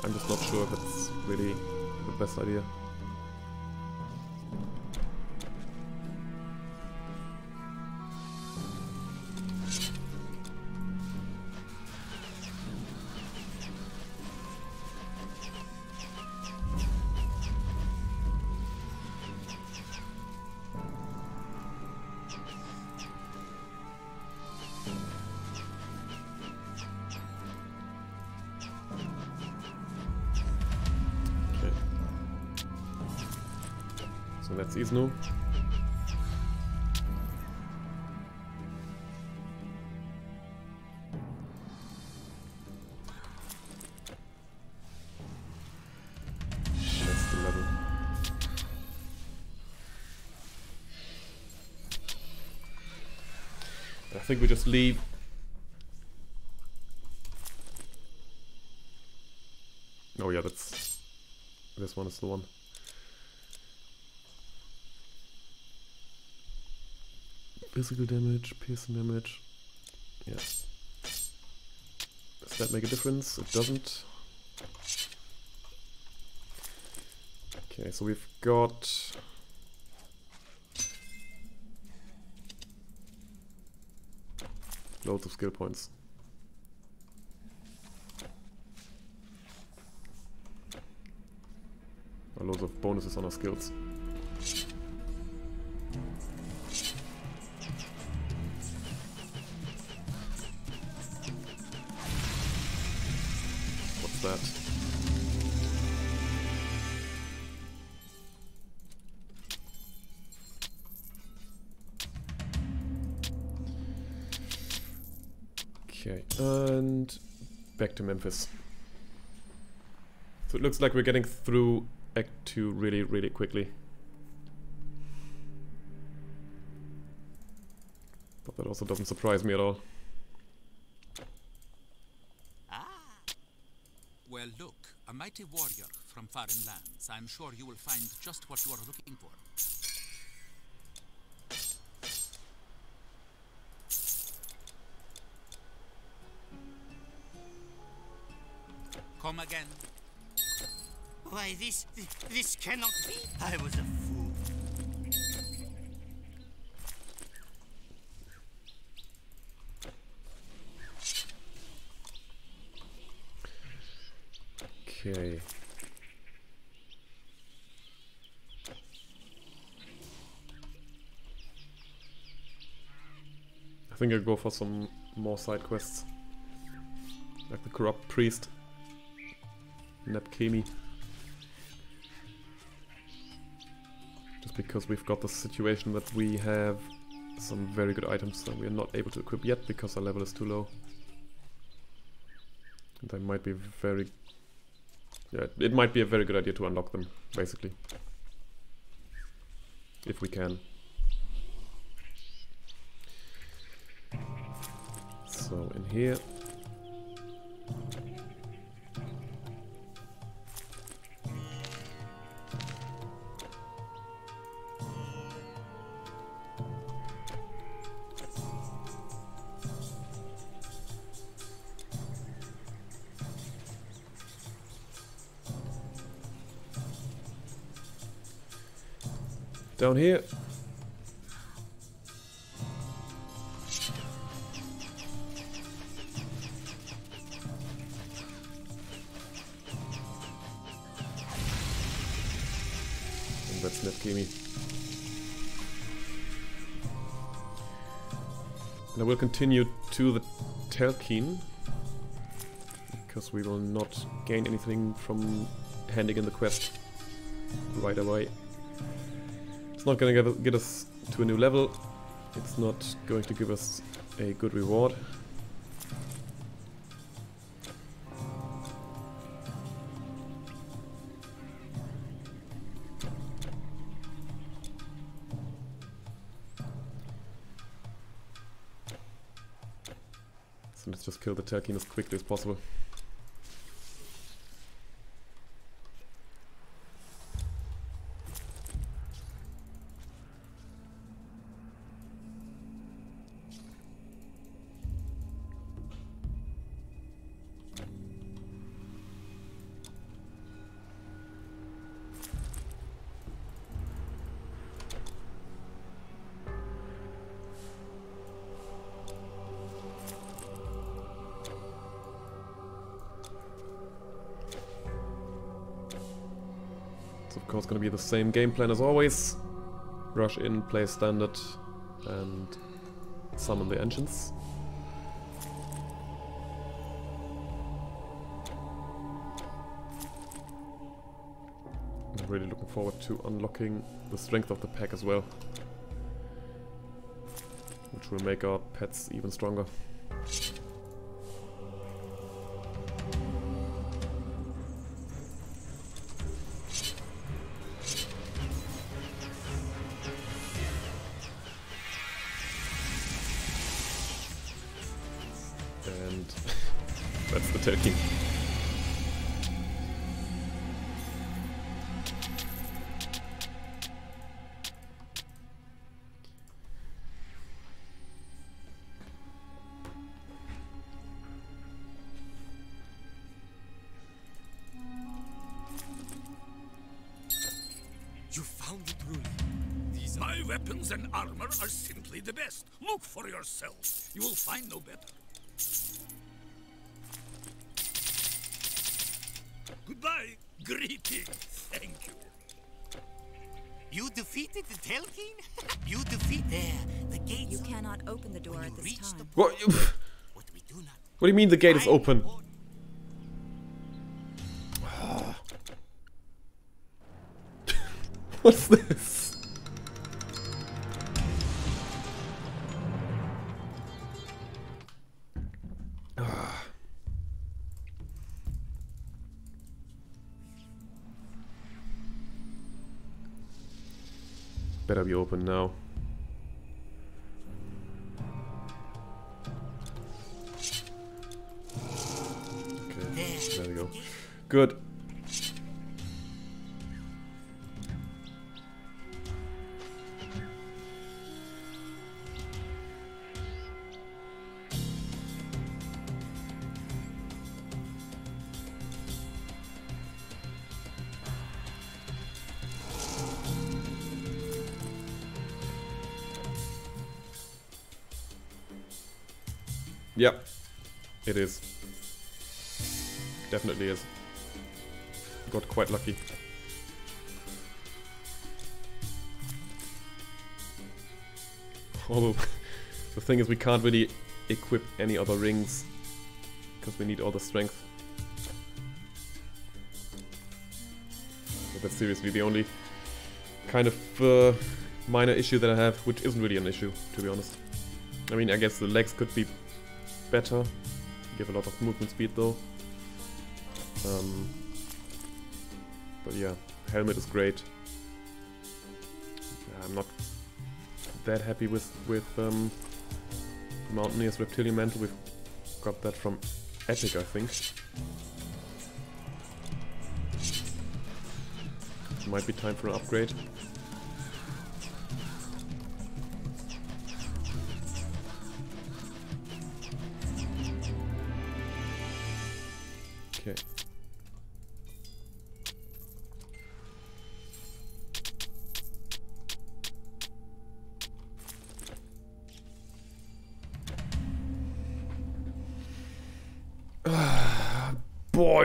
I'm just not sure if it's really the best idea. Think we just leave. Oh yeah, that's this one is the one. Physical damage, piercing damage. Yeah. Does that make a difference? It doesn't. Okay, so we've got loads of skill points. Loads of bonuses on our skills. So it looks like we're getting through Act 2 really, really quickly. But that also doesn't surprise me at all. Ah. Well, look, a mighty warrior from foreign lands. I'm sure you will find just what you are looking for. Why, this, this cannot be. I was a fool. Okay. I think I'll go for some more side quests. Like the Corrupt Priest. Nepkemi. Because we've got the situation that we have some very good items that we are not able to equip yet because our level is too low. They might be very... Yeah, it might be a very good idea to unlock them, basically. If we can. So in here. Here. And that's Nepkemi. And I will continue to the Telkine because we will not gain anything from handing in the quest right away. It's not gonna get, get us to a new level. It's not going to give us a good reward. So let's just kill the Telkine as quickly as possible. Same game plan as always. Rush in, play standard, and summon the engines. I'm really looking forward to unlocking the strength of the pack as well. Which will make our pets even stronger. Weapons and armor are simply the best. Look for yourself. You will find no better. Goodbye. Greetings. Thank you. You defeated the Telkine? you defeat there. The gates. You cannot open the door at this time. What? You, what do you mean the gate is open? What's this? Better be open now. Okay, there we go. Good. Quite lucky. Although, the thing is we can't really equip any other rings because we need all the strength. But that's seriously the only kind of uh, minor issue that I have, which isn't really an issue, to be honest. I mean, I guess the legs could be better. Give a lot of movement speed though. Um, but yeah, helmet is great. I'm not that happy with with um, Mountaineer's Reptilian Mantle. We've got that from Epic, I think. Might be time for an upgrade.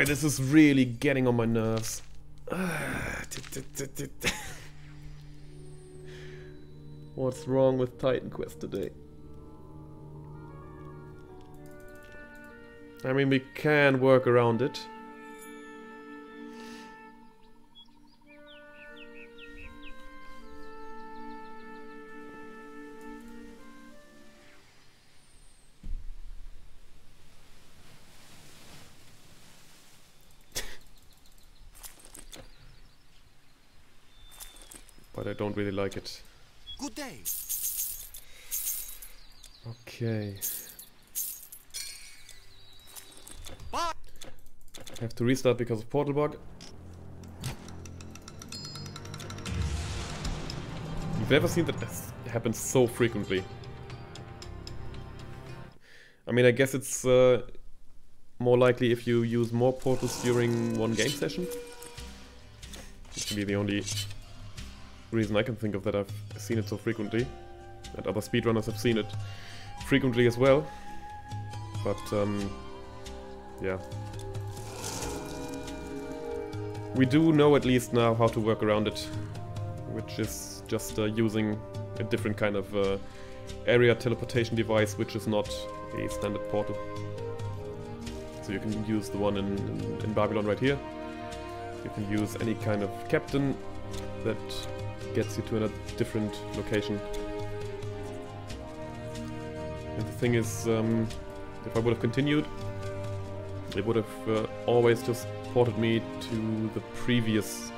This is really getting on my nerves. What's wrong with Titan Quest today? I mean, we can work around it. Really like it. Good day. Okay. I have to restart because of portal bug. You've never seen that happen so frequently. I mean, I guess it's uh, more likely if you use more portals during one game session. This can be the only reason I can think of that I've seen it so frequently. And other speedrunners have seen it frequently as well. But, um, yeah. We do know at least now how to work around it, which is just uh, using a different kind of uh, area teleportation device, which is not a standard portal. So you can use the one in, in, in Babylon right here. You can use any kind of captain that gets you to a different location. And the thing is, um, if I would have continued, it would have uh, always just ported me to the previous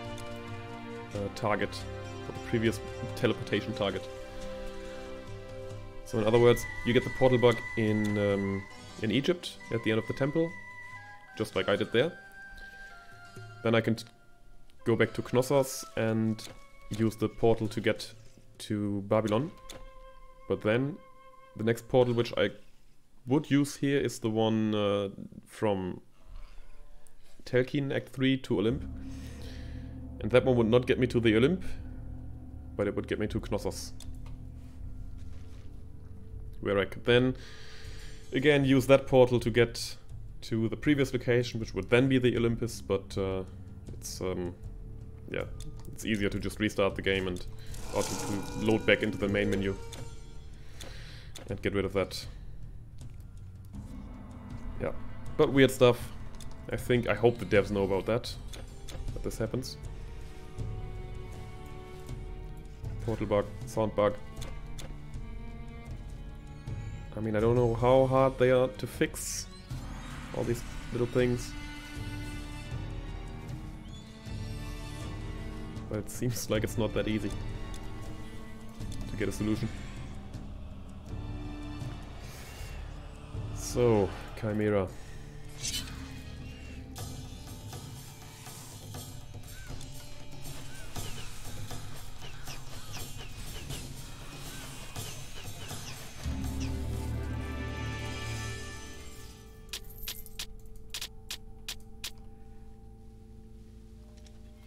uh, target, or the previous teleportation target. So in other words, you get the portal bug in um, in Egypt at the end of the temple, just like I did there. Then I can go back to Knossos and use the portal to get to Babylon. But then the next portal which I would use here is the one uh, from Telkine Act 3 to Olymp. And that one would not get me to the Olymp, but it would get me to Knossos. Where I could then again use that portal to get to the previous location, which would then be the Olympus, but uh, it's um, yeah, it's easier to just restart the game and or to, to load back into the main menu and get rid of that. Yeah, but weird stuff. I think, I hope the devs know about that, that this happens. Portal bug, sound bug. I mean, I don't know how hard they are to fix all these little things. But it seems like it's not that easy to get a solution. So, Chimera.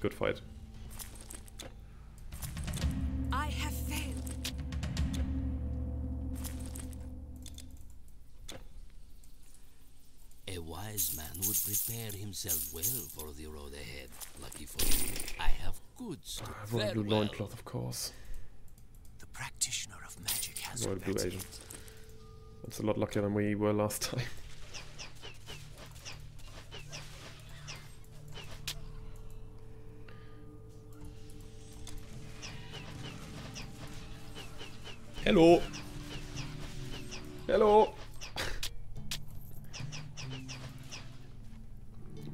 Good fight. Prepare himself well for the road ahead. Lucky for you, I have goods to Royal Blue farewell. Loincloth, of course. The practitioner of magic has Royal Blue met Asian. That's a lot luckier than we were last time. Hello. Hello.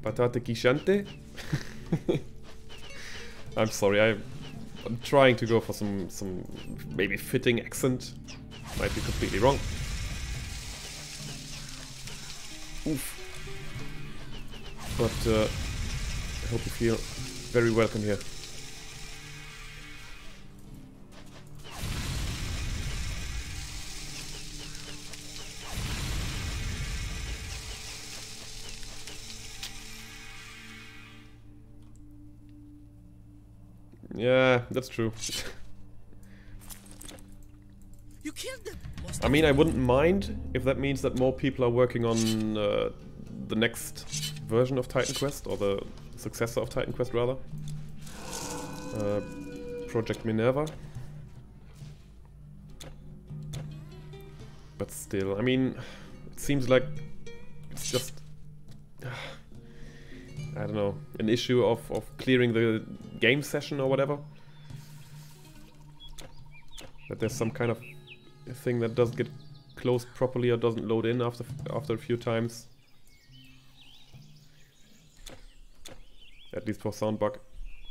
Patate quichante. I'm sorry. I, I'm trying to go for some some maybe fitting accent. Might be completely wrong. Oof. But uh, I hope you feel very welcome here. Yeah, that's true. You killed them. I mean, I wouldn't mind if that means that more people are working on uh, the next version of Titan Quest, or the successor of Titan Quest, rather. Uh, Project Minerva. But still, I mean, it seems like it's just... I don't know, an issue of, of clearing the game session or whatever. That there's some kind of thing that doesn't get closed properly or doesn't load in after after a few times. At least for sound bug.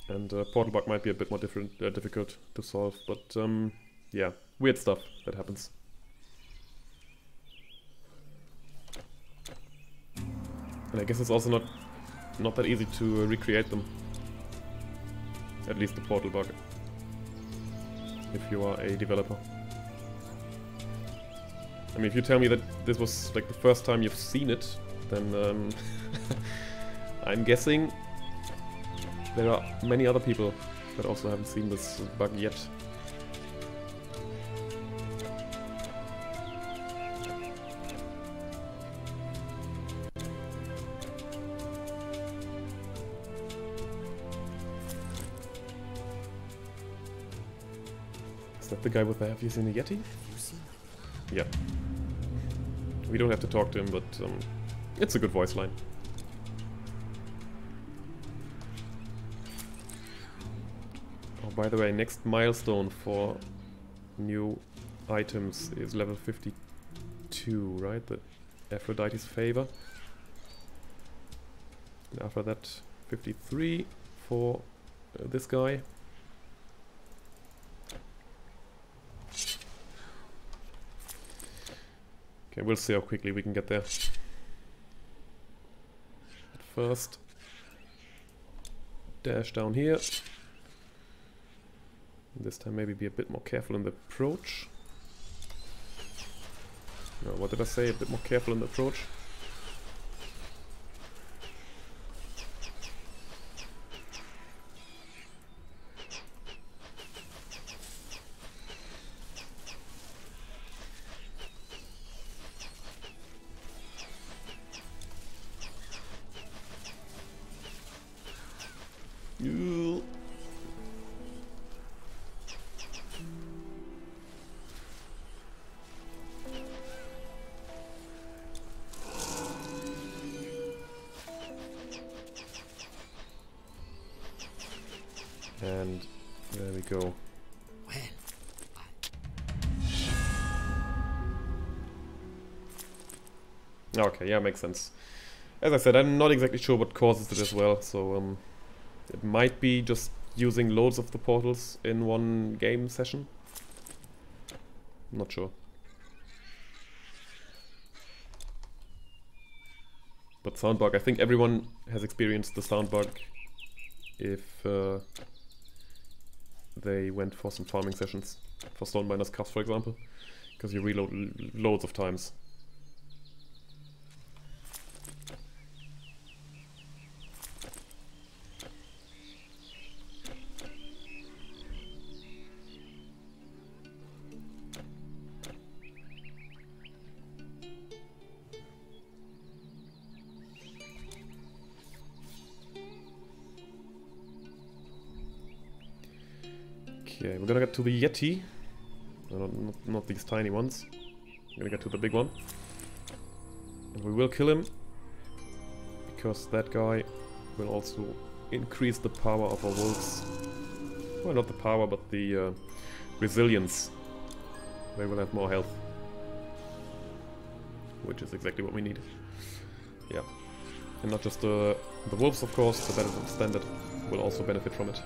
And uh, portal bug might be a bit more different, uh, difficult to solve, but um, yeah, weird stuff that happens. And I guess it's also not not that easy to uh, recreate them. At least the portal bug. If you are a developer. I mean, if you tell me that this was like the first time you've seen it, then um, I'm guessing there are many other people that also haven't seen this bug yet. The guy with the Have you seen the Yeti? Yeah. We don't have to talk to him, but um, it's a good voice line. Oh, by the way, next milestone for new items is level 52, right? The Aphrodite's Favor. And after that, 53 for uh, this guy. Okay, we'll see how quickly we can get there. But first, dash down here. This time maybe be a bit more careful in the approach. No, what did I say? A bit more careful in the approach. Okay, yeah, makes sense. As I said, I'm not exactly sure what causes it as well, so um, it might be just using loads of the portals in one game session. Not sure. But sound bug, I think everyone has experienced the sound bug if uh, they went for some farming sessions. For Stonebinder's Cuffs, for example. Because you reload loads of times. The Yeti. No, not, not, not these tiny ones. We're gonna get to the big one. And we will kill him. Because that guy will also increase the power of our wolves. Well, not the power, but the uh, resilience. They will have more health. Which is exactly what we need. Yeah. And not just the, the wolves, of course, the battle standard will also benefit from it.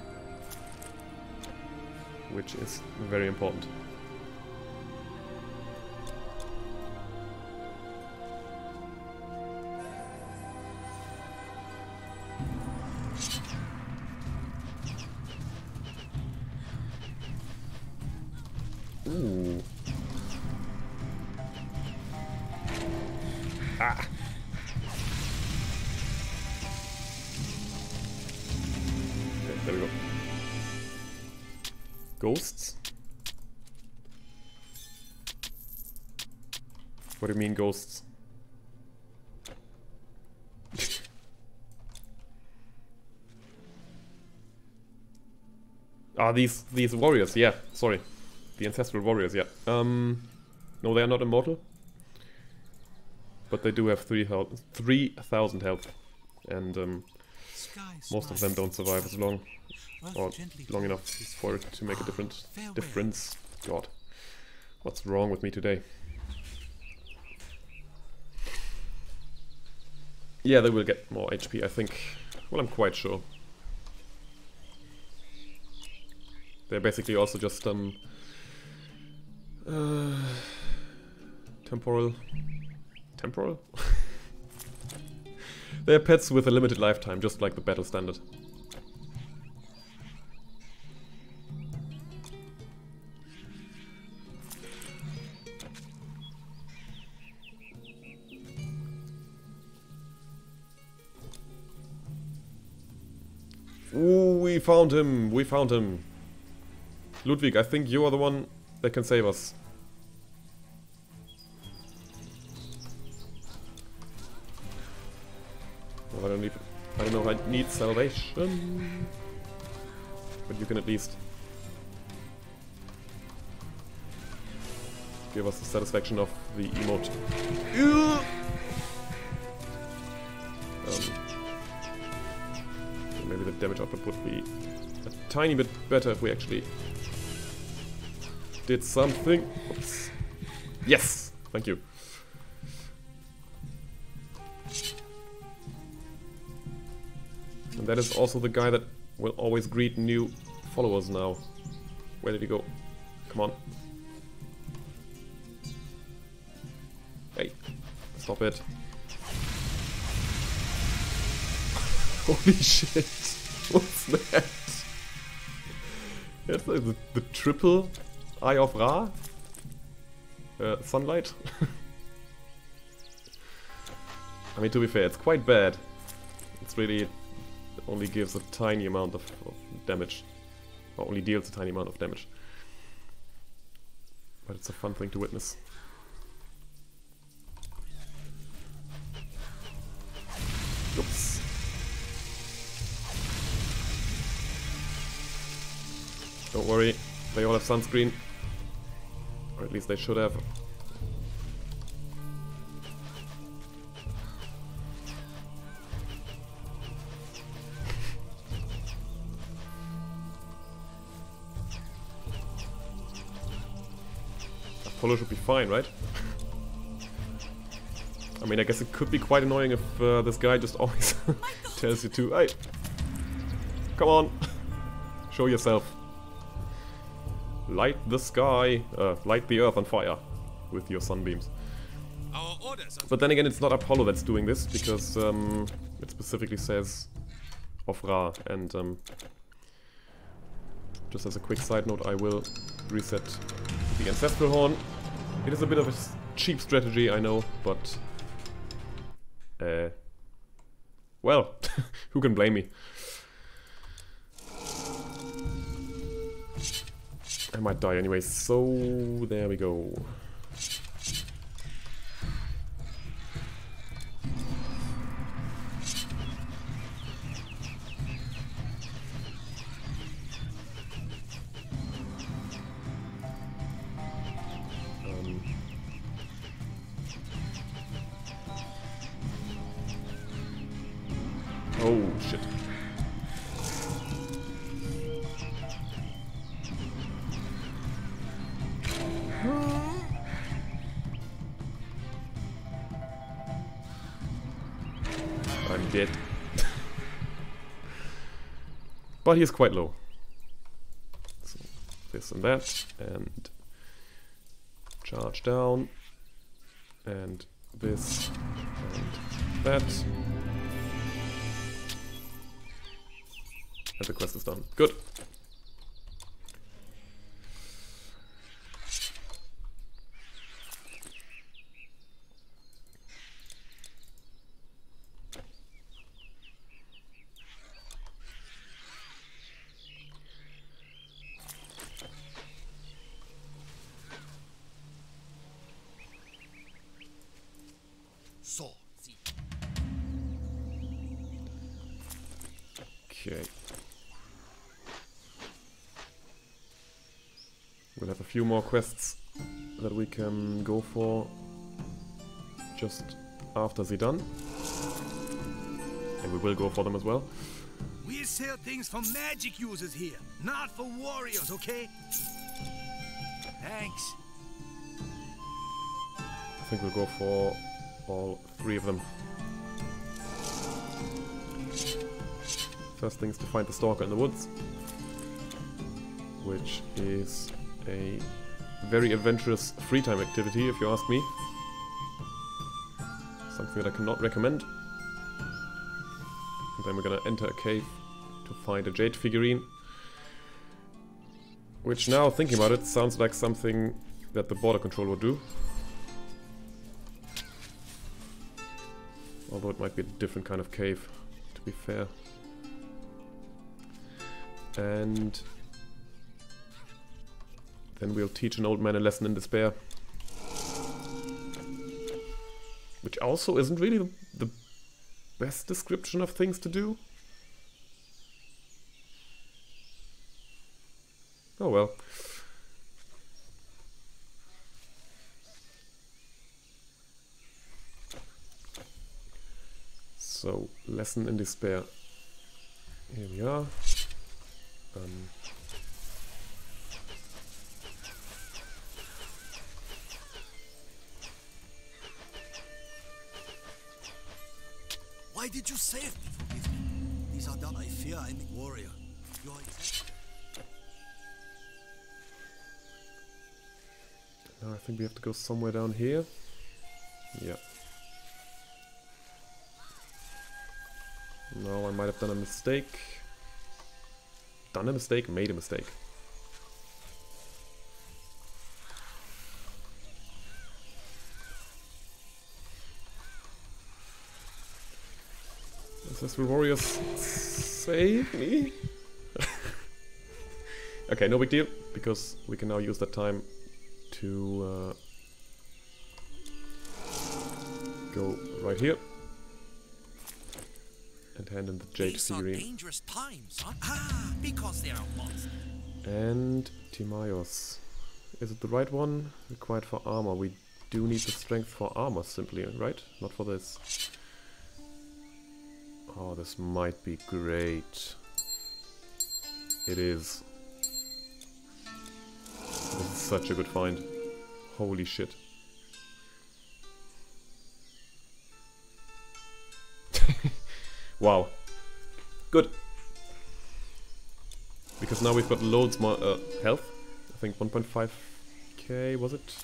Which is very important. Ah, these these warriors, yeah, sorry. The ancestral warriors, yeah. Um, no, they are not immortal. But they do have 3,000 3, health. And um, most of them don't survive as long. Or long enough for it to make a different difference. God. What's wrong with me today? Yeah, they will get more HP, I think. Well, I'm quite sure. They're basically also just um, uh, temporal. Temporal? They're pets with a limited lifetime, just like the battle standard. Ooh, we found him! We found him! Ludwig, I think you are the one that can save us. I don't need. I don't know. I need salvation, but you can at least give us the satisfaction of the emote. Um, maybe the damage output would be a tiny bit better if we actually did something. Yes! Thank you. And that is also the guy that will always greet new followers now. Where did he go? Come on. Hey, stop it. Holy shit. What's that? That's like the, the triple Eye of Ra? Uh, sunlight? I mean, to be fair, it's quite bad. It's really only gives a tiny amount of, of damage. Or only deals a tiny amount of damage. But it's a fun thing to witness. Oops. Don't worry, they all have sunscreen. Or at least they should have. Apollo should be fine, right? I mean, I guess it could be quite annoying if uh, this guy just always tells you to, hey, come on, show yourself. Light the sky, uh, light the earth on fire with your sunbeams. But then again, it's not Apollo that's doing this, because um, it specifically says of Ra, and um, just as a quick side note, I will reset the Ancestral Horn. It is a bit of a cheap strategy, I know, but... Uh, well, who can blame me? I might die anyway, so there we go. But he is quite low. So this and that, and charge down, and this, and that. And the quest is done. Good. Few more quests that we can go for just after they're done. And we will go for them as well. we sell things for magic users here, not for warriors, okay? Thanks. I think we'll go for all three of them. First thing is to find the stalker in the woods, which is a very adventurous free time activity, if you ask me. Something that I cannot recommend. And then we're gonna enter a cave to find a jade figurine. Which now, thinking about it, sounds like something that the border control would do. Although it might be a different kind of cave, to be fair. And then we'll teach an old man a lesson in despair. Which also isn't really the, best description of things to do. Oh well. So, lesson in despair. Here we are. Um, did you save me? Forgive me. These are done. I fear I'm a warrior. You're now I think we have to go somewhere down here. Yeah. No, I might have done a mistake. Done a mistake, made a mistake. Ancestral Warriors, save me! okay, no big deal, because we can now use that time to uh, go right here and hand in the jade These dangerous times, huh? Ah, because there are monsters. And Timaios. Is it the right one? Required for armor. We do need the strength for armor simply, right? Not for this. Oh, this might be great. It is. This is such a good find. Holy shit. wow. Good. Because now we've got loads more uh, health. I think 1.5k was it?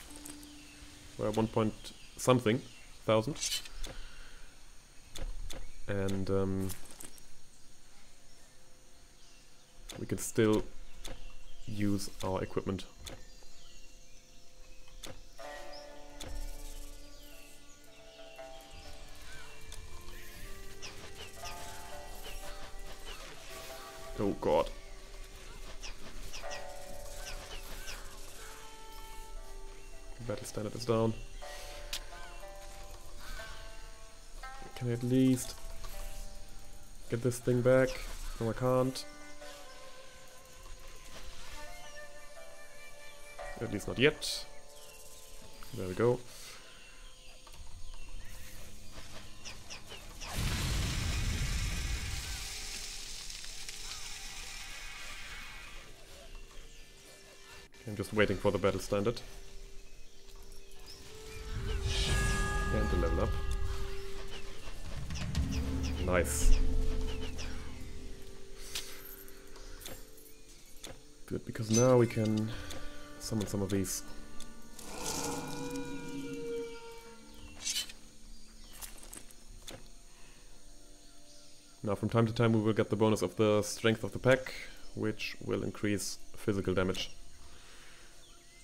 Or 1 point something thousand. And um, we can still use our equipment. Oh god. Battle standard is down. Can I at least Get this thing back. No, I can't. At least not yet. There we go. I'm just waiting for the battle standard. And the level up. Nice. Good, because now we can summon some of these. Now from time to time we will get the bonus of the strength of the pack, which will increase physical damage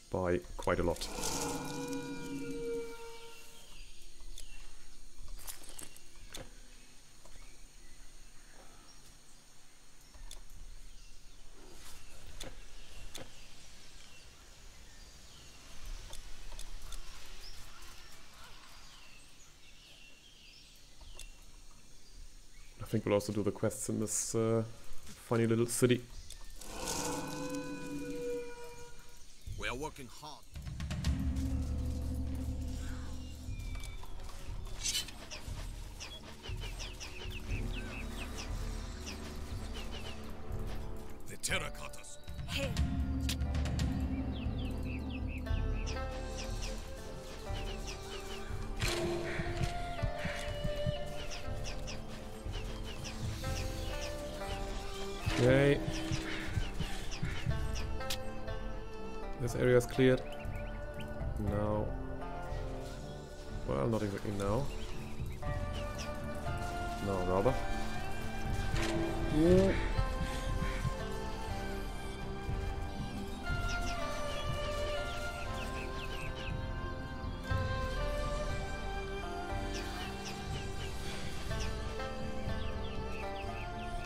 by quite a lot. We'll also do the quests in this uh, funny little city. We are working hard. Cleared. Now. Well, not exactly now. No, rather. Yeah.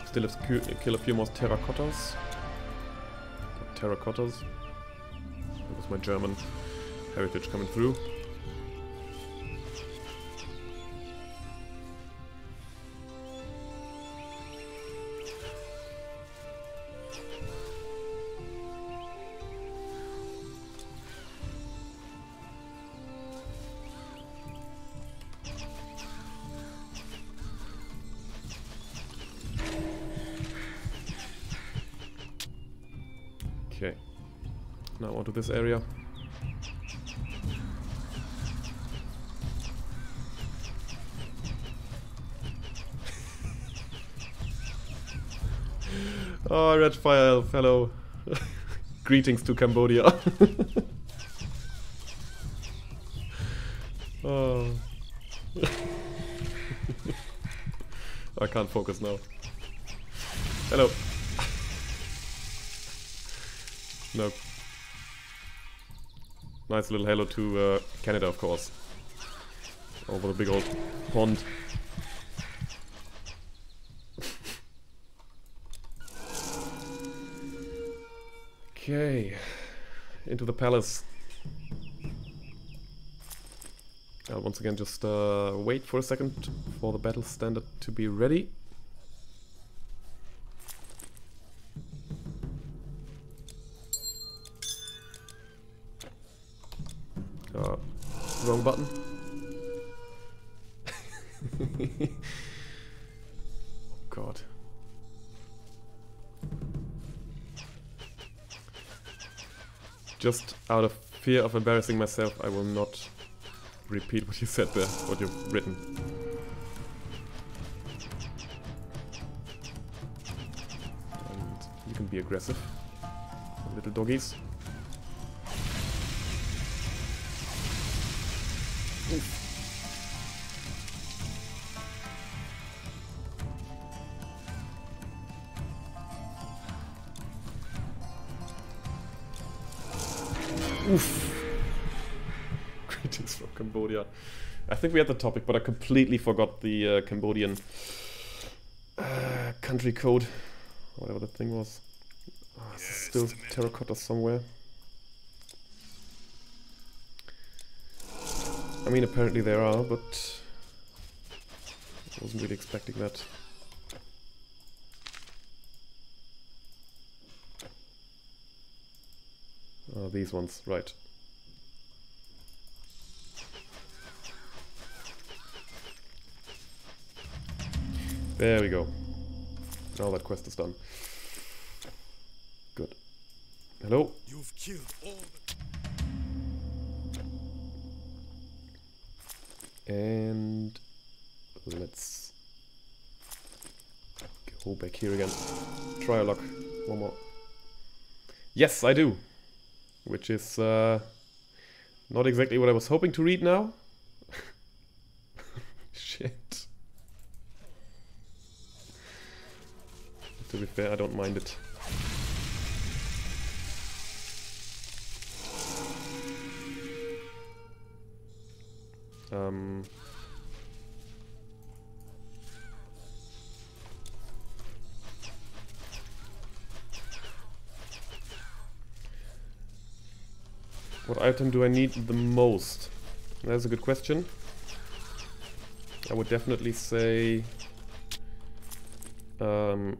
Still have to kill a few more terracottas. Terracottas. My German heritage coming through. This area. Ah, oh, Red Fire fellow. Greetings to Cambodia. Nice little hello to uh, Canada, of course. Over the big old pond. okay. Into the palace. I'll once again just uh, wait for a second for the battle standard to be ready. Wrong button. God. Just out of fear of embarrassing myself, I will not repeat what you said there, what you've written. And you can be aggressive, little doggies. Think we had the topic, but I completely forgot the uh, Cambodian uh, country code, whatever the thing was. Oh, is there still terracotta somewhere. I mean, apparently there are, but I wasn't really expecting that. Oh, these ones, right. There we go. Now that quest is done. Good. Hello? You've killed all the And let's go back here again. Try a luck. One more. Yes, I do. Which is uh, not exactly what I was hoping to read now. Shit. To be fair, I don't mind it. Um, what item do I need the most? That's a good question. I would definitely say um,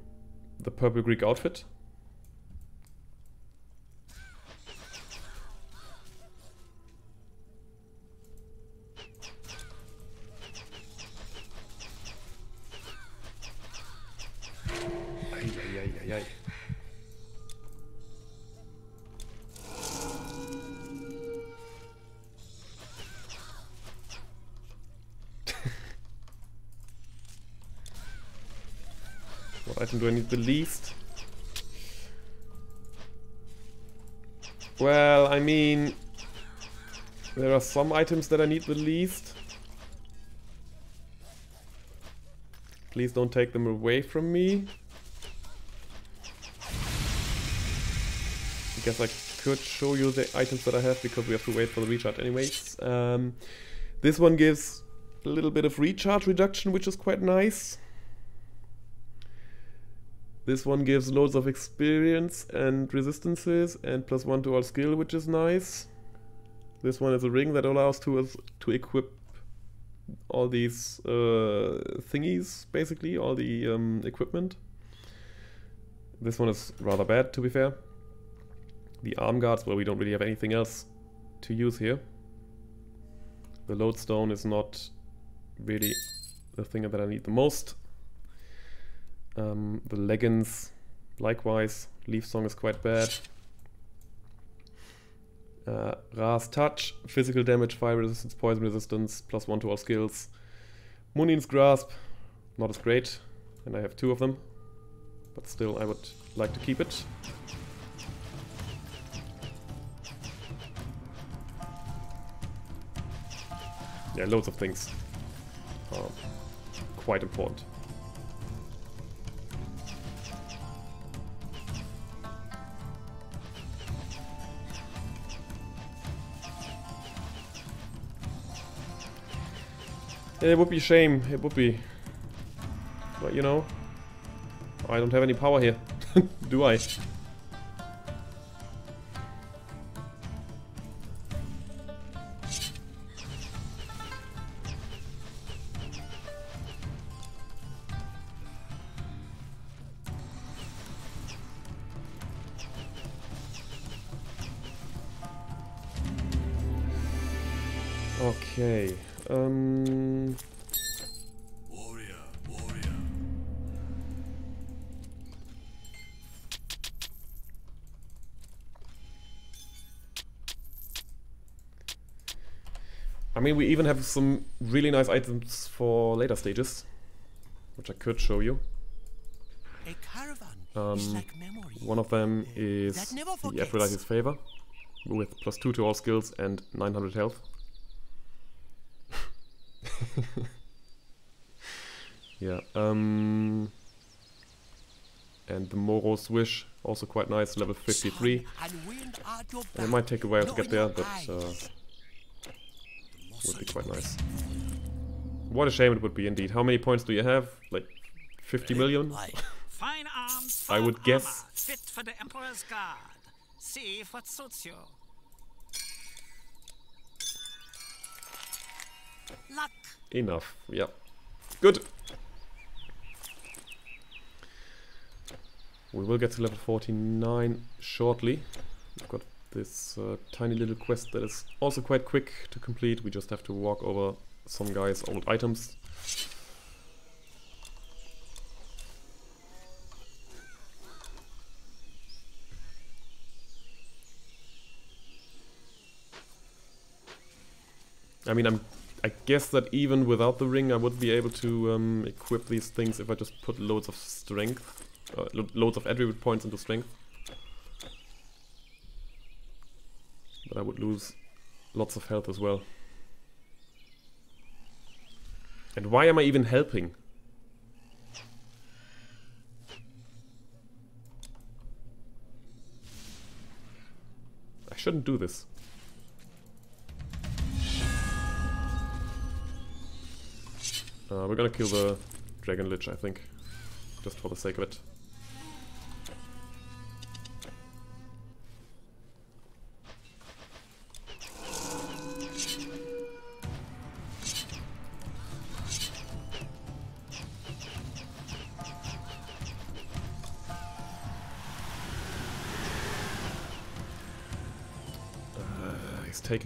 the purple Greek outfit. Some items that I need the least. Please don't take them away from me. I guess I could show you the items that I have because we have to wait for the recharge anyways. Um, this one gives a little bit of recharge reduction, which is quite nice. This one gives loads of experience and resistances and plus one to all skill, which is nice. This one is a ring that allows to us to equip all these uh, thingies, basically, all the um, equipment. This one is rather bad, to be fair. The arm guards, well, we don't really have anything else to use here. The lodestone is not really the thing that I need the most. Um, the leggings, likewise. Leaf Song is quite bad. Uh, Ras Touch, physical damage, fire resistance, poison resistance, plus one to all skills. Munin's Grasp, not as great, and I have two of them, but still I would like to keep it. Yeah, loads of things quite important. It would be shame, it would be. But you know, I don't have any power here, do I? Mean, we even have some really nice items for later stages, which I could show you. Um, like one of them is the. Aphrodite's Favor, with plus 2 to all skills and 900 health. yeah, um... And the Moro's Wish, also quite nice, level 53. And wind at your And it might take a while to get there, but uh, would be quite nice. What a shame it would be indeed. How many points do you have? Like 50 million? Fine arms, I would guess. armor, fit for the Emperor's Guard. See if what suits you. Luck. Enough, yeah. Good. We will get to level 49 shortly. We've got this uh, tiny little quest that is also quite quick to complete. We just have to walk over some guy's old items. I mean, I'm, I guess that even without the ring, I would be able to um, equip these things if I just put loads of strength, uh, lo loads of attribute points into strength. But I would lose lots of health as well. And why am I even helping? I shouldn't do this. Uh, we're gonna kill the Dragon Lich, I think. Just for the sake of it.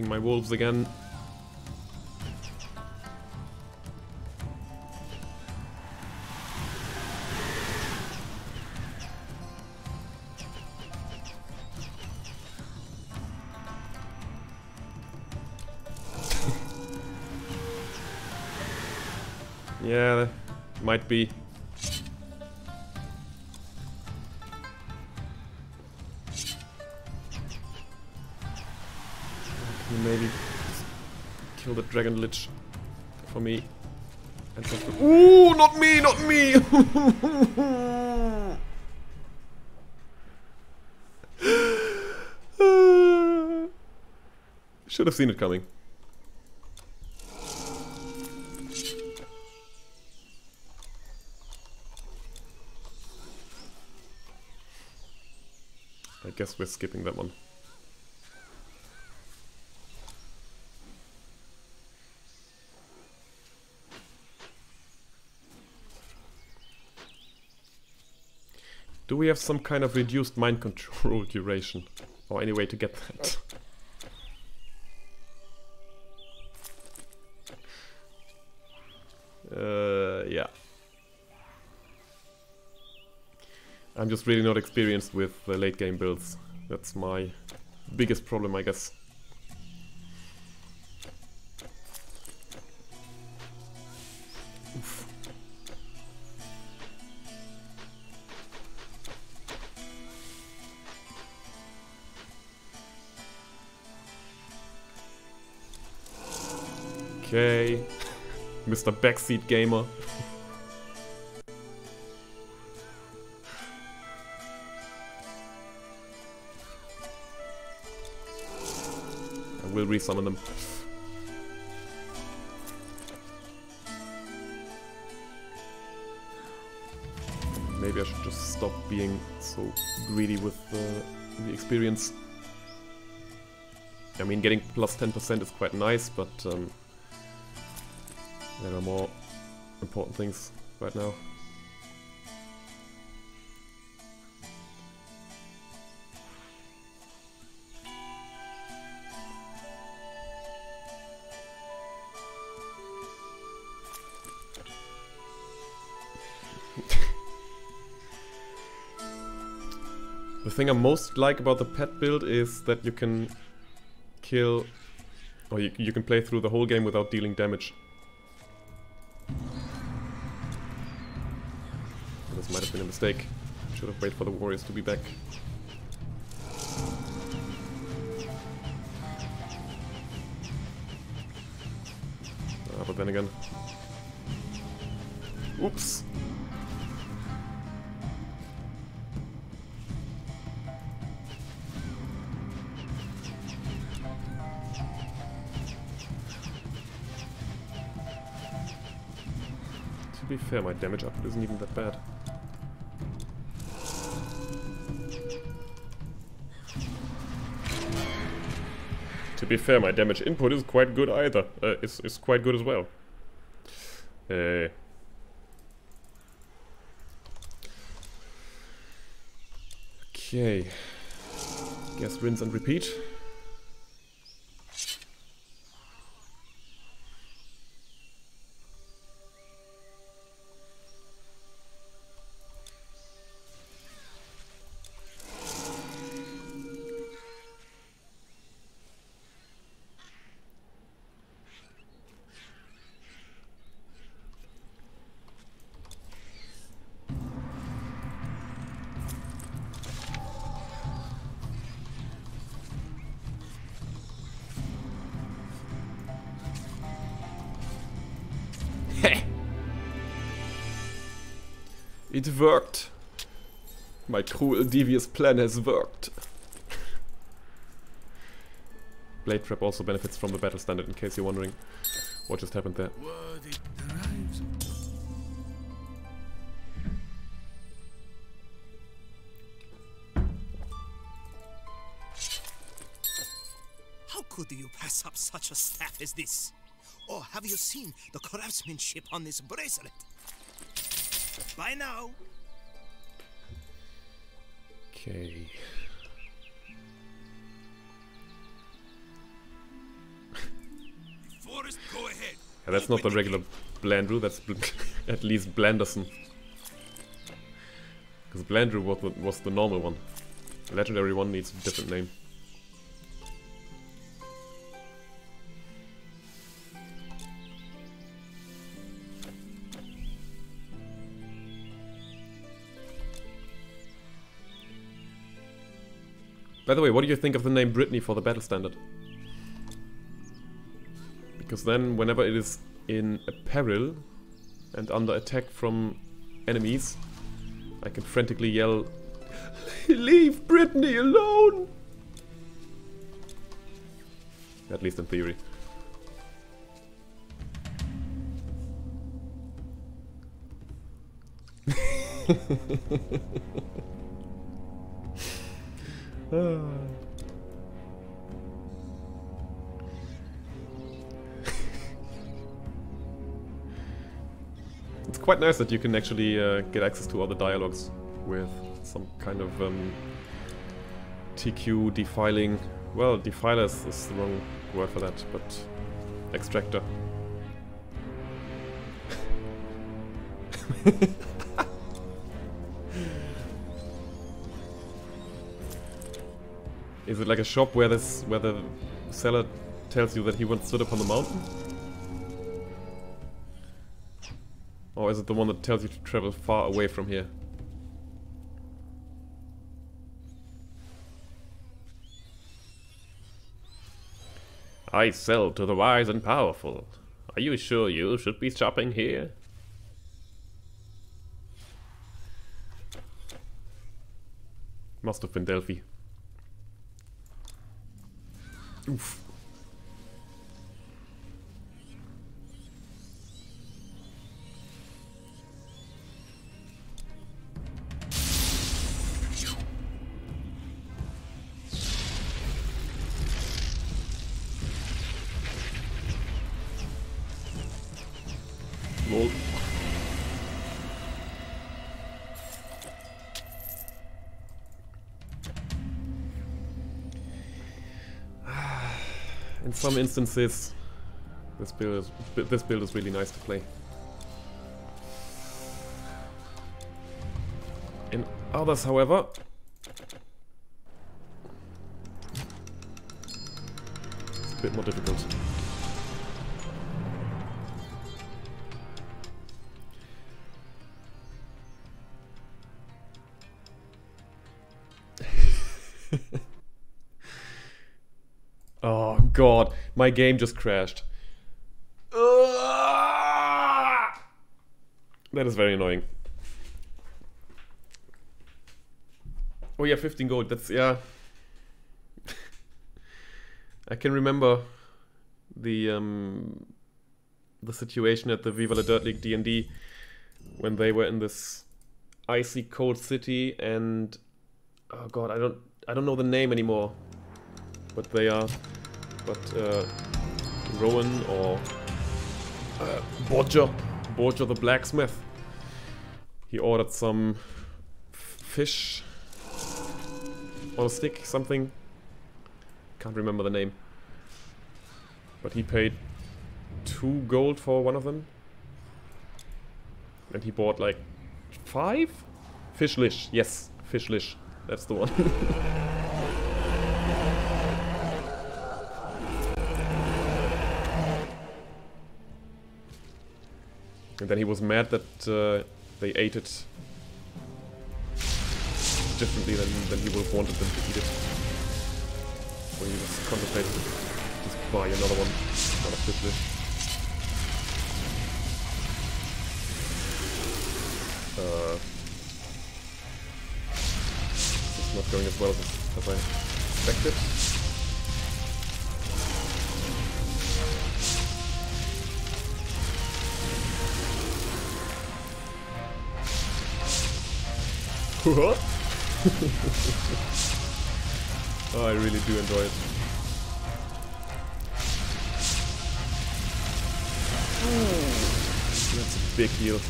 Taking my wolves again. Yeah, might be. Dragon Lich for me? And just Ooh, not me, not me! Should have seen it coming. I guess we're skipping that one. Do we have some kind of reduced mind control duration? Or any way to get that? uh, yeah. I'm just really not experienced with uh, late game builds. That's my biggest problem, I guess. Okay. Mr. Backseat Gamer. I will resummon them. Maybe I should just stop being so greedy with uh, the experience. I mean, getting plus 10% is quite nice, but um, there are more important things right now. The thing I most like about the pet build is that you can kill... Or you, you can play through the whole game without dealing damage. Mistake. Should have waited for the warriors to be back. Ah, but then again... Oops! To be fair, my damage output isn't even that bad. Be fair, my damage input is quite good either. Uh, is, is quite good as well. Uh, okay. Guess rinse and repeat. It worked. My cruel, devious plan has worked. Blade Trap also benefits from the battle standard, in case you're wondering what just happened there. Word it drives. How could you pass up such a staff as this? Or have you seen the craftsmanship on this bracelet? By now, Okay. Forrest, go ahead. Yeah, that's not the regular Blandrew, that's bl at least Blanderson. Because Blandrew was the, was the normal one. The legendary one needs a different name. By the way, what do you think of the name Brittany for the battle standard? Because then, whenever it is in peril and under attack from enemies, I can frantically yell, Leave Brittany alone! At least in theory. It's quite nice that you can actually uh, get access to all the dialogues with some kind of um, TQ defiling. Well, defiler is, is the wrong word for that, but extractor. Is it like a shop where this where the seller tells you that he once stood upon the mountain? Or is it the one that tells you to travel far away from here? I sell to the wise and powerful. Are you sure you should be shopping here? Must have been Delphi. Oof. Some instances, this build is this build is really nice to play. In others, however, it's a bit more difficult. God, my game just crashed. That is very annoying. Oh yeah, 15 gold, that's, yeah. I can remember the, um, the situation at the Viva la Dirt League D&D when they were in this icy cold city and, oh god, I don't, I don't know the name anymore but they are but uh, Rowan or uh, Bodger, Bodger the blacksmith. He ordered some fish on a stick, something. Can't remember the name. But he paid two gold for one of them. And he bought like five? Fishlish, yes, fishlish. That's the one. And then he was mad that uh, they ate it differently than, than he would have wanted them to eat it. When he was contemplating just buy another one out of this list. Uh, it's not going as well as, as I expected. What? oh, I really do enjoy it. Hmm. That's a big heal.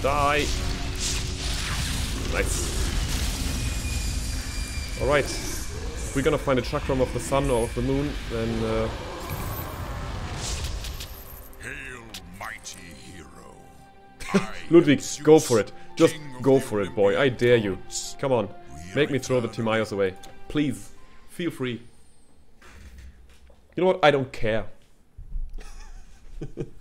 Die! Nice. Alright. If we're gonna find a chakram of the sun or of the moon, then uh, Hail, mighty hero. Ludwig, go for it. Just go for it, boy. I dare you. Come on. Make me throw the Timaeus away. Please. Feel free. You know what? I don't care.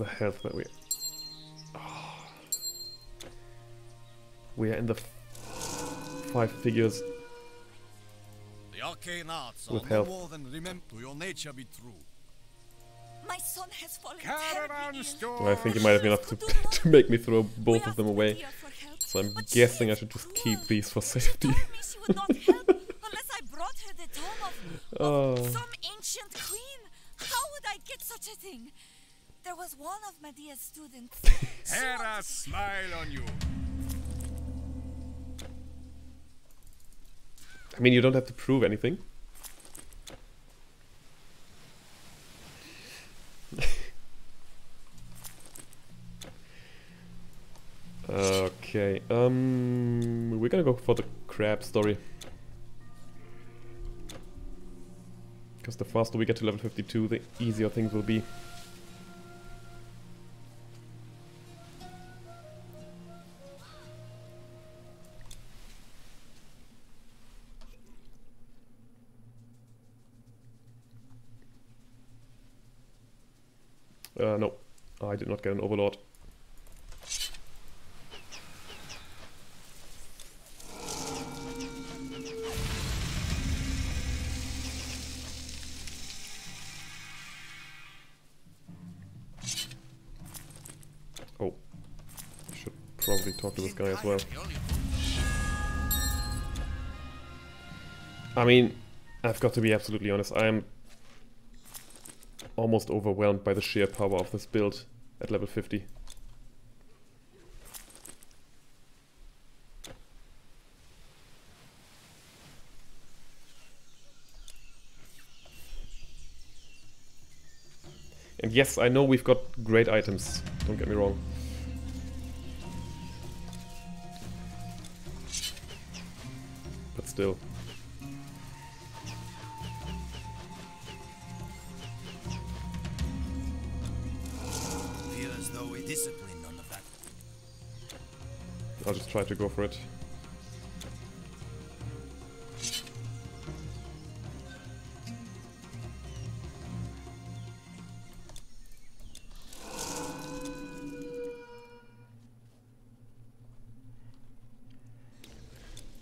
the health that we... Oh. We are in the f- five figures The arcane arts With are health. no more than remember to your nature be true. My son has fallen Caravan terribly store. Well, I think it might have been enough to, to make me throw both of them away. So I'm guessing I should just keep these for safety. She would not help unless I brought her the tome of, Oh. some ancient queen. How would I get such a thing? There was one of Medea's students. Hera wanted- smile on you. I mean, you don't have to prove anything. okay, um, we're gonna go for the crab story. Because the faster we get to level 52, the easier things will be. Uh, no, I did not get an overlord. Oh, should probably talk to this guy as well. I mean, I've got to be absolutely honest. I am almost overwhelmed by the sheer power of this build at level 50. And yes, I know we've got great items, don't get me wrong. But still. I'll just try to go for it.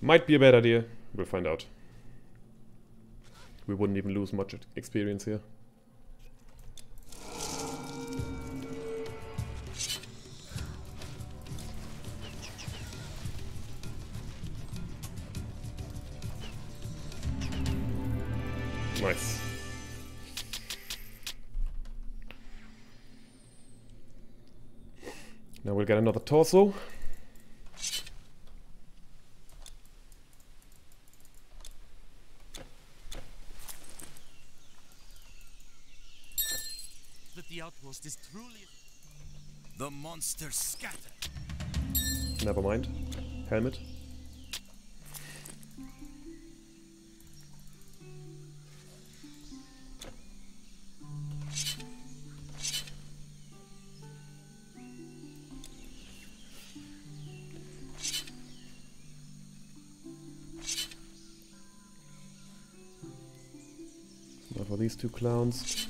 Might be a bad idea. We'll find out. We wouldn't even lose much experience here. Torso. That the outpost is truly. The monsters scatter. Never mind. Helmet. Clowns.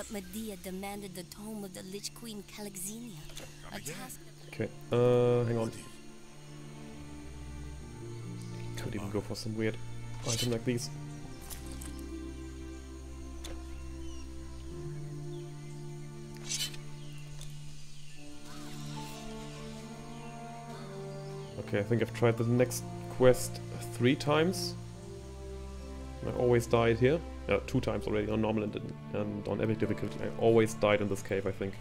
But Medea demanded the tome of the Lich Queen Calixenia. A task Okay, uh, hang on. Can't even go for some weird item like these. Okay, I think I've tried the next quest three times. I always died here. Uh, two times already on normal and, and on epic difficulty. I always died in this cave, I think.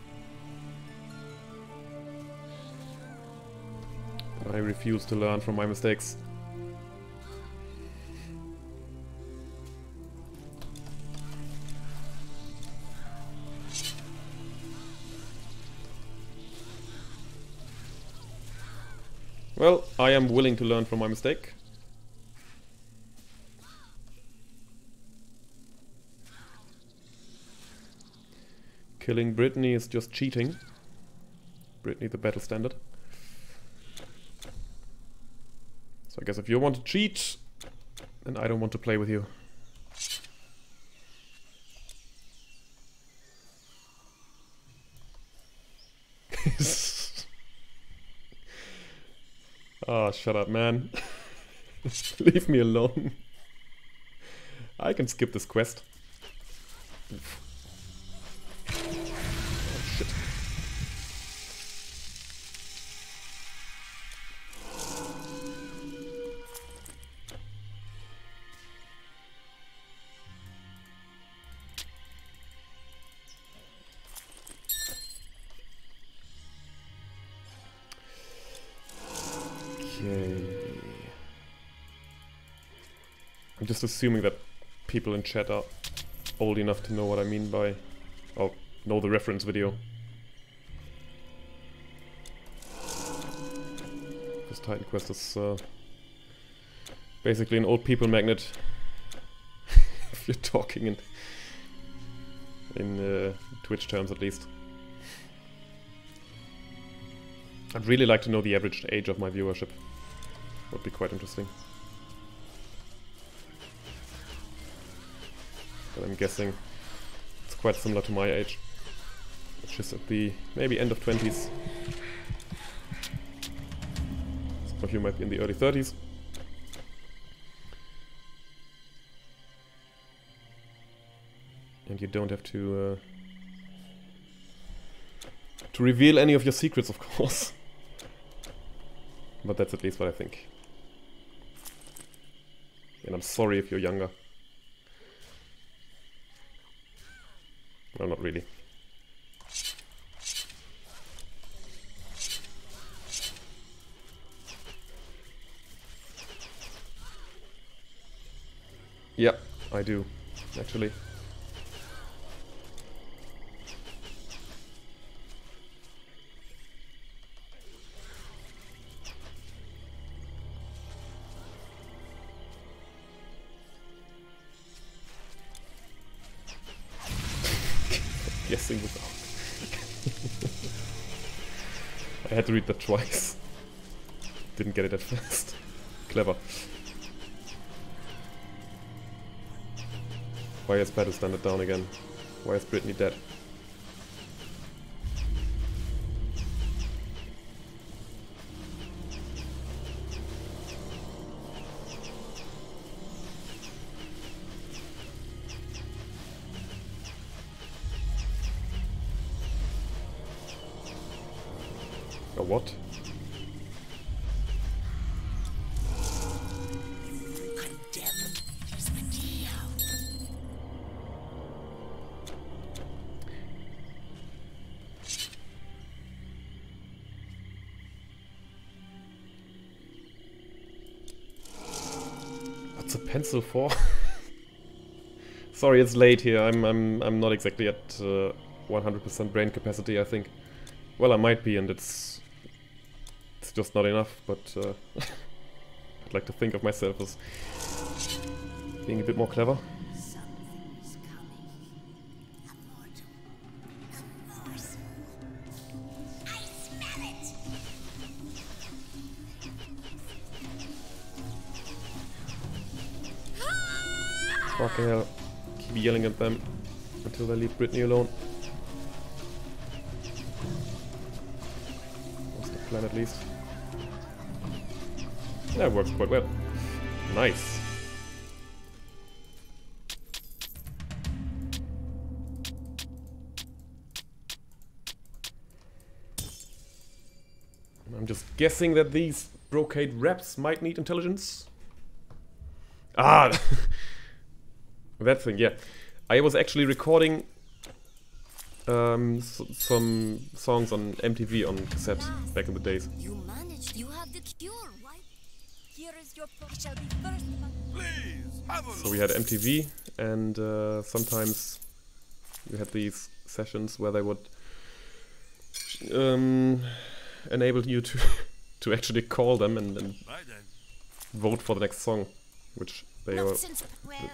I refuse to learn from my mistakes. Well, I am willing to learn from my mistake. Killing Brittany is just cheating. Brittany the battle standard. So I guess if you want to cheat, then I don't want to play with you. oh, shut up, man. Leave me alone. I can skip this quest. Just assuming that people in chat are old enough to know what I mean by... Oh, know the reference video. This Titan Quest is uh, basically an old people magnet. if you're talking in, in uh, Twitch terms at least. I'd really like to know the average age of my viewership. Would be quite interesting. But I'm guessing it's quite similar to my age. Is at the maybe end of 20s. Some of you might be in the early 30s. And you don't have to uh, to reveal any of your secrets, of course. But that's at least what I think. And I'm sorry if you're younger. Well, not really. Yeah, I do, actually. Twice. Didn't get it at first. Clever. Why is Battle Standard down again? Why is Brittany dead? A what? What's a pencil for? Sorry, it's late here. I'm I'm I'm not exactly at uh, 100% brain capacity. I think. Well, I might be, and it's it's just not enough. But uh, I'd like to think of myself as being a bit more clever. Fucking hell. Keep yelling at them until they leave Brittany alone. Most the plan at least. That works quite well. Nice. I'm just guessing that these brocade wraps might need intelligence. Ah, that thing, yeah. I was actually recording um, some songs on MTV on cassette back in the days. You managed. You have the cure. So we had MTV, and uh, sometimes we had these sessions where they would um, enable you to to actually call them and, and then. vote for the next song, which they were, Nonsense.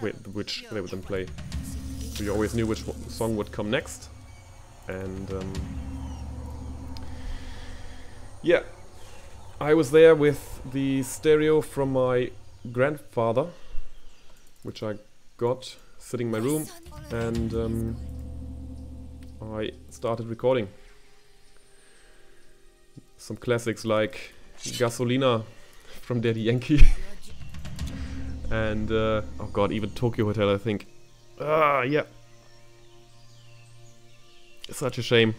wi- which they would then play. So you always knew which song would come next, and um, yeah, I was there with the stereo from my grandfather, which I got sitting in my room, and um, I started recording some classics like Gasolina from Daddy Yankee. and uh, oh god, even Tokio Hotel, I think. Ah, yeah. Such a shame.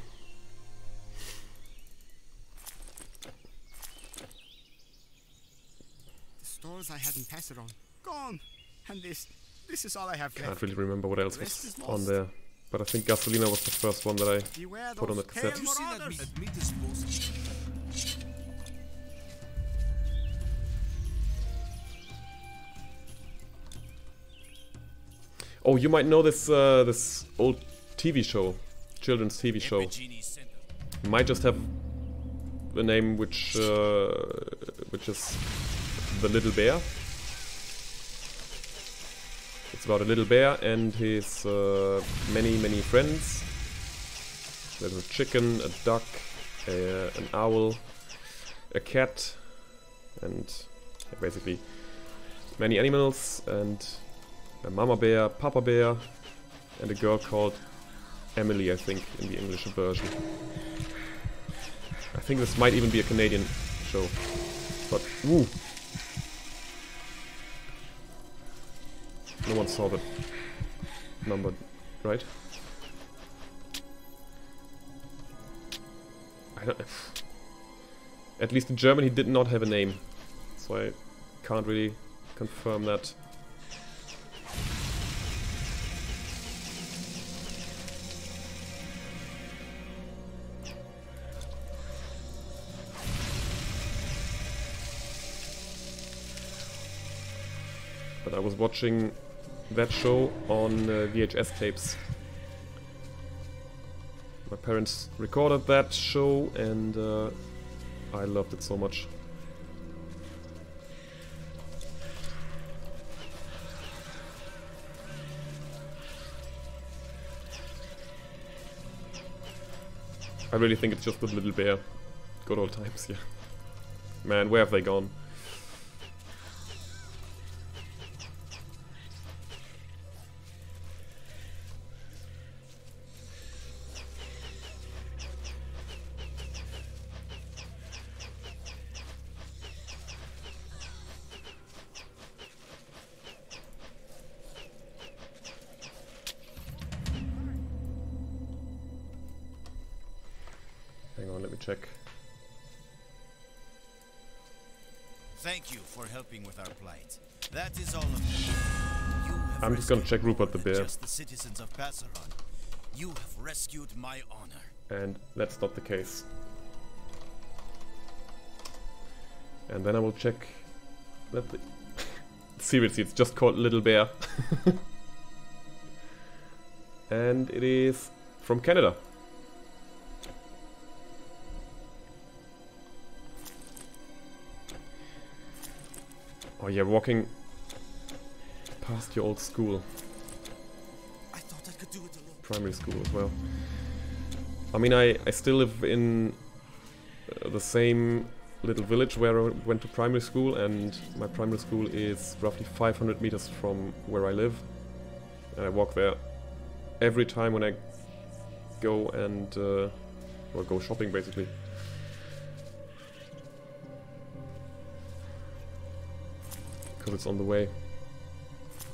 The stores I had in Passaron, gone. And this, this is all I have Can't left. really remember what else was on there. But I think Gasolina was the first one that I Beware put on the cassette. pale marauders. That meat Oh, you might know this uh, this old TV show, children's TV show. It might just have a name which uh, which is the Little Bear. About a little bear and his uh, many many friends. There's a chicken, a duck, a, an owl, a cat, and basically many animals and a mama bear, papa bear, and a girl called Emily, I think, in the English version. I think this might even be a Canadian show. But, ooh. No one saw the number, right? I don't... At least in German he did not have a name. So I can't really confirm that. But I was watching that show on uh, VHS tapes. My parents recorded that show and uh, I loved it so much. I really think it's just the little bear. Good old times, yeah. Man, where have they gone? Just gonna check Rupert the bear. Just the citizens of Passaron. You have rescued my honor. And that's not the case. And then I will check that the Seriously, it's just called Little Bear. and it is from Canada. Oh yeah, walking past your old school. I thought I could do it alone. primary school as well. I mean, I, I still live in uh, the same little village where I went to primary school, and my primary school is roughly 500 meters from where I live. And I walk there every time when I go and uh, well, go shopping basically. Because it's on the way.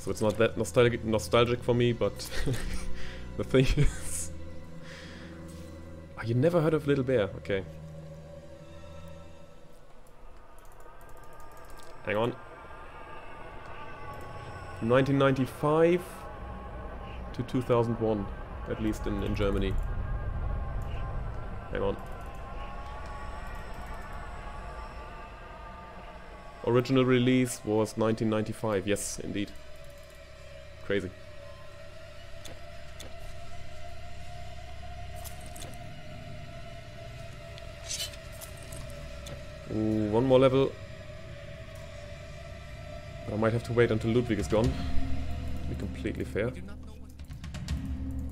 So it's not that nostalgic nostalgic for me, but the thing is... Oh, you never heard of Little Bear? Okay. Hang on. 1995 to 2001, at least in, in Germany. Hang on. Original release was 1995, yes, indeed. Crazy. Ooh, one more level. But I might have to wait until Ludwig is gone. To be completely fair.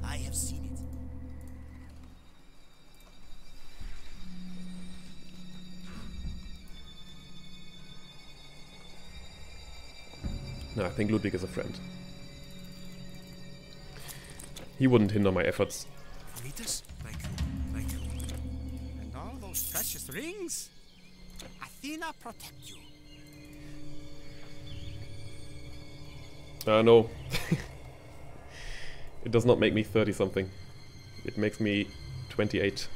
I have seen it. No, I think Ludwig is a friend. He wouldn't hinder my efforts. Ritas? Thank you. Thank you. And all those precious rings? Athena protect you. Uh, no. it does not make me 30 something. It makes me 28.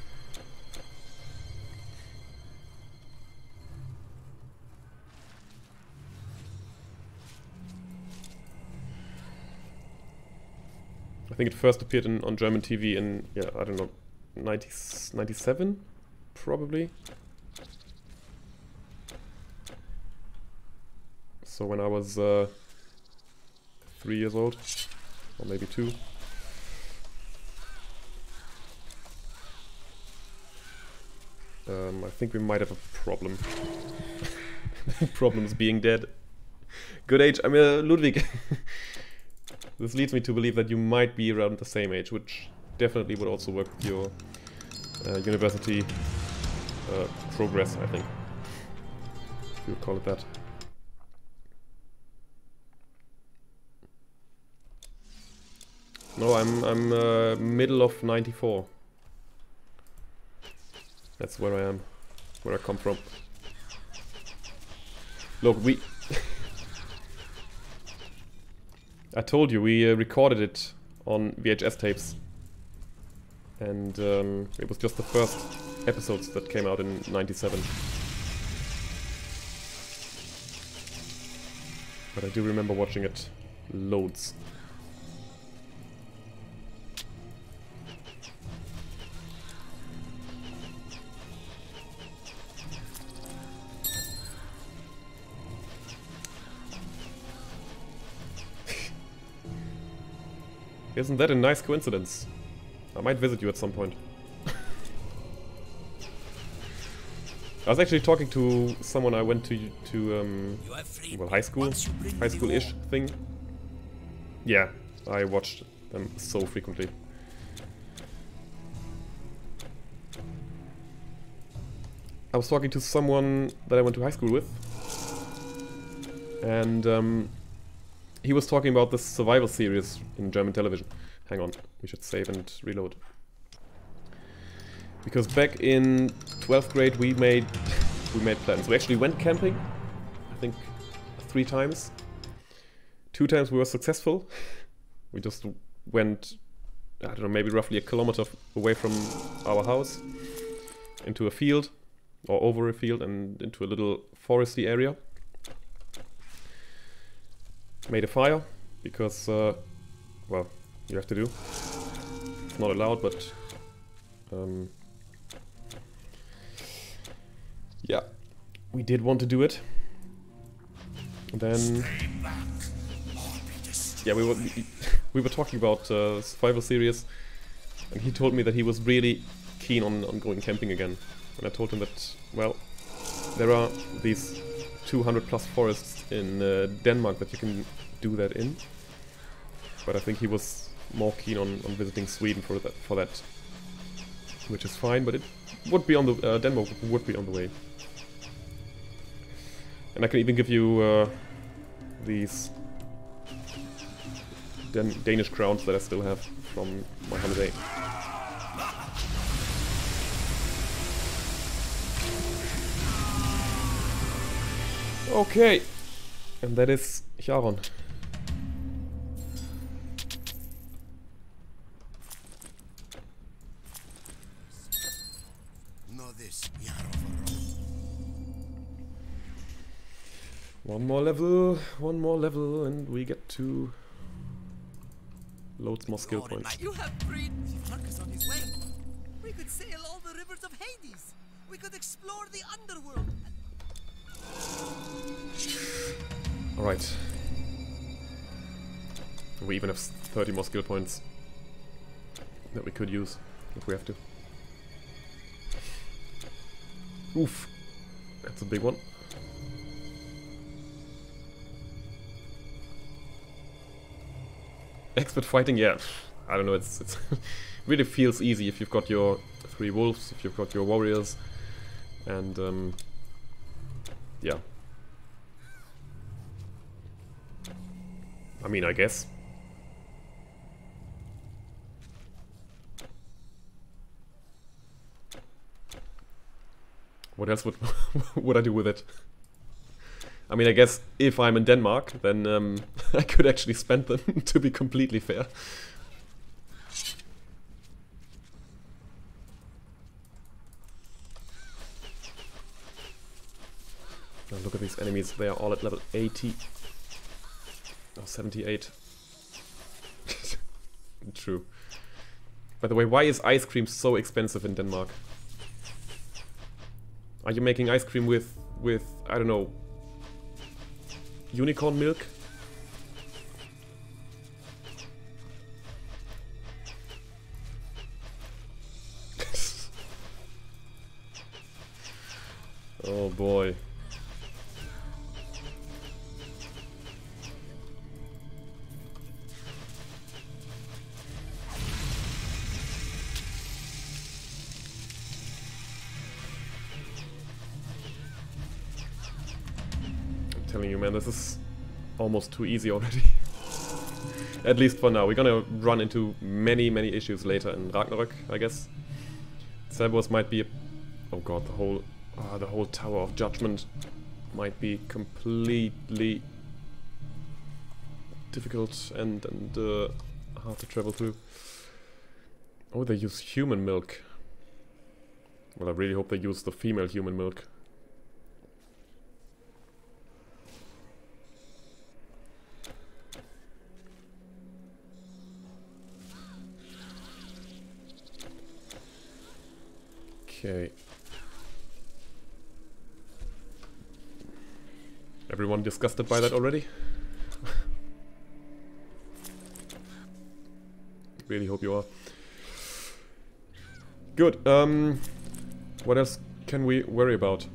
I think it first appeared in, on German TV in, yeah, I don't know, 90, 97? Probably. So when I was uh, three years old, or maybe two. Um, I think we might have a problem. Problems being dead. Good age. I'm uh, Ludwig. this leads me to believe that you might be around the same age, which definitely would also work with your uh, university uh, progress, I think. If you call it that. No, I'm I'm uh, middle of '94. That's where I am, where I come from. Look, we. I told you we uh, recorded it on VHS tapes, and um, it was just the first episodes that came out in '97. But I do remember watching it loads. Isn't that a nice coincidence? I might visit you at some point. I was actually talking to someone I went to to um, well high school, high school-ish thing. Yeah, I watched them so frequently. I was talking to someone that I went to high school with, and um, he was talking about the survival series in German television. Hang on, we should save and reload. Because back in 12th grade we made we made plans. We actually went camping, I think three times. Two times we were successful. We just went, I don't know, maybe roughly a kilometer away from our house into a field or over a field and into a little foresty area made a fire because, uh, well, you have to do. It's not allowed, but um, yeah, we did want to do it. And then, yeah, we were we were talking about uh, survival series, and he told me that he was really keen on on going camping again. And I told him that, well, there are these 200 plus forests in uh, Denmark that you can do that in. But I think he was more keen on, on visiting Sweden for that, for that, which is fine. But it would be on the uh, Denmark would be on the way. And I can even give you uh, these Dan Danish crowns that I still have from my holiday. Okay, and that is Charon. Know this, One more level, one more level, and we get to loads more skill points. You have freed Marcus on his way. We could sail all the rivers of Hades. We could explore the underworld. Alright. We even have 30 more skill points that we could use if we have to. Oof. That's a big one. Expert fighting, yeah. I don't know, it's, it's really feels easy if you've got your three wolves, if you've got your warriors, and um, yeah. I mean, I guess. What else would would I do with it? I mean, I guess if I'm in Denmark, then um, I could actually spend them, to be completely fair. Look at these enemies, they are all at level 80. Oh, 78. True. By the way, why is ice cream so expensive in Denmark? Are you making ice cream with, with I don't know, unicorn milk? oh boy. Telling you man, this is almost too easy already. At least for now. We're gonna run into many, many issues later in Ragnarok, I guess. Cerberus might be... Oh god, the whole... ah, the whole Tower of Judgment might be completely difficult and, and uh, hard to travel through. Oh, they use human milk. Well, I really hope they use the female human milk. Okay. Everyone disgusted by that already? really hope you are. Good. Um, what else can we worry about?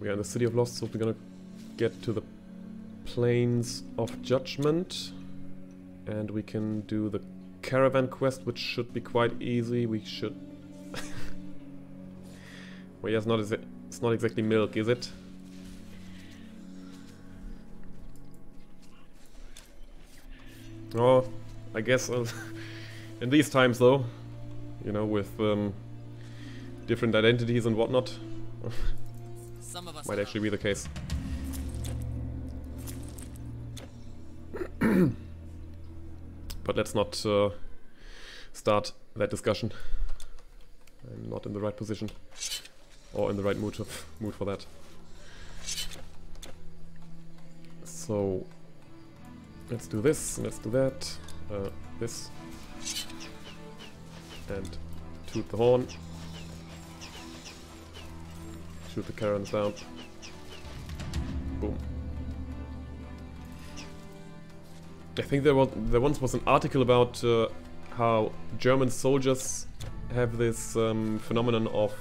We are in the City of Lost, so we're gonna get to the Plains of Judgment. And we can do the caravan quest, which should be quite easy. We should... well, yeah, it's not, it's not exactly milk, is it? Oh, I guess uh, in these times though, you know, with um, different identities and whatnot, might actually be the case. but let's not uh, start that discussion. I'm not in the right position or in the right mood, mood for that. So let's do this, let's do that, uh, this, and toot the horn, shoot the caravans down, boom. I think there was there once was an article about uh, how German soldiers have this um, phenomenon of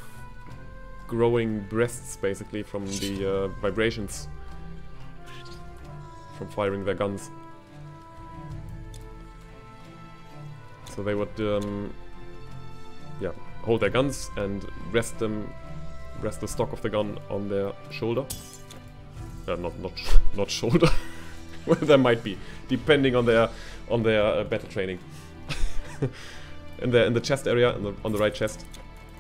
growing breasts, basically from the uh, vibrations from firing their guns. So they would, um, yeah, hold their guns and rest them, rest the stock of the gun on their shoulder. Uh, not not not shoulder. well, there might be, depending on their on their uh, battle training. in the in the chest area, the, on the right chest,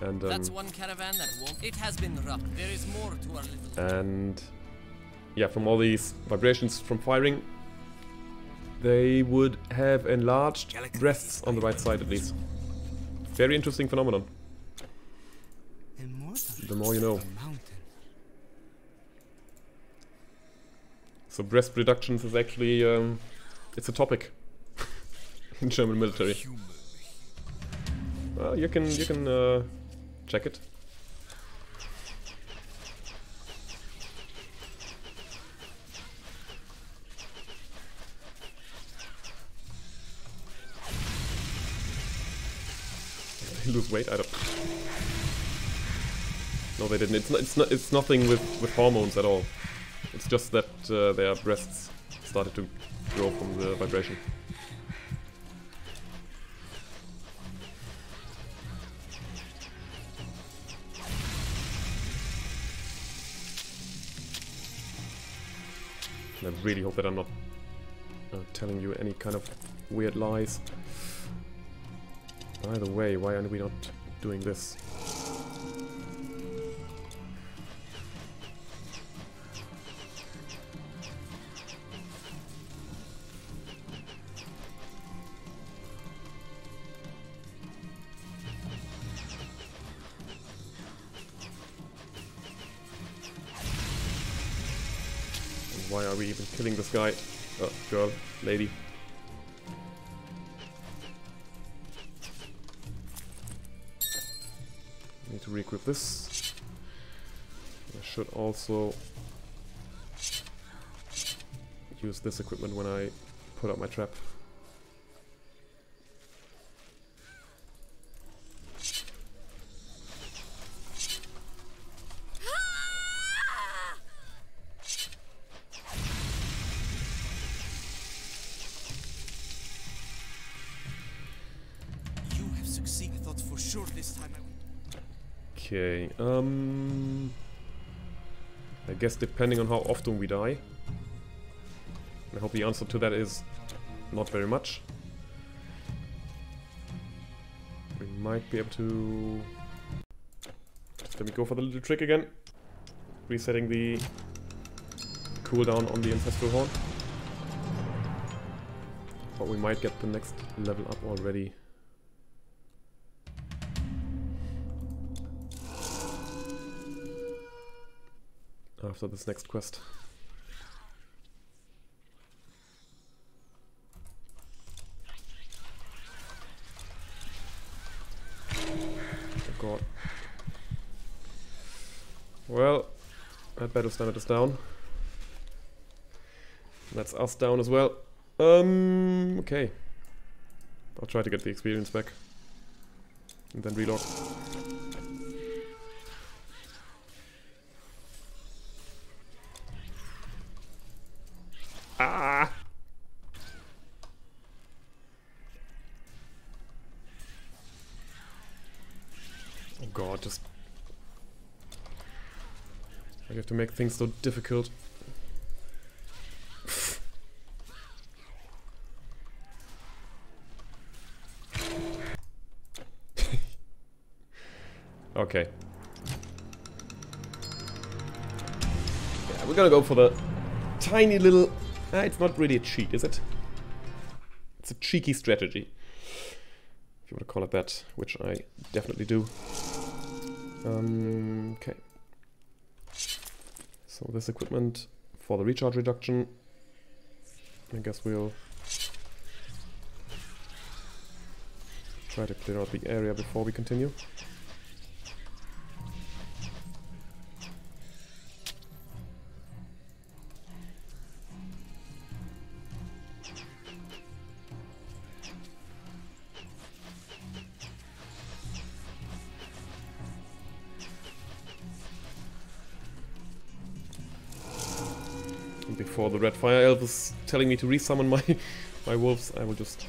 and um, That's one caravan that won't. It has been rough. There is more to our little. and yeah, from all these vibrations from firing, they would have enlarged breasts on the right side at least. Very interesting phenomenon. The more you know. So breast reductions is actually um, it's a topic in German military. Well, you can you can uh, check it. Lose weight. I don't. No, they didn't. It's not. It's not. It's nothing with with hormones at all. It's just that uh, their breasts started to grow from the vibration. And I really hope that I'm not uh, telling you any kind of weird lies. By the way, why are we not doing this? We even killing this guy? Oh, girl, lady. Need to re-equip this. I should also use this equipment when I put up my trap. Guess depending on how often we die. I hope the answer to that is not very much. We might be able to... Let me go for the little trick again. Resetting the cooldown on the Ancestral Horn. But we might get the next level up already. After this next quest. Oh god. Well, I'd better standard is down. That's us down as well. Um, okay. I'll try to get the experience back. And then reload. To make things so difficult. okay. Yeah, we're gonna go for the tiny little... Ah, it's not really a cheat, is it? It's a cheeky strategy. If you want to call it that, which I definitely do. Um, okay. So this equipment for the recharge reduction. I guess we'll try to clear out the area before we continue. The red fire elf is telling me to resummon my my wolves, I will just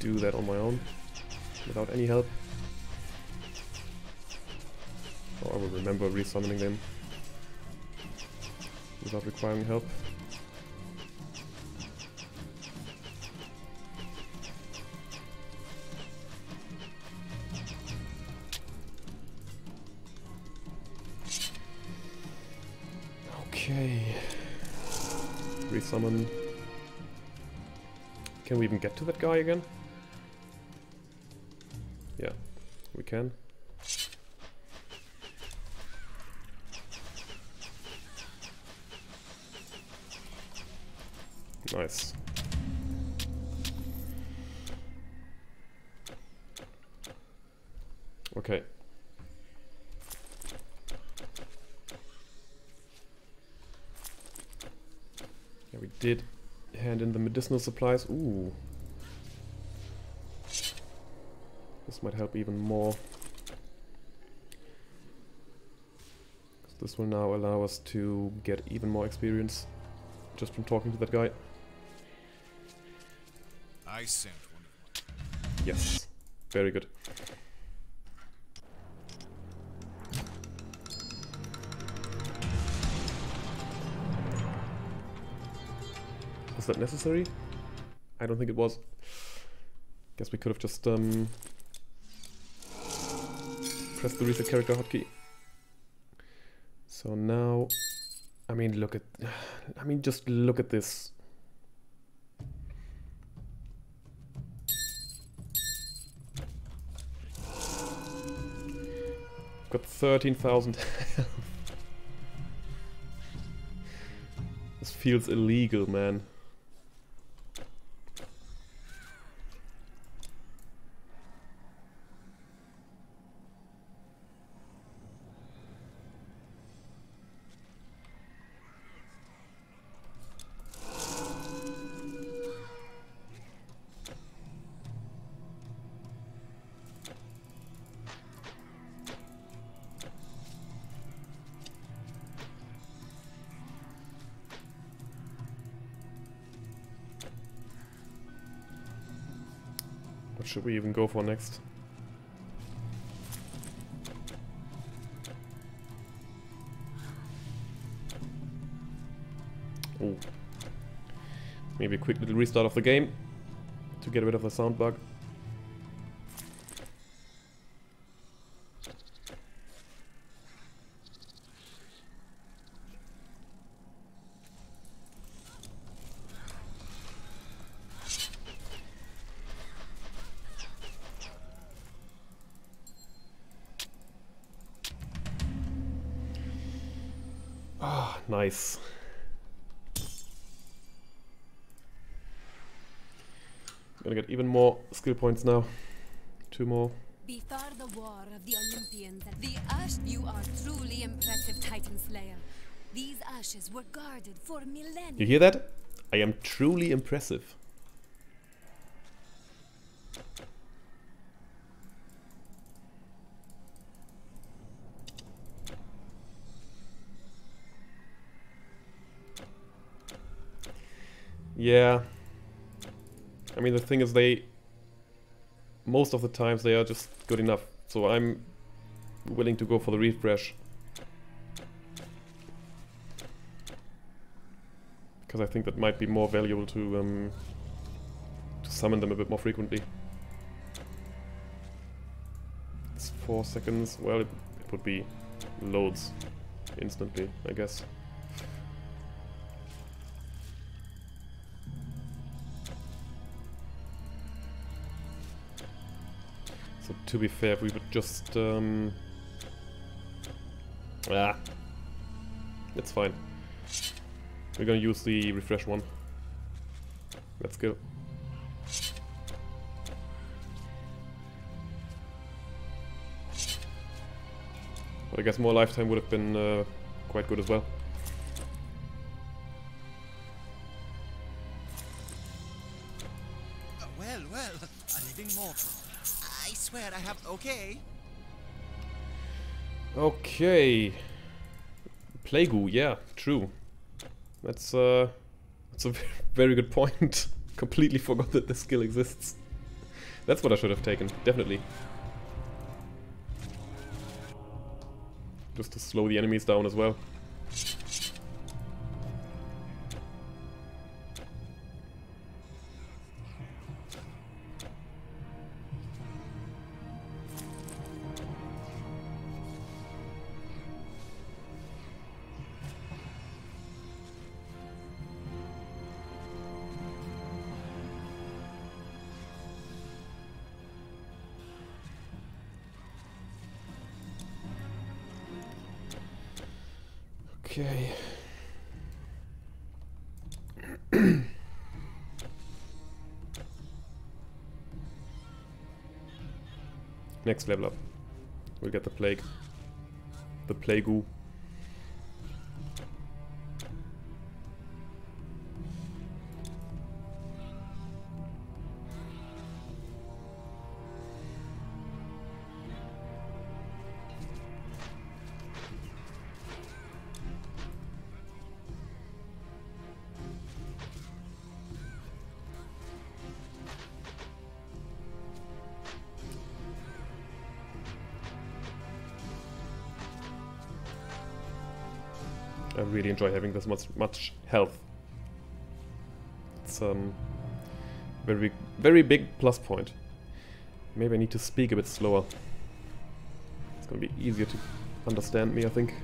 do that on my own without any help. Or I will remember resummoning them without requiring help. Get to that guy again? Yeah, we can. Nice. Okay. Yeah, we did hand in the medicinal supplies. Ooh. This might help even more. This will now allow us to get even more experience just from talking to that guy. I sent one Yes. Very good. Was that necessary? I don't think it was. Guess we could have just um, pressed the reset character hotkey. So now, I mean, look at, I mean, just look at this. Got 13,000 health. This feels illegal, man. Go for next? Oh. Maybe a quick little restart of the game to get rid of the sound bug. Points now. Two more. Before the war of the Olympians, the Ash, you are truly impressive Titan Slayer. These ashes were guarded for millennia. You hear that? I am truly impressive. Yeah. I mean, the thing is, they. Most of the times, they are just good enough. So I'm willing to go for the refresh. Because I think that might be more valuable to, um, to summon them a bit more frequently. It's four seconds. Well, it, it would be loads instantly, I guess. To be fair, if we would just um, ah, it's fine. We're gonna use the refresh one. Let's go. But I guess more lifetime would have been uh, quite good as well. Okay. Okay. Playgoo, yeah, true. That's uh that's a very good point. Completely forgot that this skill exists. That's what I should have taken, definitely. Just to slow the enemies down as well. Okay. Next level up. We'll get the plague. The plague I enjoy having this much much health. It's um very very big plus point. Maybe I need to speak a bit slower. It's gonna be easier to understand me, I think.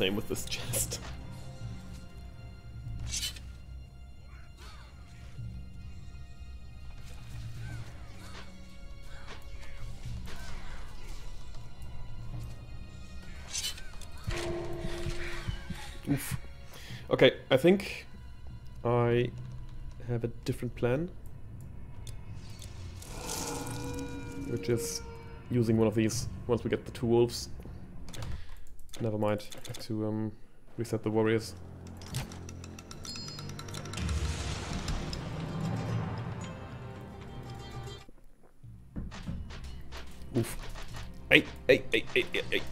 Same with this chest. Oof. Okay, I think I have a different plan. Which is using one of these once we get the two wolves. Never mind, I have to um, reset the warriors. Oof. Hey, hey, hey, hey, hey.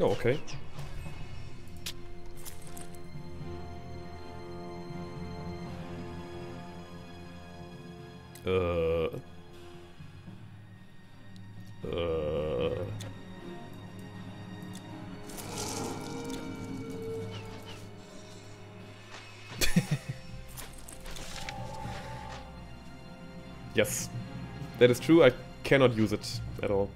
Oh, okay. That is true. I cannot use it at all.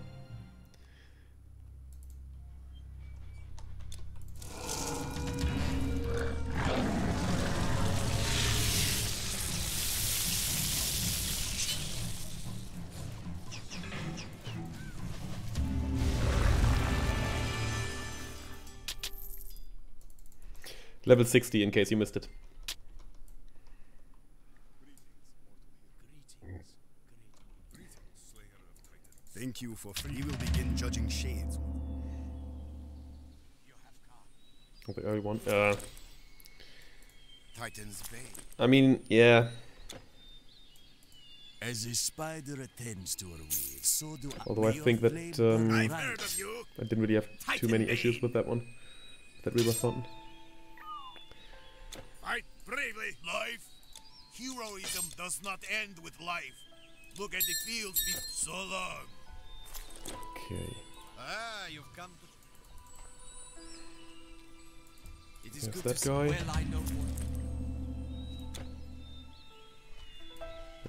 Level 60 in case you missed it. Thank you for free. We will begin judging shades. Oh, the early one. Uh, Titan's Bay. I mean, yeah. As a spider attends to her web, so do I. Although I think that um, I didn't really have too many issues with that one. That Rebirth Fountain. Fight bravely. Life. Heroism does not end with life. Look at the fields be so long. Okay. Ah, you've come to. It is There's good that to guy. Well, I know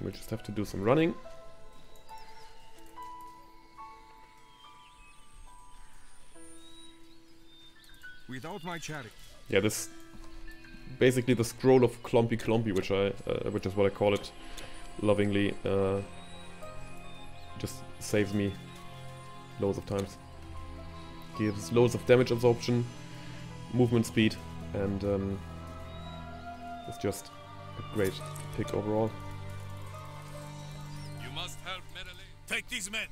we just have to do some running. Without my chariot. Yeah, this basically the scroll of Clompy Clompy, which I uh, which is what I call it lovingly, uh, just saves me loads of times. Gives loads of damage absorption, movement speed, and um, it's just a great pick overall. You must help Merrilee. Take these men.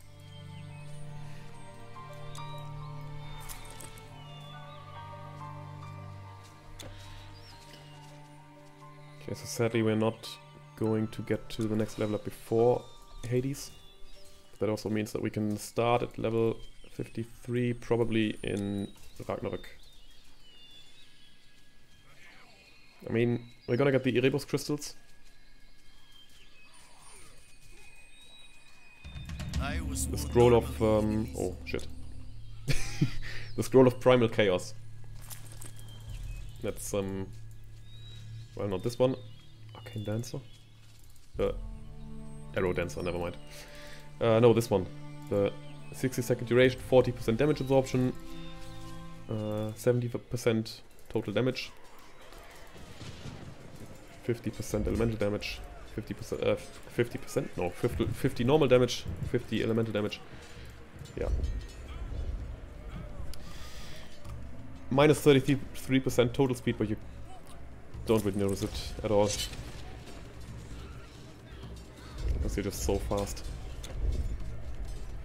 Okay, so sadly we're not going to get to the next level up before Hades. That also means that we can start at level 53, probably in Ragnarok. I mean, We're gonna get the Erebus crystals. The scroll of um, oh shit. the scroll of primal chaos. That's um well not this one. Arcane dancer. The... arrow dancer, never mind. Uh no this one. The 60 second duration, 40% damage absorption, uh, 70% total damage, 50% elemental damage, 50%, uh, 50%, no, 50, 50 normal damage, 50 elemental damage. Yeah. Minus 33% total speed, but you don't really notice it at all. Because you're just so fast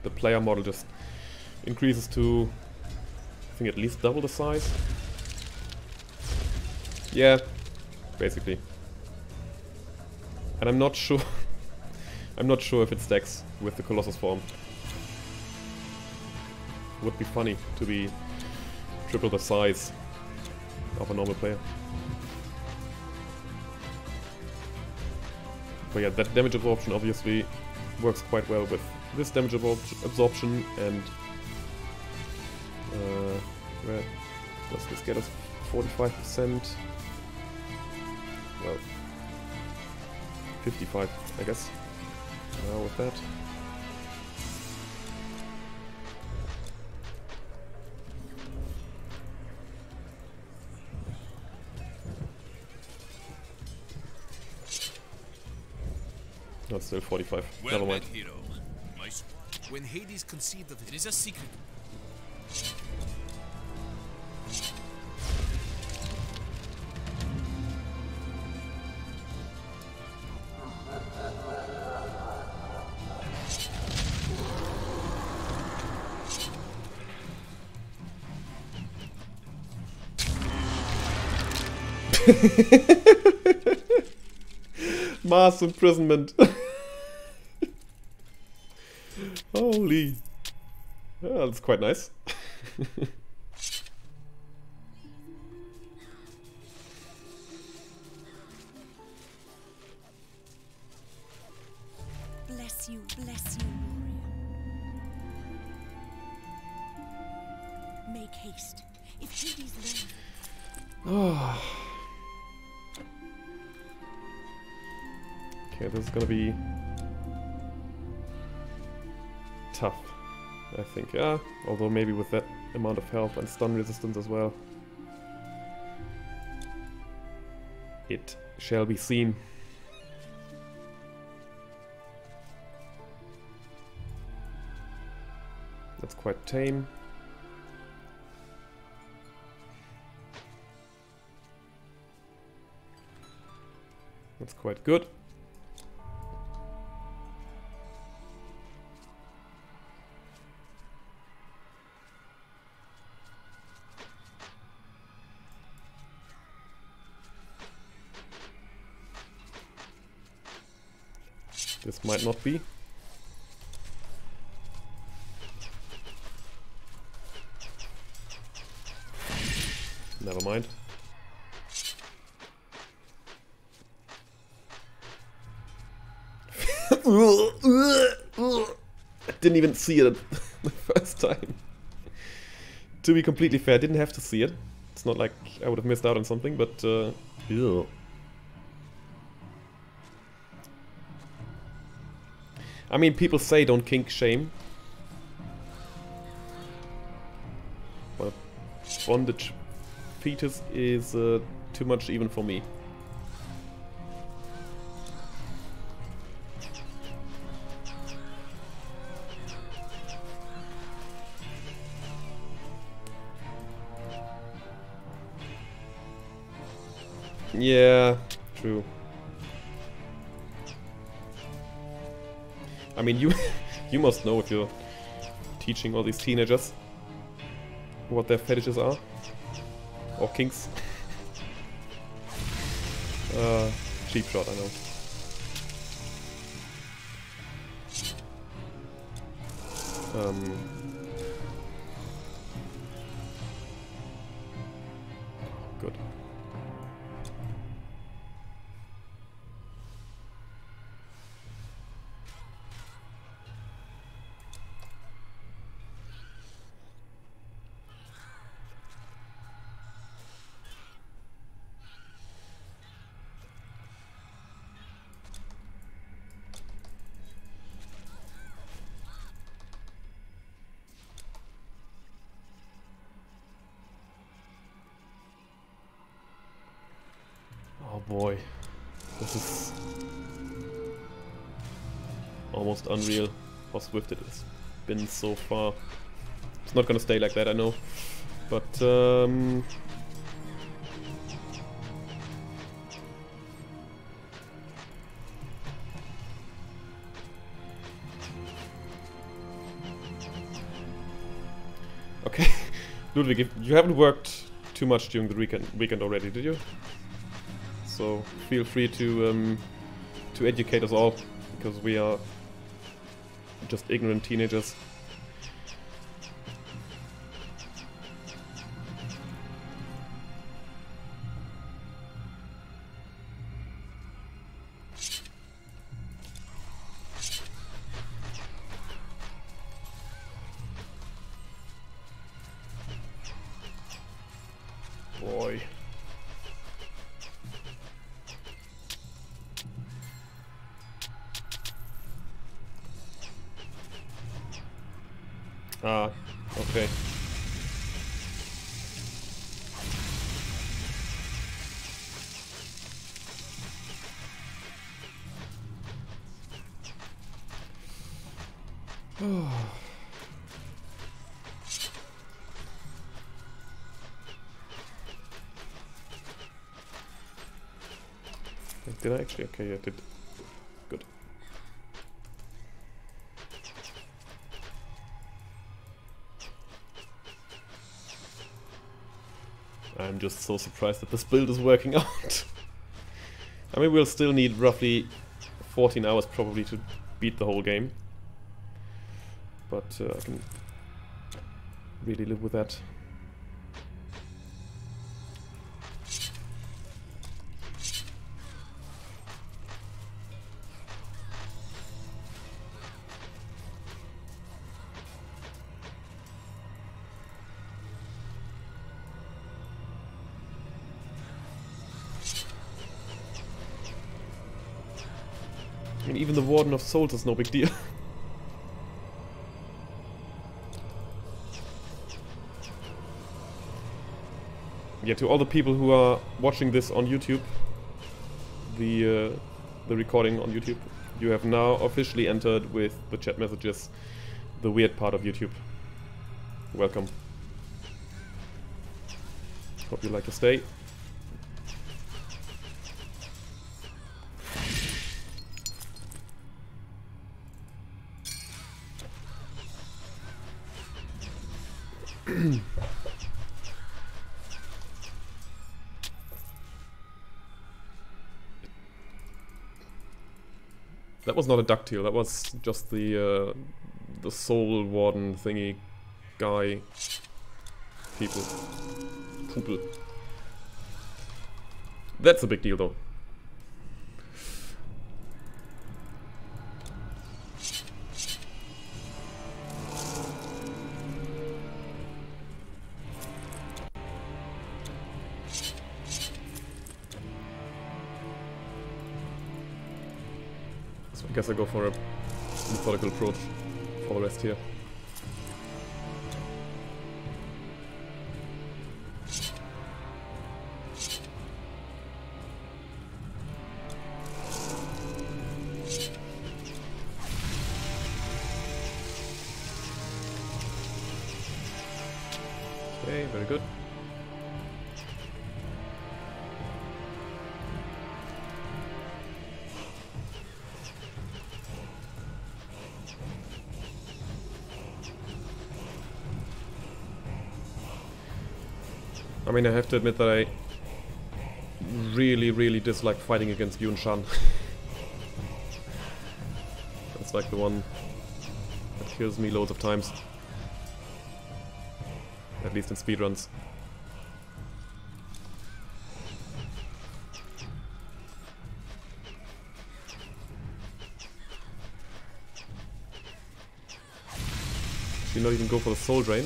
the player model just increases to, I think at least double the size. Yeah, basically. And I'm not sure, I'm not sure if it stacks with the Colossus form. Would be funny to be triple the size of a normal player. But yeah, that damage absorption obviously works quite well with this damage absor absorption and uh, where does this get us? 45%? Well, 55, I guess. Now with that. Not still 45. Well Never mind. hero. My s- When Hades conceived of it, it is a secret. Mass imprisonment. Holy. Yeah, that's quite nice. Bless you, bless you, warrior. Make haste. If learns Oh. okay, this is gonna be tough, I think. Yeah, although maybe with that amount of health and stun resistance as well. It shall be seen. That's quite tame. That's quite good. Might not be. Never mind. I didn't even see it the first time. to be completely fair, I didn't have to see it. It's not like I would have missed out on something, but uh. I mean, people say don't kink shame. But bondage fetus is uh, too much even for me. Yeah, true. I mean, you you must know if you're teaching all these teenagers what their fetishes are. Or kinks. uh, cheap shot, I know. Um, swift it has been so far. It's not gonna stay like that, I know. But, um... Okay, Ludwig, you haven't worked too much during the weekend weekend already, did you? So feel free to um, to educate us all because we are just ignorant teenagers. Actually? Okay, I did. Good. I'm just so surprised that this build is working out. I mean, we'll still need roughly 14 hours probably to beat the whole game. But uh, I can really live with that. Of Souls is no big deal. yeah, to all the people who are watching this on YouTube, the uh, the recording on YouTube, you have now officially entered with the chat messages the weird part of YouTube. Welcome. Hope you like to stay. Was not a ducktail, that was just the uh, the soul warden thingy guy people. People. That's a big deal though. Go for a methodical approach for the rest here. Mean, I have to admit that I really, really dislike fighting against Yun Shan. That's like the one that kills me loads of times. At least in speedruns. You not even go for the soul drain?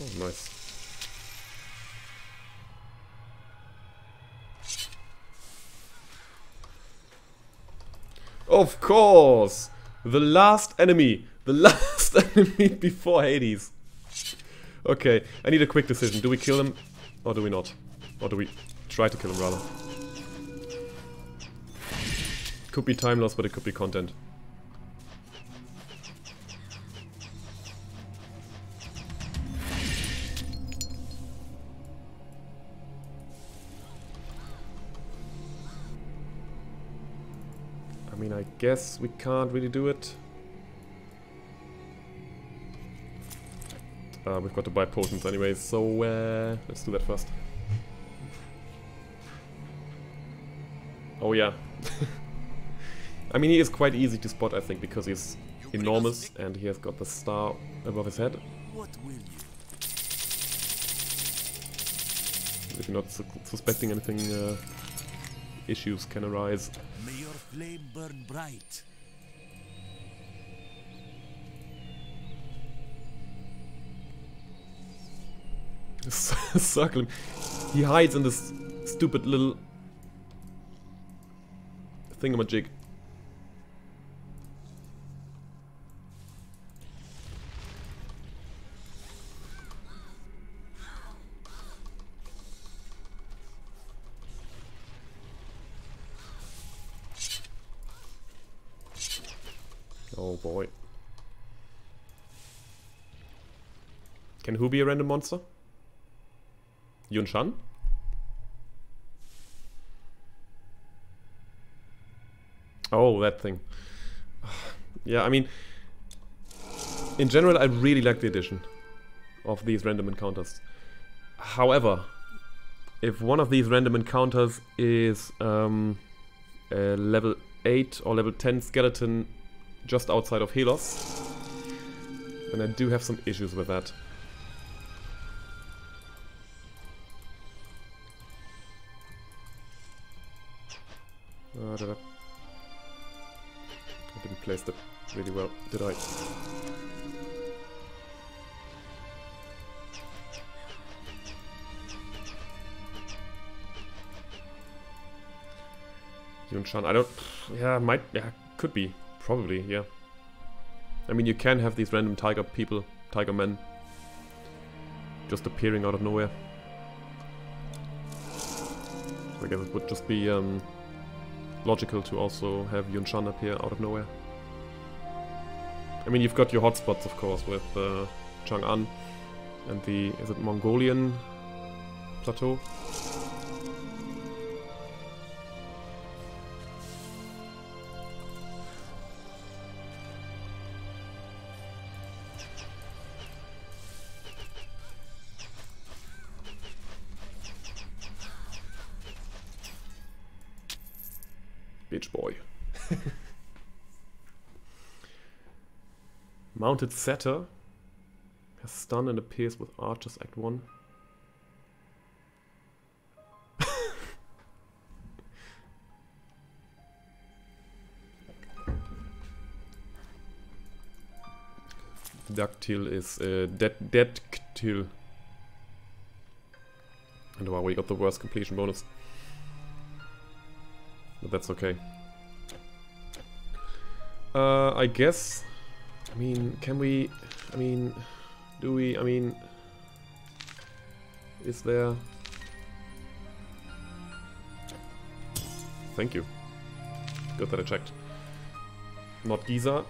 Oh, nice. Of course! The last enemy. The last enemy before Hades. Okay, I need a quick decision. Do we kill him or do we not? Or do we try to kill him rather? Could be time loss, but it could be content. Guess we can't really do it. Uh, we've got to buy potions anyways, so uh, let's do that first. Oh yeah. I mean, he is quite easy to spot, I think, because he's enormous and he has got the star above his head. What will you? If you're not su suspecting anything, uh, issues can arise. Flame burn bright. Him. He hides in this stupid little thingamajig. Boy. Can who be a random monster? Yun Shan? Oh, that thing. yeah, I mean, in general, I really like the addition of these random encounters. However, if one of these random encounters is um, a level 8 or level 10 skeleton just outside of Helos, And I do have some issues with that. Uh, did I? I didn't place that really well, did I? Yun Shan, I don't... Yeah, might... Yeah, could be. Probably, yeah. I mean, you can have these random tiger people, tiger men, just appearing out of nowhere. I guess it would just be um, logical to also have Yun Shan appear out of nowhere. I mean, you've got your hotspots, of course, with uh, Chang'an and the, is it Mongolian plateau? Mounted Setter has stun and appears with Archers Act 1. Ductil is uh, dead Deadctil. And wow, we got the worst completion bonus. But that's okay. Uh, I guess... I mean, can we... I mean... Do we... I mean... Is there... Thank you. Good that I checked. Not Giza.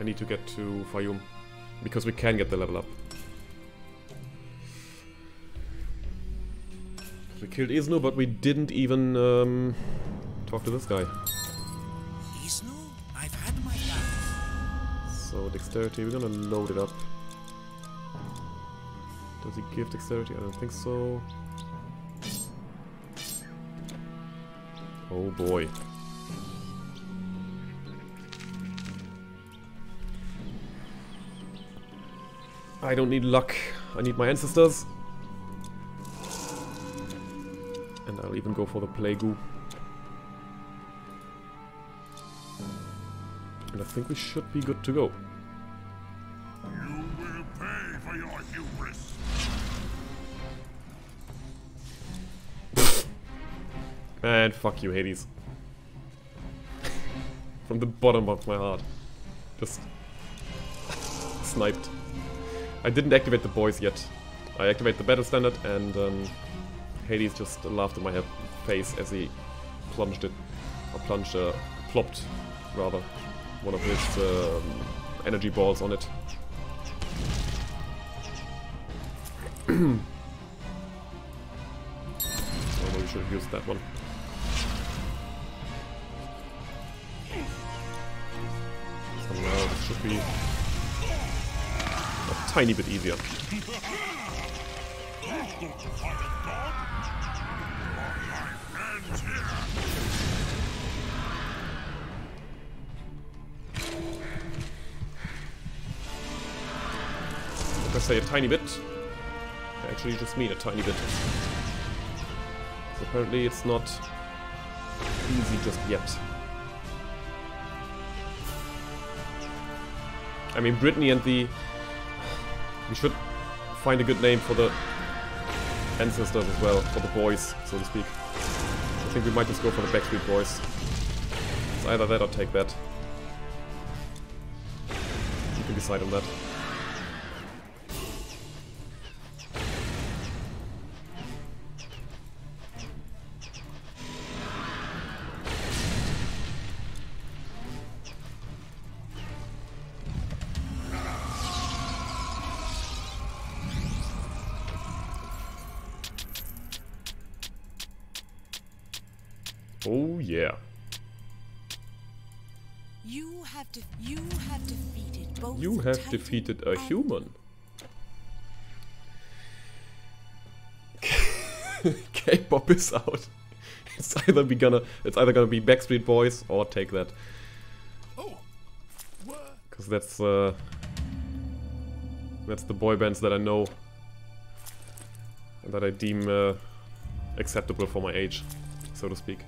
I need to get to Fayum. Because we can get the level up. We killed Isnu, but we didn't even um, talk to this guy. Dexterity, we're gonna load it up. Does he give dexterity? I don't think so. Oh boy. I don't need luck. I need my ancestors. And I'll even go for the Plague And I think we should be good to go. Fuck you, Hades. From the bottom of my heart. Just sniped. I didn't activate the boys yet. I activate the battle standard and um, Hades just laughed in my head face as he plunged it or plunged, uh, plopped, rather, one of his um, energy balls on it. Although we should have used that one. Tiny bit easier. If I say a tiny bit, I actually just mean a tiny bit. So apparently it's not easy just yet. I mean, Brittany and the... We should find a good name for the ancestors as well, for the boys, so to speak. I think we might just go for the Backstreet Boys. It's either that or take that. You can decide on that. Defeated a human. K-pop is out. It's either be gonna it's either gonna be Backstreet Boys or take that. Cause that's uh that's the boy bands that I know and that I deem uh, acceptable for my age, so to speak.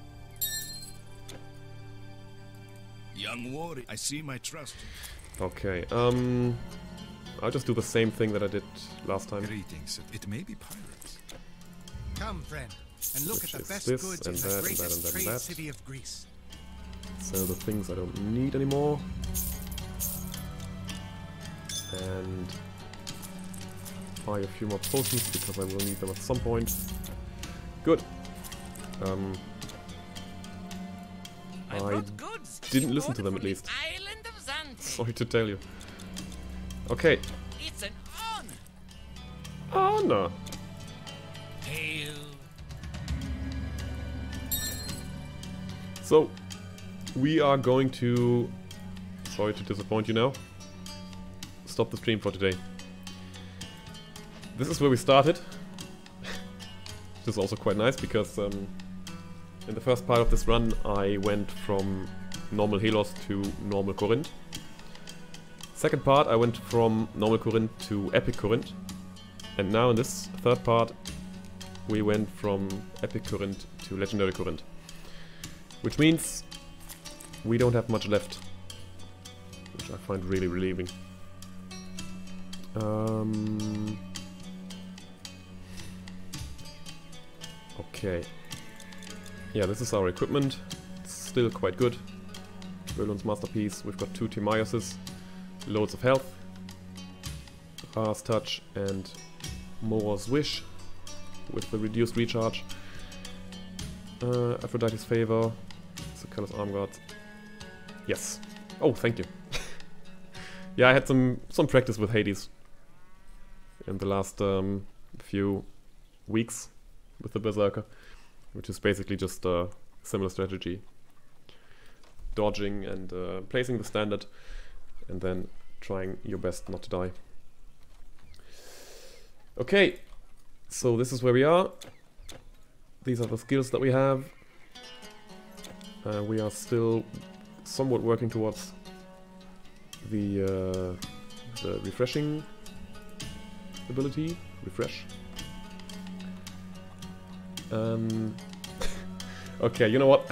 Young warrior, I see my trust. Okay, um I'll just do the same thing that I did last time. Greetings. It may be pirates. Come, friend, and look Which at the best this goods in the greatest and that and trade that. city of Greece. Sell the things I don't need anymore. And buy a few more potions because I will need them at some point. Good. Um, I didn't listen to them at least. Island of Zante. Sorry to tell you. Okay, It's an honor. Anna. Hail. So, we are going to... Sorry to disappoint you now. Stop the stream for today. This is where we started. This is also quite nice because um, in the first part of this run I went from normal Helos to normal Corinth. Second part I went from normal Corinth to epic Corinth. And now in this third part we went from epic Corinth to legendary Corinth. Which means we don't have much left. Which I find really relieving. Um, okay. Yeah, this is our equipment. It's still quite good. Berlin's masterpiece. We've got two Timaiuses, loads of health, Ra's touch, and Mora's wish with the reduced recharge. Uh, Aphrodite's favor, Succulus arm guards. Yes. Oh, thank you. yeah, I had some some practice with Hades in the last um, few weeks with the Berserker, which is basically just a similar strategy. Dodging and uh, placing the standard, and then trying your best not to die. Okay, so this is where we are. These are the skills that we have. Uh, we are still somewhat working towards the uh, the refreshing ability. Refresh. Um, okay, you know what?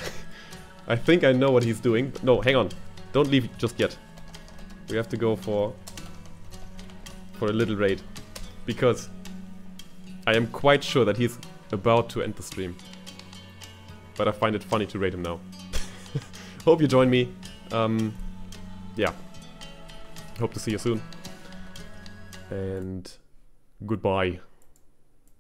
I think I know what he's doing. No, hang on. Don't leave just yet. We have to go for for a little raid because I am quite sure that he's about to end the stream. But I find it funny to raid him now. Hope you join me. Um, yeah. Hope to see you soon. And goodbye.